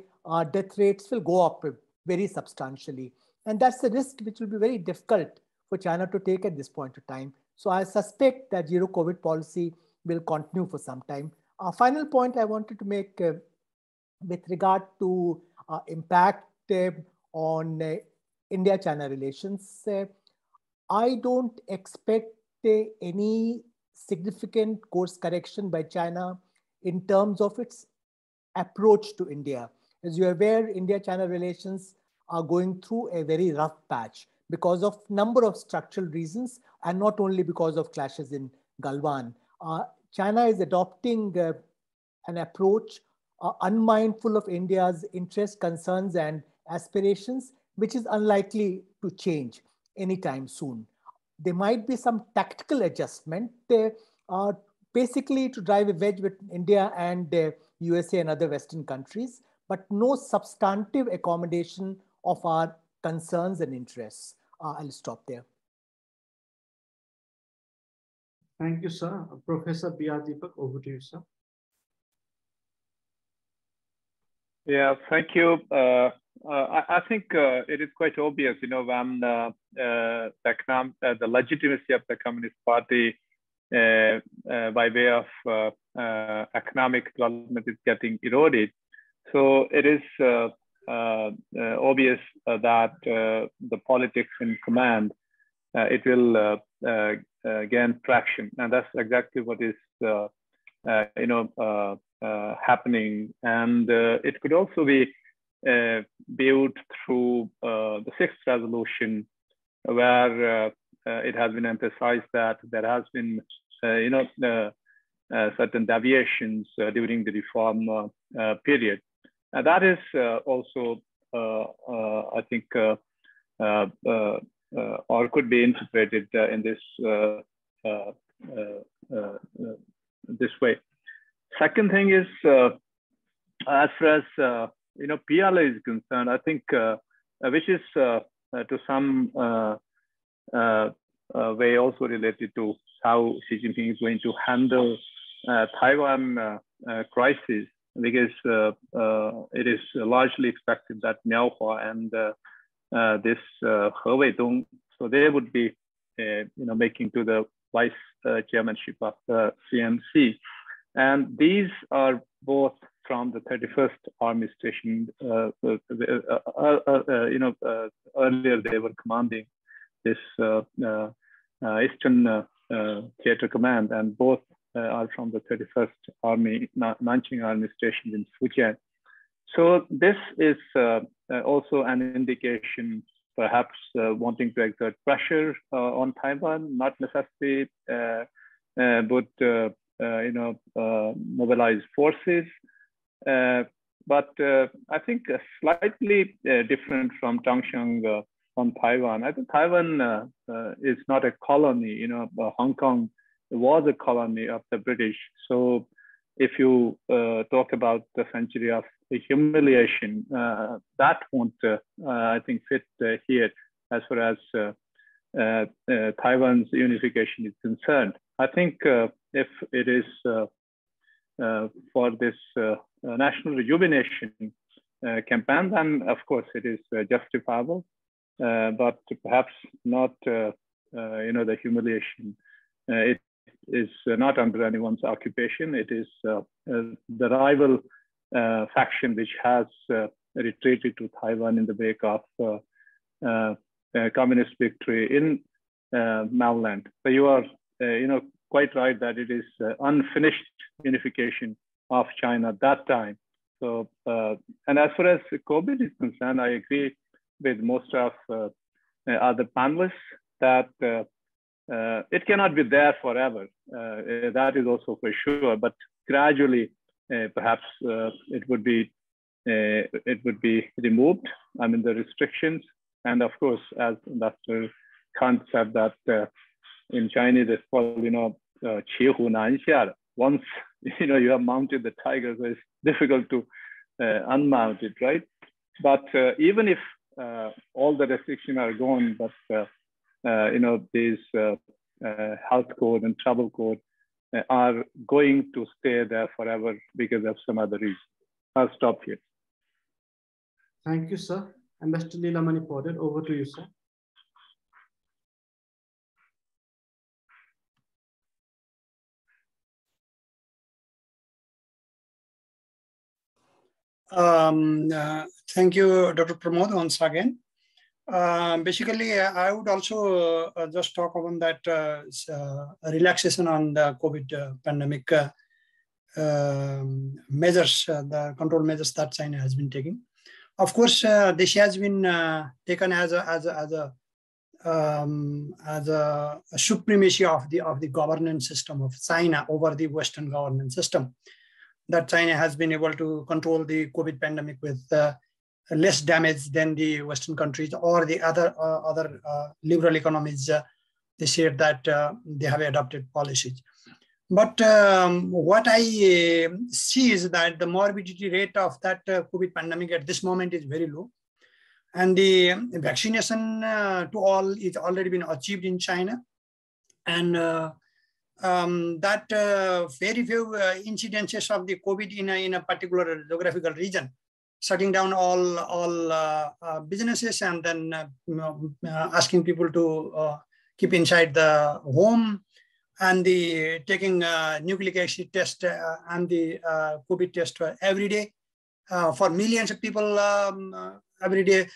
death rates will go up very substantially. And that's the risk which will be very difficult for China to take at this point of time. So I suspect that zero COVID policy will continue for some time. A final point I wanted to make uh, with regard to uh, impact uh, on uh, India-China relations, uh, I don't expect any significant course correction by China in terms of its approach to India. As you're aware, India-China relations are going through a very rough patch because of a number of structural reasons and not only because of clashes in Galwan. Uh, China is adopting uh, an approach uh, unmindful of India's interests, concerns, and aspirations, which is unlikely to change anytime soon. There might be some tactical adjustment there, uh, basically to drive a wedge with India and uh, USA and other Western countries, but no substantive accommodation of our concerns and interests. Uh, I'll stop there. Thank you, sir. Professor B.R. Deepak, over to you, sir. Yeah, thank you. Uh, uh, I, I, think uh, it is quite obvious, you know, when uh, uh, the, uh, the legitimacy of the Communist Party by way of economic development is getting eroded. So it is uh, uh, uh, obvious that the politics in command, it will gain traction. And that's exactly what is, you know, uh, happening. And uh, it could also be uh, built through the sixth resolution, where it has been emphasized that there has been, you know, certain deviations during the reform period. And that is also, I think, or could be interpreted in this this way. Second thing is, uh, as far as uh, you know, PLA is concerned, I think uh, which is to some way also related to how Xi Jinping is going to handle Taiwan crisis because uh, uh, it is largely expected that Miao Hua and uh, this uh, He Weidong, so they would be, you know, making to the vice chairmanship of the CMC. And these are both from the 31st Army Station. Uh, uh, uh, uh you know, earlier they were commanding this Eastern Theater Command, and both are from the 31st Army, Nanjing Army Station in Fujian. So this is also an indication perhaps uh, wanting to exert pressure uh, on Taiwan, not necessarily, uh, but uh, you know, uh, mobilize forces. Uh, but I think slightly different from Zhang on Taiwan. I think Taiwan is not a colony. You know, Hong Kong was a colony of the British. So if you uh, talk about the century of humiliation, uh, that won't, uh, uh I think, fit uh, here as far as uh, Taiwan's unification is concerned. I think if it is uh, uh, for this uh, national rejuvenation campaign, then of course it is justifiable, but perhaps not, you know, the humiliation. it is not under anyone's occupation. It is the rival faction which has retreated to Taiwan in the wake of uh, uh, communist victory in uh, Maoland. So you are, you know, quite right that it is uh, unfinished unification of China at that time. So, uh, and as far as COVID is concerned, I agree with most of uh, other panelists that uh, uh, it cannot be there forever. Uh, that is also for sure, but gradually, perhaps it would be it would be removed. I mean, the restrictions, and of course, as Dr. Kantha said that in Chinese, it's called, you know, uh, Once, (laughs) you know, you have mounted the tiger, so it's difficult to uh, unmount it, right? But uh, even if uh, all the restrictions are gone, but, uh, uh, you know, these health code and travel code are going to stay there forever because of some other reason. I'll stop here. Thank you, sir. Ambassador Leelamani Paudyal, over to you, sir. Um, uh, thank you, Dr. Pramod, once again. Uh, basically, I would also uh, just talk about that uh, uh, relaxation on the COVID uh, pandemic um, measures, the control measures that China has been taking. Of course, this has been taken as a, as a, as a um, as a, a, supremacy of the of the governance system of China over the Western governance system that China has been able to control the COVID pandemic with uh, less damage than the Western countries or the other uh, other uh, liberal economies. Uh, they said that uh, they have adopted policies. But um, what I uh, see is that the morbidity rate of that uh, COVID pandemic at this moment is very low. And the vaccination to all is already been achieved in China. And um, that very few incidences of the COVID in a, in a particular geographical region shutting down all all uh, uh, businesses and then uh, you uh, uh, asking people to uh, keep inside the home and the taking nucleic acid test and the COVID test every day for millions of people um, every day.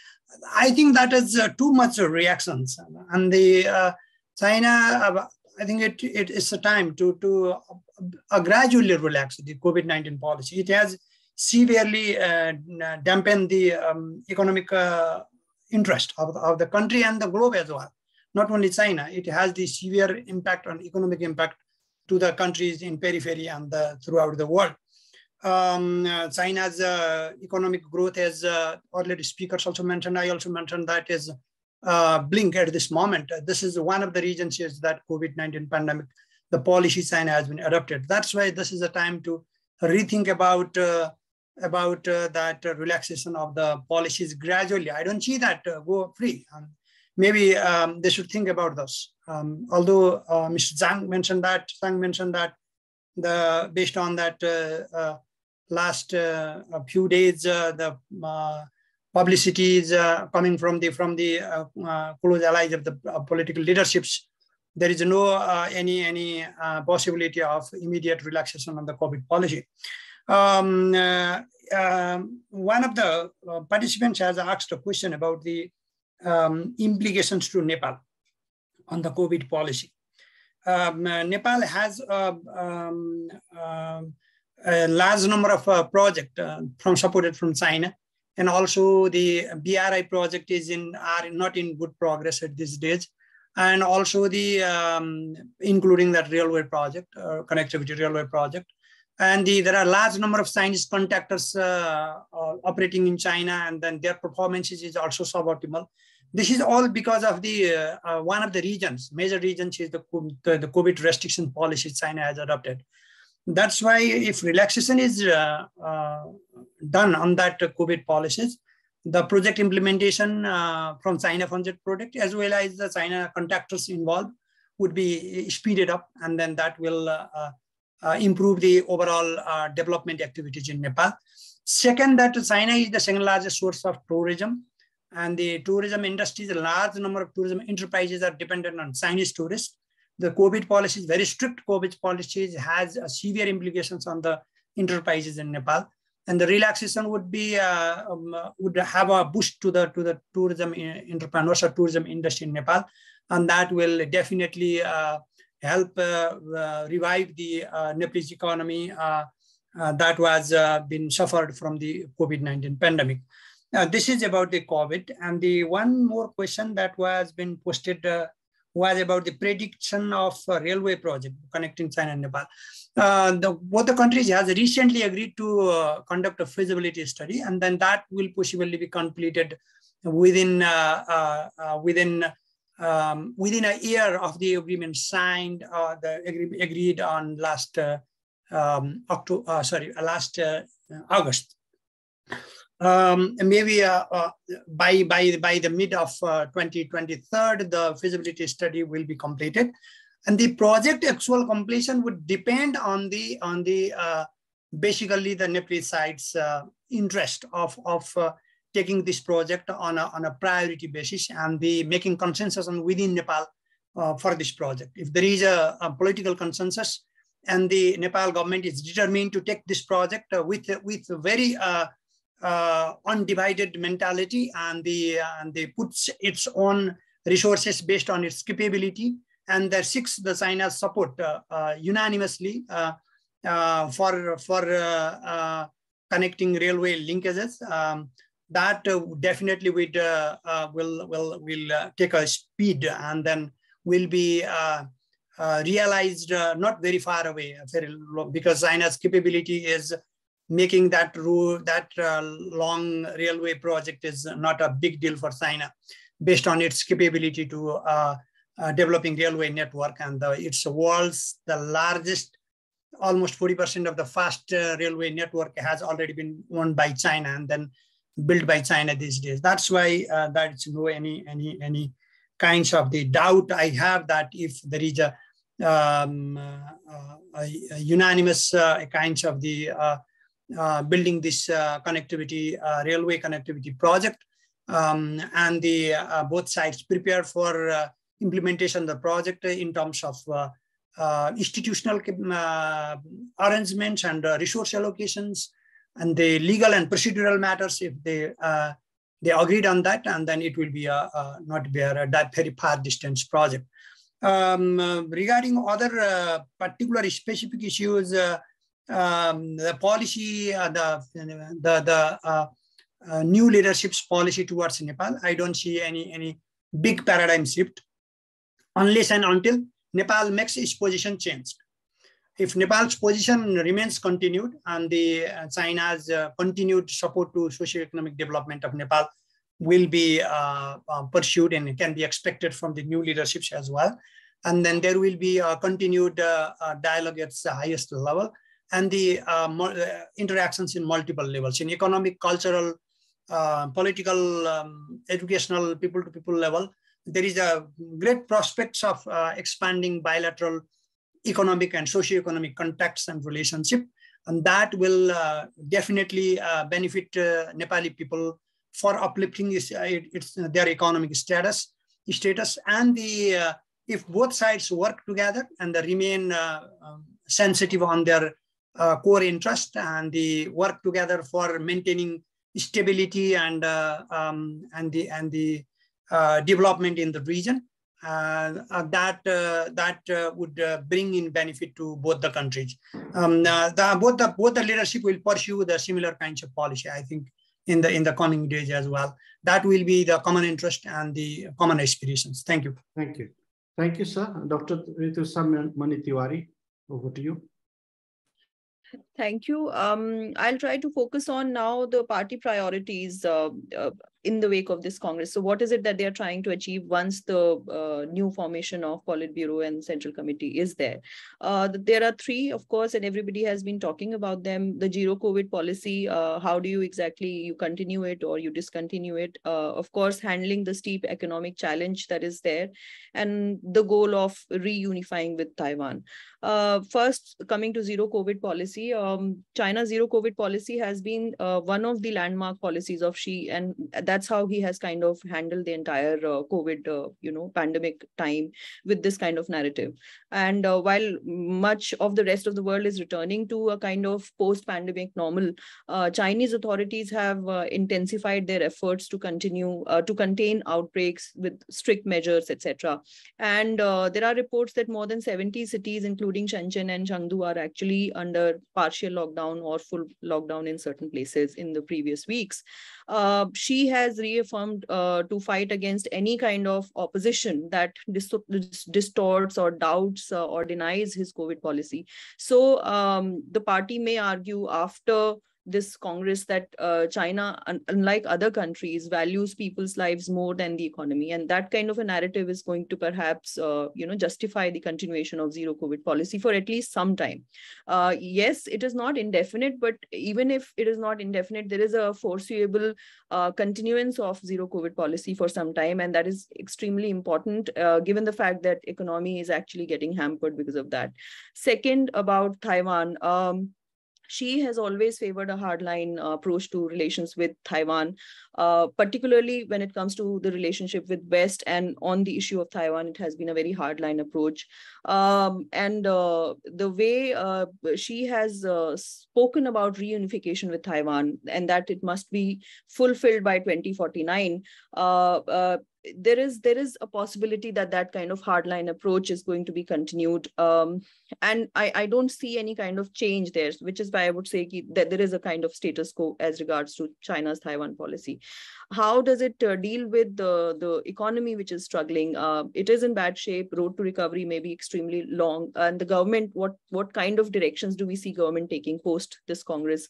I think that is too much reactions and the China I think it, it is a time to, to uh, gradually relax the COVID-19 policy. It has severely uh, dampen the um, economic uh, interest of, of the country and the globe as well. Not only China, it has the severe impact on economic impact to the countries in periphery and the, throughout the world. Um, uh, China's uh, economic growth, as uh, earlier speakers also mentioned, I also mentioned that is uh, blink at this moment. This is one of the reasons is that COVID-19 pandemic, the policy China has been adopted. That's why this is a time to rethink about uh, about uh, that uh, relaxation of the policies gradually. I don't see that uh, go free. Um, maybe um, they should think about those. Um, although uh, Mr. Zhang mentioned that, Zhang mentioned that the based on that uh, uh, last few days, the publicity is coming from the from the close allies of the political leaderships. There is no any any possibility of immediate relaxation on the COVID policy. Um, uh, um, one of the uh, participants has asked a question about the um, implications to Nepal on the COVID policy. Um, uh, Nepal has a, um, a, large number of uh, projects uh, from supported from China, and also the BRI project is in are not in good progress at this stage, and also the um, including that railway project, uh, connectivity railway project, and the, there are large number of Chinese contractors uh, uh, operating in China, and then their performances is also suboptimal. This is all because of the uh, uh one of the regions, major regions is the, the, the, COVID restriction policy China has adopted. That's why if relaxation is uh, uh, done on that COVID policies, the project implementation from China funded project as well as the China contractors involved would be speeded up, and then that will improve the overall uh, development activities in Nepal. Second, that China is the second largest source of tourism. And the tourism industry, the large number of tourism enterprises are dependent on Chinese tourists. The COVID policies, very strict COVID policies has uh, severe implications on the enterprises in Nepal. And the relaxation would be uh, um, uh, would have a boost to the to the tourism entrepreneurs or tourism industry in Nepal, and that will definitely uh, help uh, uh, revive the uh, Nepalese economy that was been suffered from the COVID-19 pandemic. this is about the COVID. And the one more question that was been posted was about the prediction of a railway project connecting China and Nepal. Uh, the, both the countries has recently agreed to uh, conduct a feasibility study, and then that will possibly be completed within uh, within um, within a year of the agreement signed, uh, the agree agreed on last uh, um, October, uh, sorry, uh, last uh, August. Um, maybe uh, by by by the mid of 2023, the feasibility study will be completed, and the project actual completion would depend on the on the basically the Nepalese side's interest of of taking this project on a, on a priority basis and be making consensus on within Nepal uh, for this project. If there is a, a, political consensus and the Nepal government is determined to take this project uh, with, with very uh, uh undivided mentality and, the, and they puts its own resources based on its capability and the seeks the China's support uh, uh, unanimously for, for connecting railway linkages. Um, that uh, definitely would uh, uh, will will will take a speed and then will be realized not very far away very long, because China's capability is making that route, that uh, long railway project is not a big deal for China based on its capability to uh, uh, developing railway network and the, it's world's the largest almost 40% of the fast railway network has already been owned by China and then built by China these days. That's why uh, that's no any any any kinds of the doubt I have that if there is a, um, uh, a, a unanimous uh, kinds of the uh, uh, building this uh, connectivity railway connectivity project um, and the both sides prepare for implementation of the project in terms of institutional arrangements and resource allocations and the legal and procedural matters if they they agreed on that and then it will be a, a not be a, very far distance project um, uh, regarding other uh, particular specific issues, uh, um, the policy, the the, the new leadership's policy towards Nepal, I don't see any any big paradigm shift, unless and until Nepal makes its position changed. If Nepal's position remains continued and the uh, China's uh, continued support to socio-economic development of Nepal will be uh, uh, pursued and it can be expected from the new leaderships as well. And then there will be a continued uh, uh, dialogue at the highest level and the interactions in multiple levels in economic, cultural, political, um, educational, people-to-people -people level there is a great prospects of expanding bilateral economic and socio-economic contacts and relationship. And that will uh, definitely uh, benefit uh, Nepali people for uplifting its, uh, its, their economic status, status and the, uh, if both sides work together and they remain um, sensitive on their core interest and the work together for maintaining stability and, um, and, the, and the uh, development in the region. Uh, uh, that that would bring in benefit to both the countries. Um, the, both the both the leadership will pursue the similar kinds of policy. I think in the in the coming days as well. That will be the common interest and the common aspirations. Thank you. Thank you. Thank you, sir. Dr. Rityusha Mani Tiwari, over to you. Thank you. Um, I'll try to focus on now the party priorities uh, uh, in the wake of this Congress. So what is it that they are trying to achieve once the uh, new formation of Politburo and Central Committee is there? Uh, there are three, of course, and everybody has been talking about them. The zero COVID policy, uh, how do you exactly, you continue it or you discontinue it? Uh, of course, handling the steep economic challenge that is there and the goal of reunifying with Taiwan. Uh, first, coming to zero COVID policy, um, China's zero COVID policy has been uh, one of the landmark policies of Xi, and that's how he has kind of handled the entire uh, COVID, uh, you know, pandemic time with this kind of narrative. And uh, while much of the rest of the world is returning to a kind of post-pandemic normal, uh, Chinese authorities have intensified their efforts to continue to contain outbreaks with strict measures, etc. And there are reports that more than 70 cities, including Shenzhen and Chengdu, are actually under partial lockdown or full lockdown in certain places in the previous weeks. Uh, Xi has reaffirmed uh, to fight against any kind of opposition that distorts or doubts uh, or denies his COVID policy. So um, the party may argue after this Congress that uh, China, un unlike other countries, values people's lives more than the economy, and that kind of a narrative is going to perhaps, uh, you know, justify the continuation of zero COVID policy for at least some time. Uh, yes, it is not indefinite, but even if it is not indefinite, there is a foreseeable uh, continuance of zero COVID policy for some time, and that is extremely important uh, given the fact that economy is actually getting hampered because of that. Second, about Taiwan. Um, Xi has always favored a hardline uh, approach to relations with Taiwan, uh, particularly when it comes to the relationship with West. And on the issue of Taiwan, it has been a very hardline approach. Um, and uh, the way uh, Xi has uh, spoken about reunification with Taiwan and that it must be fulfilled by 2049, uh, there is there is a possibility that that kind of hardline approach is going to be continued. Um, and I, I don't see any kind of change there which is why i would say that there is a kind of status quo as regards to china's taiwan policy. How does it uh, deal with the the economy which is struggling? Uh, it is in bad shape. Road to recovery may be extremely long. And the government what what kind of directions do we see government taking post this congress?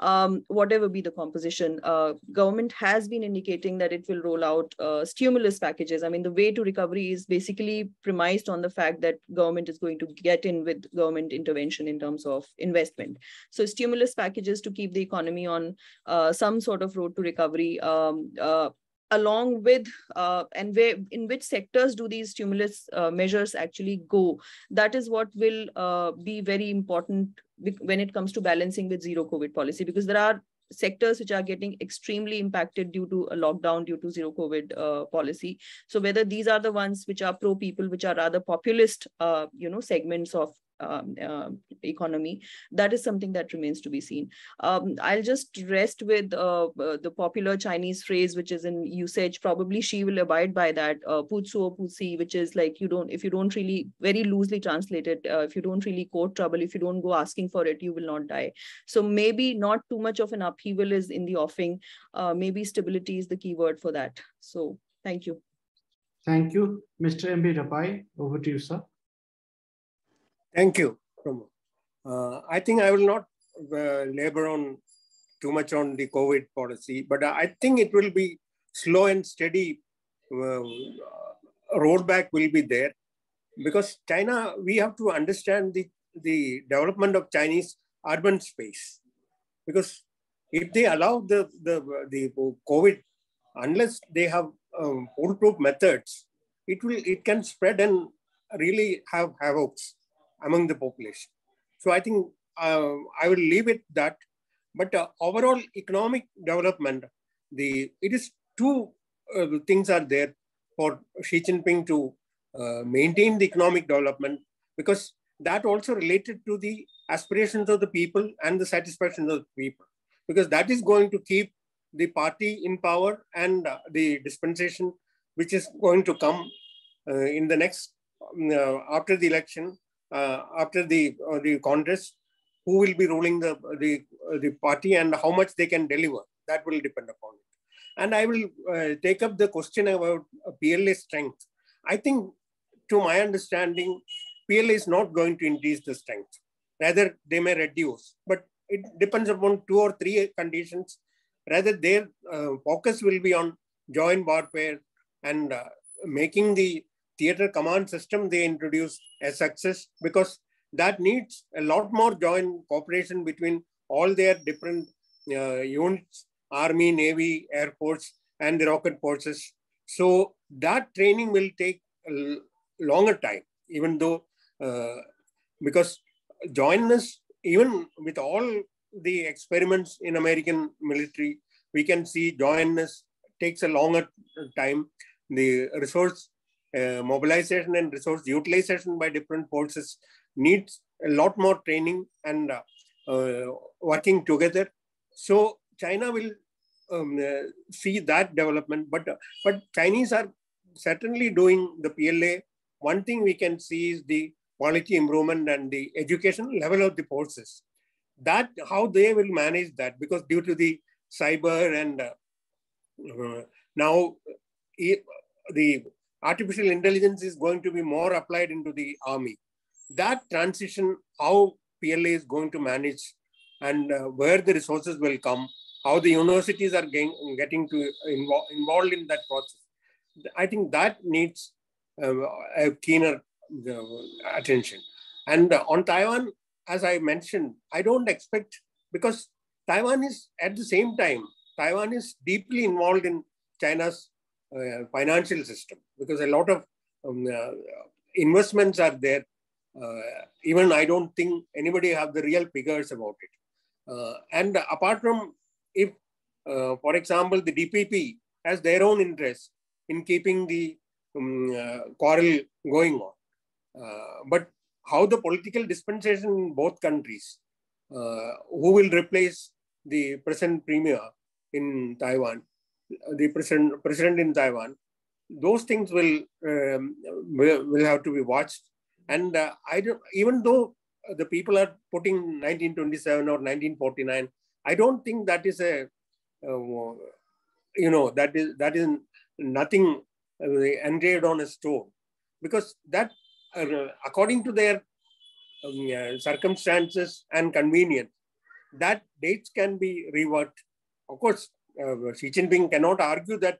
Um, whatever be the composition uh, government has been indicating that it will roll out uh, stimulus packages. I mean the way to recovery is basically premised on the fact that government is going to get in with government intervention in terms of investment. So stimulus packages to keep the economy on uh, some sort of road to recovery um, uh, along with uh, and where in which sectors do these stimulus uh, measures actually go? That is what will uh, be very important when it comes to balancing with zero covid policy because there are sectors which are getting extremely impacted due to a lockdown due to zero covid uh, policy. So whether these are the ones which are pro people which are rather populist uh, you know segments of um, uh, economy. That is something that remains to be seen. Um, I'll just rest with uh, uh, the popular Chinese phrase, which is in usage. Probably Xi will abide by that. Uh, Putsuo Putsi, which is like you don't, if you don't really, very loosely translated, uh, if you don't really quote trouble, if you don't go asking for it, you will not die. So maybe not too much of an upheaval is in the offing. Uh, maybe stability is the key word for that. So thank you. Thank you. Mr. M.V. Rappai, over to you, sir. Thank you, Uh, I think I will not uh, labor on too much on the COVID policy, but I think it will be slow and steady. Uh, roadback will be there because China, we have to understand the, the development of Chinese urban space. Because if they allow the, the, the COVID, unless they have um, foolproof methods, it will it can spread and really have havocs among the population. So I think uh, I will leave it that. But uh, overall economic development, the it is two uh, things are there for Xi Jinping to uh, maintain the economic development because that also related to the aspirations of the people and the satisfaction of the people because that is going to keep the party in power and uh, the dispensation which is going to come uh, in the next um, after the election after the uh, the Congress, who will be ruling the the the party and how much they can deliver. That will depend upon it. And I will uh, take up the question about PLA strength. I think, to my understanding, PLA is not going to increase the strength. Rather, they may reduce. But it depends upon two or three conditions. Rather, their uh, focus will be on joint warfare and uh, making the theater command system they introduced a success because that needs a lot more joint cooperation between all their different uh, units, army, navy, air force, and the rocket forces. So that training will take a longer time, even though uh, because jointness, even with all the experiments in American military, we can see jointness takes a longer time. The resource uh, mobilization and resource utilization by different forces needs a lot more training and uh, uh, working together. So China will um, see that development, but but Chinese are certainly doing the PLA. One thing we can see is the quality improvement and the education level of the forces. That how they will manage that because due to the cyber and uh, now the artificial intelligence is going to be more applied into the army. That transition, how PLA is going to manage and uh, where the resources will come, how the universities are getting, getting to invo involved in that process. I think that needs uh, a keener uh, attention. And on Taiwan, as I mentioned, I don't expect, because Taiwan is at the same time, Taiwan is deeply involved in China's uh, financial system because a lot of um, uh, investments are there. Uh, even I don't think anybody have the real figures about it. and apart from if, for example, the DPP has their own interest in keeping the um, quarrel going on. but how the political dispensation in both countries, uh, who will replace the present premier in Taiwan, the president, president in Taiwan, those things will, um, will, will have to be watched. And uh, I don't, even though the people are putting 1927 or 1949, I don't think that is a, uh, you know, that is that is nothing uh, engraved on a stone, because that, uh, according to their um, uh, circumstances and convenience, that dates can be reworked. Of course, uh, Xi Jinping cannot argue that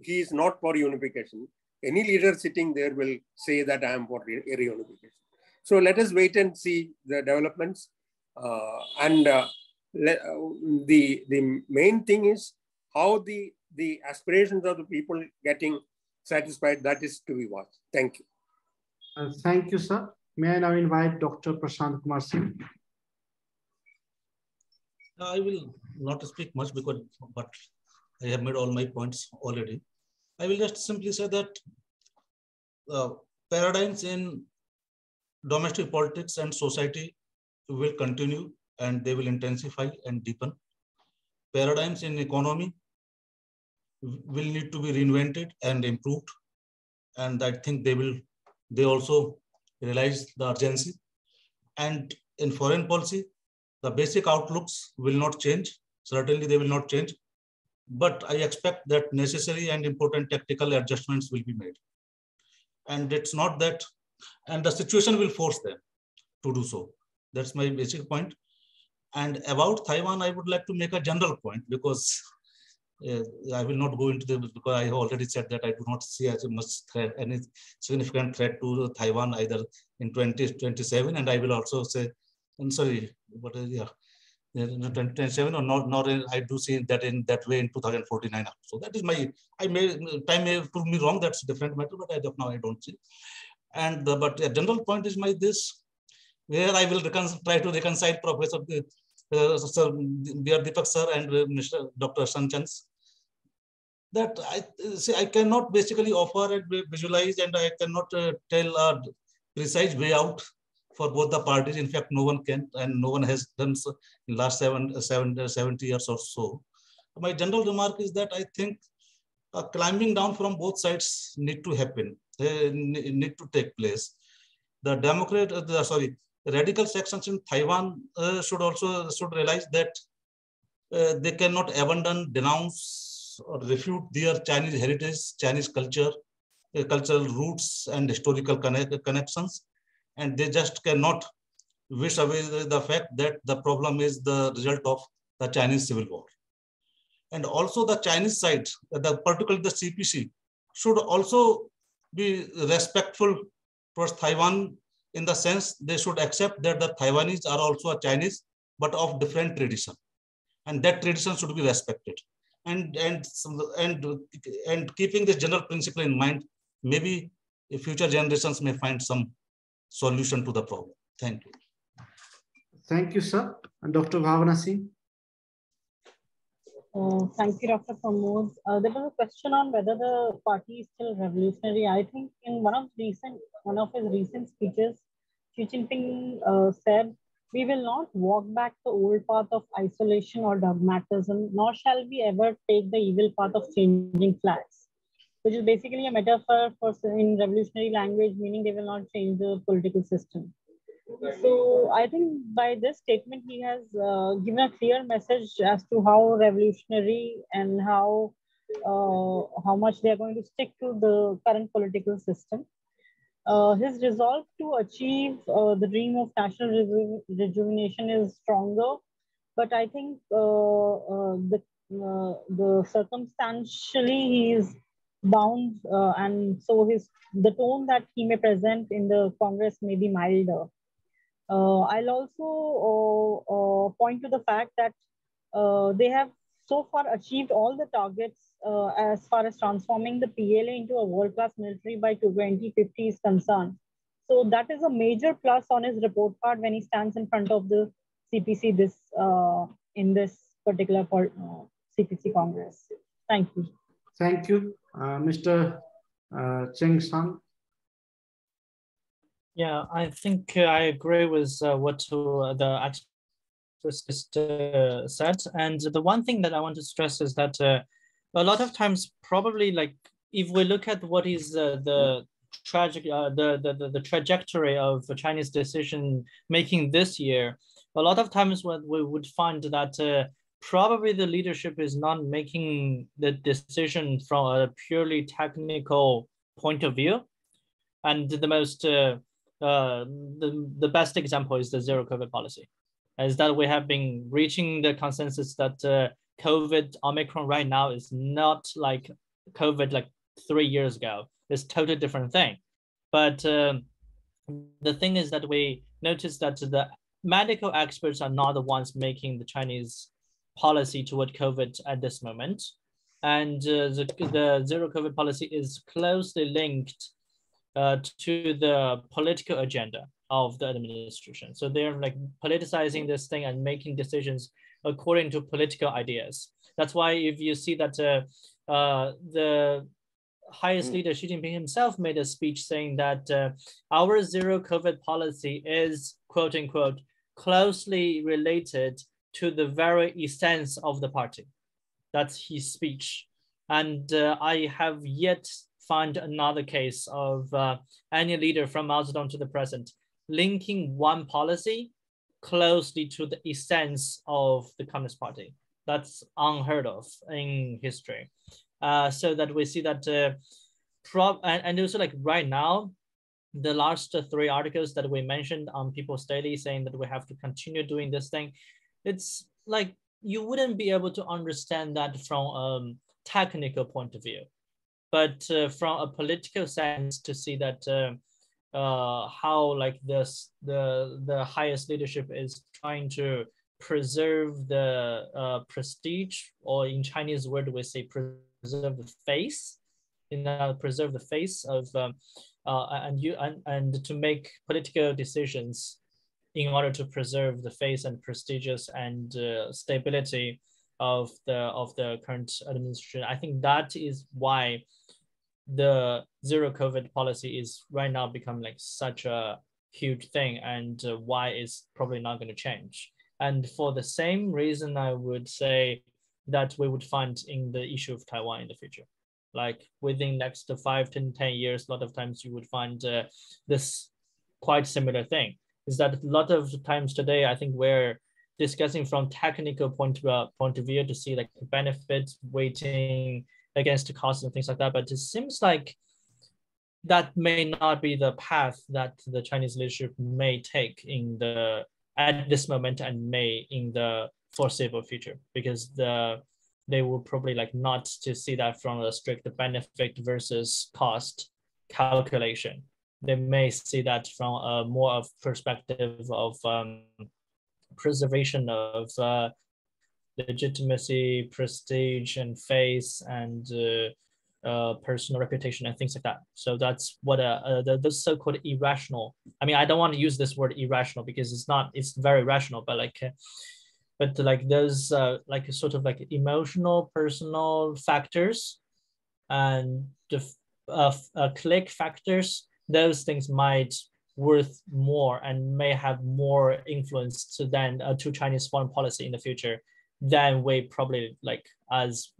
he is not for unification. Any leader sitting there will say that I am for reunification. So let us wait and see the developments. Uh, and uh, uh, the, the main thing is how the, the aspirations of the people getting satisfied, that is to be watched. Thank you. Uh, thank you, sir. May I now invite Dr. Prashant Kumar Singh? I will not speak much because, but I have made all my points already. I will just simply say that uh, paradigms in domestic politics and society will continue and they will intensify and deepen. Paradigms in economy will need to be reinvented and improved. And I think they will, they also realize the urgency. And in foreign policy, the basic outlooks will not change. Certainly they will not change but I expect that necessary and important tactical adjustments will be made. And it's not that, and the situation will force them to do so. That's my basic point. And about Taiwan, I would like to make a general point because uh, I will not go into the because I already said that I do not see as much threat, any significant threat to Taiwan either in 2027. And I will also say, I'm sorry, but uh, yeah, 2027 or not, nor I do see that in that way in 2049. So that is my, I may, time may prove me wrong, that's a different matter, but as of now I don't see. And the, but a general point is my this, where I will try to reconcile Professor uh, Sir B.R. Deepak sir and uh, Mr. Dr. Sanchand's that I say I cannot basically offer and visualize and I cannot uh, tell a precise way out for both the parties. In fact, no one can, and no one has done so in last seven, seven, 70 years or so. My general remark is that I think uh, climbing down from both sides need to happen, they need to take place. The Democrat, uh, the, sorry, radical sections in Taiwan uh, should also should realize that uh, they cannot abandon, denounce, or refute their Chinese heritage, Chinese culture, uh, cultural roots, and historical connect, connections and they just cannot wish away the fact that the problem is the result of the Chinese civil war. And also the Chinese side, the, particularly the CPC, should also be respectful towards Taiwan in the sense they should accept that the Taiwanese are also a Chinese, but of different tradition. And that tradition should be respected. And, and, and, and keeping this general principle in mind, maybe future generations may find some solution to the problem. Thank you. Thank you, sir. And Dr. Bhavana Singh. Uh, thank you, Dr. Pramod. Uh, there was a question on whether the party is still revolutionary. I think in one of recent one of his recent speeches, Xi Jinping uh, said, "We will not walk back the old path of isolation or dogmatism, nor shall we ever take the evil path of changing flags." Which is basically a metaphor for in revolutionary language, meaning they will not change the political system. So I think by this statement, he has uh, given a clear message as to how revolutionary and how uh, how much they are going to stick to the current political system. Uh, his resolve to achieve uh, the dream of national reju rejuvenation is stronger, but I think uh, uh, the the circumstantially he is bound uh, and so his the tone that he may present in the congress may be milder. Uh, i'll also uh, uh point to the fact that uh, they have so far achieved all the targets uh, as far as transforming the pla into a world-class military by 2050 is concerned. So that is a major plus on his report card when he stands in front of the cpc this in this particular cpc congress. Thank you. Thank you Mr. Uh, Sheng Zhang. Yeah, I think uh, I agree with uh, what uh, the uh, said. And the one thing that I want to stress is that a lot of times, probably like if we look at what is uh, the tragic uh, the, the the trajectory of Chinese decision making this year, a lot of times what we would find that uh, probably the leadership is not making the decision from a purely technical point of view, and the most uh, uh, the, the best example is the zero COVID policy, is that we have been reaching the consensus that uh, COVID Omicron right now is not like COVID like three years ago. It's totally different thing. But um, the thing is that we noticed that the medical experts are not the ones making the Chinese policy toward COVID at this moment. And uh, the, the zero COVID policy is closely linked uh, to the political agenda of the administration. So they're like politicizing this thing and making decisions according to political ideas. That's why if you see that uh, uh, the highest mm. leader Xi Jinping himself made a speech saying that uh, our zero COVID policy is quote unquote closely related to the very essence of the party. That's his speech. And uh, I have yet find another case of uh, any leader from Mao Zedong to the present linking one policy closely to the essence of the Communist Party. That's unheard of in history. Uh, so that we see that, uh, prob and, and also like right now, the last three articles that we mentioned on People's Daily saying that we have to continue doing this thing, it's like you wouldn't be able to understand that from a um, technical point of view. But uh, from a political sense to see that uh, uh, how like this the the highest leadership is trying to preserve the uh, prestige or in chinese word we say preserve the face in preserve the face of um, uh, and you and, and to make political decisions in order to preserve the face and prestigious and uh, stability of the of the current administration i think that is why the zero COVID policy is right now become like such a huge thing and uh, why it's probably not going to change. And for the same reason, I would say that we would find in the issue of Taiwan in the future. Like within next five to 10 years, a lot of times you would find uh, this quite similar thing. Is that a lot of times today, I think we're discussing from technical point of, uh, point of view to see like benefits, weighting, against the costs and things like that. But it seems like that may not be the path that the Chinese leadership may take in the at this moment and may in the foreseeable future because the they will probably like not to see that from a strict benefit versus cost calculation. They may see that from a more of perspective of um, preservation of uh, legitimacy, prestige, and face, and uh, uh, personal reputation, and things like that. So that's what uh, uh, the, the so-called irrational. I mean, I don't want to use this word irrational because it's not. It's very rational, but like, uh, but like those uh, like sort of like emotional, personal factors, and the clique factors. Those things might worth more and may have more influence to then uh, to Chinese foreign policy in the future than we probably like as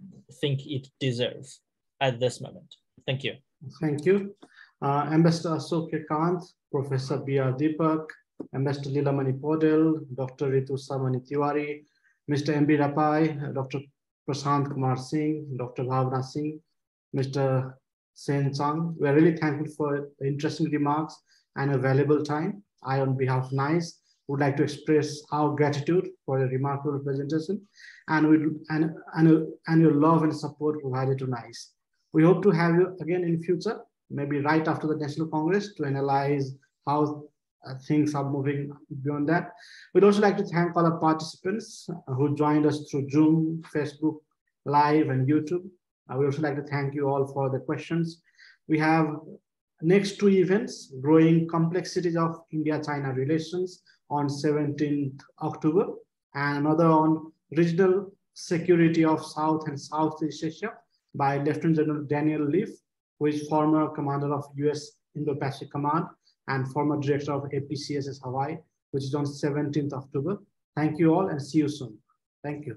think it deserves at this moment. Thank you. Thank you. Uh, Ambassador Ashok Kantha, Professor B.R. Deepak, Ambassador Leelamani Paudyal, Dr. Rityusha Mani Tiwari, Mr. M.V. Rappai, Dr. Prashant Kumar Singh, Dr. Bhavana Singh, Mr. Sheng Zhang. We're really thankful for interesting remarks and a valuable time. I, on behalf of NIICE, would like to express our gratitude for your remarkable presentation and, we, and, and, and your love and support provided to NIICE. We hope to have you again in future, maybe right after the National Congress to analyze how uh, things are moving beyond that. We'd also like to thank all our participants who joined us through Zoom, Facebook Live, and YouTube. Uh, we also like to thank you all for the questions. We have next two events, growing complexities of India-China relations, on 17th October and another on regional security of South and Southeast Asia by Lieutenant General Daniel Leaf, who is former commander of US Indo-Pacific Command and former director of APCSS Hawaii, which is on 17th October. Thank you all and see you soon. Thank you.